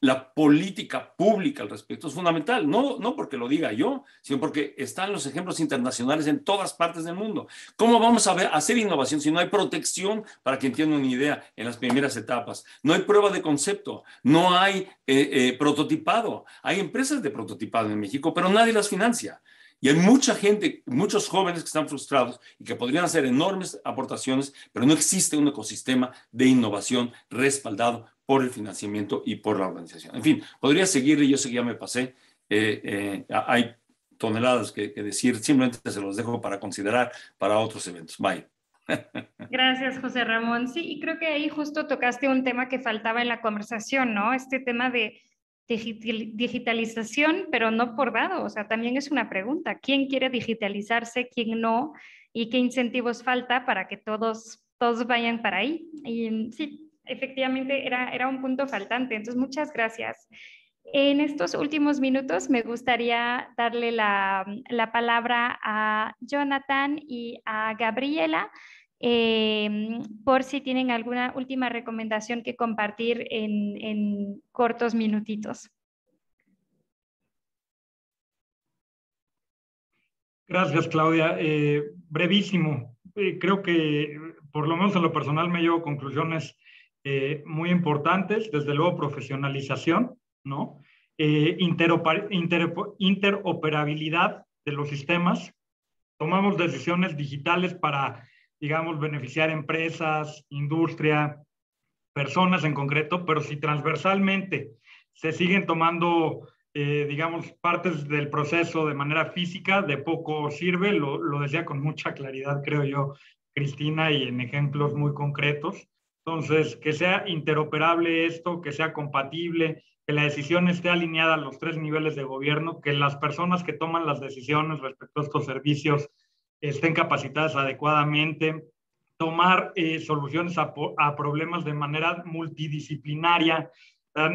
la política pública al respecto es fundamental, no, no porque lo diga yo, sino porque están los ejemplos internacionales en todas partes del mundo. ¿Cómo vamos a hacer innovación si no hay protección para quien tiene una idea en las primeras etapas? No hay prueba de concepto, no hay eh, eh, prototipado. Hay empresas de prototipado en México, pero nadie las financia. Y hay mucha gente, muchos jóvenes que están frustrados y que podrían hacer enormes aportaciones, pero no existe un ecosistema de innovación respaldado por el financiamiento y por la organización. En fin, podría seguir yo sé que ya me pasé. Eh, eh, hay toneladas que, que, decir, simplemente se los dejo para considerar para otros eventos. Bye. Gracias, José Ramón. Sí, y creo que ahí justo tocaste un tema que faltaba en la conversación, ¿no? Este tema de digitalización, pero no por dado, o sea, también es una pregunta, ¿quién quiere digitalizarse, quién no? ¿Y qué incentivos falta para que todos, todos vayan para ahí? Y sí, efectivamente era, era un punto faltante, entonces muchas gracias. En estos últimos minutos me gustaría darle la, la palabra a Jonathan y a Gabriela Em, por si tienen alguna última recomendación que compartir en, cortos minutitos. Gracias, Claudia. Eh, brevísimo. Eh, creo que, por lo menos en lo personal, me llevo conclusiones eh, muy importantes. Desde luego, profesionalización, ¿no? interoperabilidad de los sistemas. Tomamos decisiones digitales para digamos, beneficiar empresas, industria, personas en concreto, pero si transversalmente se siguen tomando, eh, digamos, partes del proceso de manera física, de poco sirve, lo, lo decía con mucha claridad, creo yo, Cristina, y en ejemplos muy concretos. Entonces, que sea interoperable esto, que sea compatible, que la decisión esté alineada a los tres niveles de gobierno, que las personas que toman las decisiones respecto a estos servicios estén capacitadas adecuadamente, tomar eh, soluciones a, problemas de manera multidisciplinaria.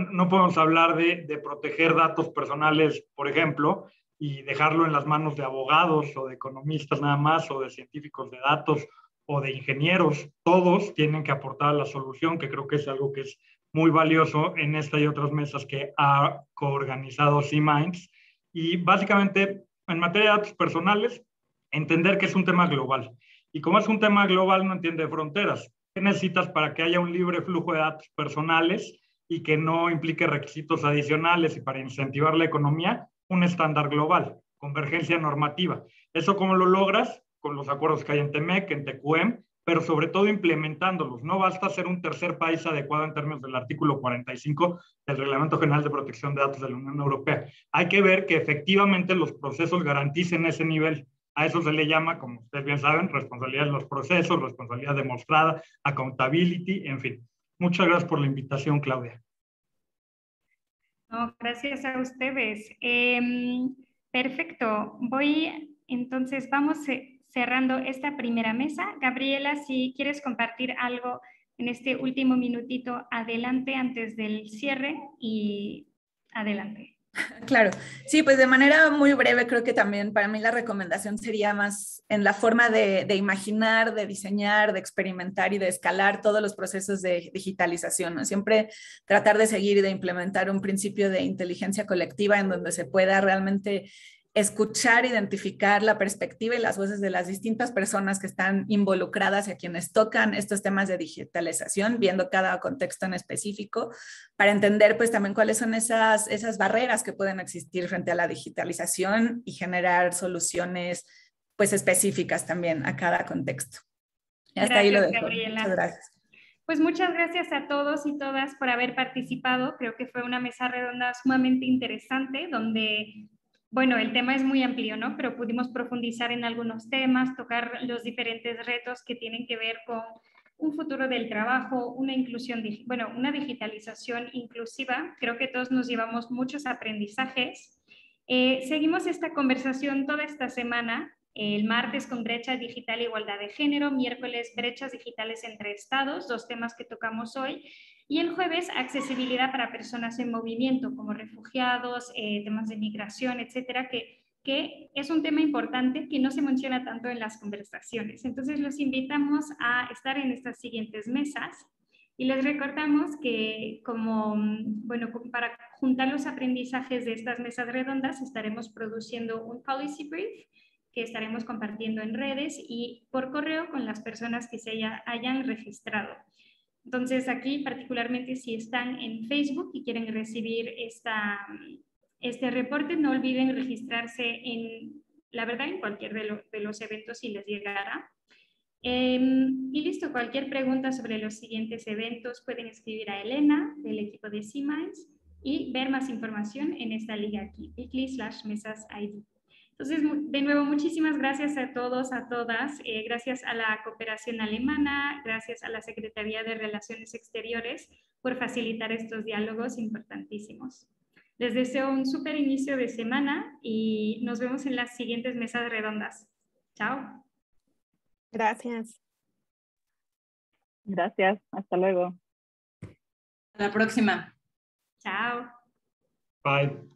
No podemos hablar de, de, proteger datos personales, por ejemplo, y dejarlo en las manos de abogados o de economistas nada más, o de científicos de datos o de ingenieros. Todos tienen que aportar a la solución, que creo que es algo que es muy valioso en esta y otras mesas que ha coorganizado C-Minds. Y básicamente, en materia de datos personales, entender que es un tema global. Y como es un tema global, no entiende fronteras. ¿Qué necesitas para que haya un libre flujo de datos personales y que no implique requisitos adicionales y para incentivar la economía? Un estándar global, convergencia normativa. ¿Eso cómo lo logras? Con los acuerdos que hay en TEMEC, en TQM, pero sobre todo implementándolos. No basta ser un tercer país adecuado en términos del artículo 45 del Reglamento General de Protección de Datos de la Unión Europea. Hay que ver que efectivamente los procesos garanticen ese nivel a eso se le llama, como ustedes bien saben, responsabilidad de los procesos, responsabilidad demostrada, accountability, en fin. Muchas gracias por la invitación, Claudia. gracias a ustedes. Em, perfecto. Voy, entonces, vamos cerrando esta primera mesa. Gabriela, si quieres compartir algo en este último minutito, adelante antes del cierre y adelante. Claro, sí, pues de manera muy breve creo que también para mí la recomendación sería más en la forma de, imaginar, de diseñar, de experimentar y de escalar todos los procesos de digitalización. Siempre tratar de seguir y de implementar un principio de inteligencia colectiva en donde se pueda realmente escuchar, identificar la perspectiva y las voces de las distintas personas que están involucradas y a quienes tocan estos temas de digitalización, viendo cada contexto en específico, para entender pues también cuáles son esas, esas barreras que pueden existir frente a la digitalización y generar soluciones pues específicas también a cada contexto. hasta ahí lo dejo. Muchas gracias. Pues muchas gracias a todos y todas por haber participado. Creo que fue una mesa redonda sumamente interesante donde bueno, el tema es muy amplio, ¿no? Pero pudimos profundizar en algunos temas, tocar los diferentes retos que tienen que ver con un futuro del trabajo, una inclusión, bueno, una digitalización inclusiva. Creo que todos nos llevamos muchos aprendizajes. Eh, seguimos esta conversación toda esta semana, el martes con brecha digital e igualdad de género, miércoles brechas digitales entre estados, dos temas que tocamos hoy, y el jueves, accesibilidad para personas en movimiento, como refugiados, eh, temas de migración, etcétera, que, que es un tema importante que no se menciona tanto en las conversaciones. Entonces, los invitamos a estar en estas siguientes mesas y les recordamos que como, bueno, para juntar los aprendizajes de estas mesas redondas, estaremos produciendo un policy brief que estaremos compartiendo en redes y por correo con las personas que se hayan registrado. Entonces aquí particularmente si están en Facebook y quieren recibir esta, este reporte, no olviden registrarse en, la verdad, en cualquier de, los eventos si les llegara. Em, y listo, cualquier pregunta sobre los siguientes eventos pueden escribir a Elena del equipo de C-Minds y ver más información en esta liga aquí, bit.ly slash mesas ID. Entonces, de nuevo, muchísimas gracias a todos, a todas. Eh, gracias a la cooperación alemana, gracias a la Secretaría de Relaciones Exteriores por facilitar estos diálogos importantísimos. Les deseo un súper inicio de semana y nos vemos en las siguientes mesas redondas. Chao. Gracias. Gracias. Hasta luego. Hasta la próxima. Chao. Bye.